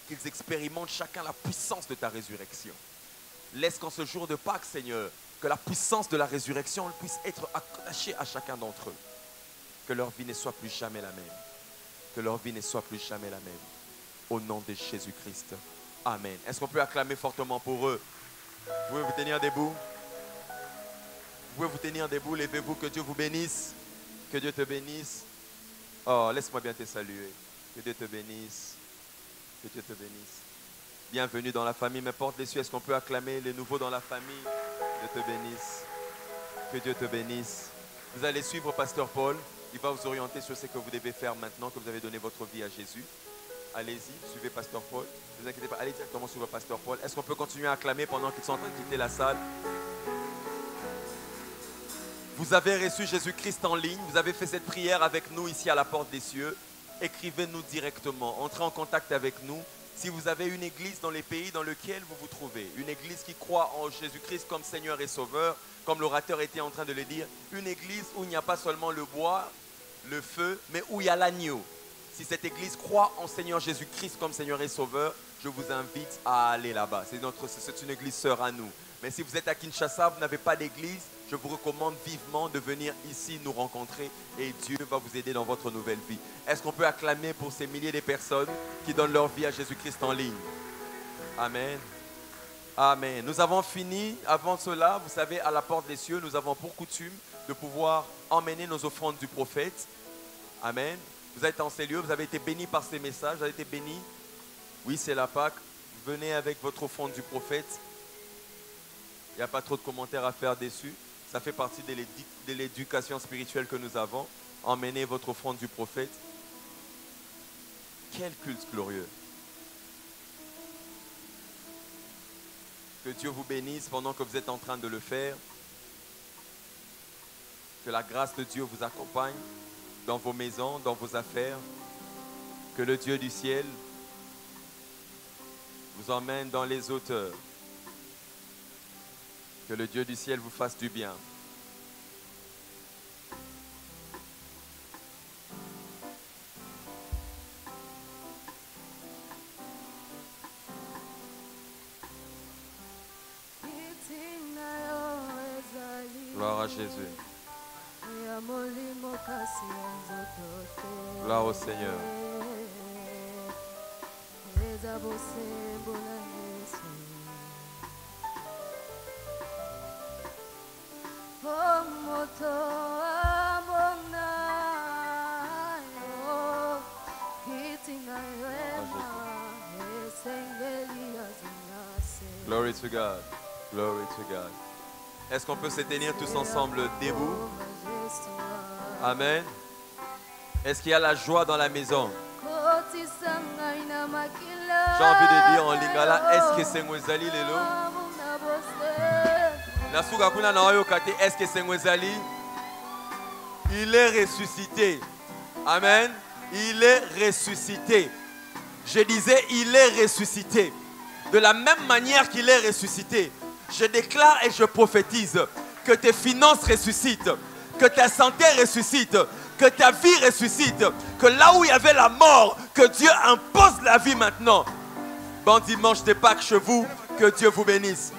qu'ils expérimentent chacun la puissance de ta résurrection. Laisse qu'en ce jour de Pâques, Seigneur, que la puissance de la résurrection puisse être attachée à chacun d'entre eux. Que leur vie ne soit plus jamais la même. Que leur vie ne soit plus jamais la même. Au nom de Jésus-Christ. Amen. Est-ce qu'on peut acclamer fortement pour eux? Vous pouvez vous tenir debout Vous pouvez vous tenir debout, levez-vous, que Dieu vous bénisse. Que Dieu te bénisse. Oh, laisse-moi bien te saluer. Que Dieu te bénisse. Que Dieu te bénisse. Bienvenue dans la famille, mais porte les cieux. Est-ce qu'on peut acclamer les nouveaux dans la famille? Dieu te bénisse. Que Dieu te bénisse. Vous allez suivre Pasteur Paul. Il va vous orienter sur ce que vous devez faire maintenant que vous avez donné votre vie à Jésus. Allez-y, suivez Pasteur Paul. Ne vous inquiétez pas, allez directement suivre Pasteur Paul? Est-ce qu'on peut continuer à acclamer pendant qu'ils sont en train de quitter la salle? Vous avez reçu Jésus-Christ en ligne. Vous avez fait cette prière avec nous ici à la porte des cieux. Écrivez-nous directement. Entrez en contact avec nous. Si vous avez une église dans les pays dans lesquels vous vous trouvez, une église qui croit en Jésus-Christ comme Seigneur et Sauveur, comme l'orateur était en train de le dire, une église où il n'y a pas seulement le bois, le feu, mais où il y a l'agneau. Si cette église croit en Seigneur Jésus-Christ comme Seigneur et Sauveur, je vous invite à aller là-bas. C'est une église sœur à nous. Mais si vous êtes à Kinshasa, vous n'avez pas d'église, je vous recommande vivement de venir ici nous rencontrer et Dieu va vous aider dans votre nouvelle vie. Est-ce qu'on peut acclamer pour ces milliers de personnes qui donnent leur vie à Jésus-Christ en ligne? Amen. Amen. Nous avons fini. Avant cela, vous savez, à la porte des cieux, nous avons pour coutume de pouvoir emmener nos offrandes du prophète. Amen. Vous êtes en ces lieux, vous avez été bénis par ces messages, vous avez été bénis. Oui, c'est la Pâque. Venez avec votre offrande du prophète. Il n'y a pas trop de commentaires à faire dessus. Ça fait partie de l'éducation spirituelle que nous avons. Emmenez votre offrande du prophète. Quel culte glorieux. Que Dieu vous bénisse pendant que vous êtes en train de le faire. Que la grâce de Dieu vous accompagne dans vos maisons, dans vos affaires. Que le Dieu du ciel vous emmène dans les hauteurs. Que le Dieu du ciel vous fasse du bien. Gloire à Jésus. Gloire au Seigneur. Glory to God. Glory to God. Est-ce qu'on peut se tenir tous ensemble debout? Amen. Est-ce qu'il y a la joie dans la maison? J'ai envie de dire en lingala, est-ce que c'est Mwezali lelo? Nasuka kuna na oyoka te, c'est Mwezali? Il est ressuscité. Amen. Il est ressuscité. Je disais, il est ressuscité. De la même manière qu'il est ressuscité, je déclare et je prophétise que tes finances ressuscitent, que ta santé ressuscite, que ta vie ressuscite, que là où il y avait la mort, que Dieu impose la vie maintenant. Bon dimanche de Pâques chez vous, que Dieu vous bénisse.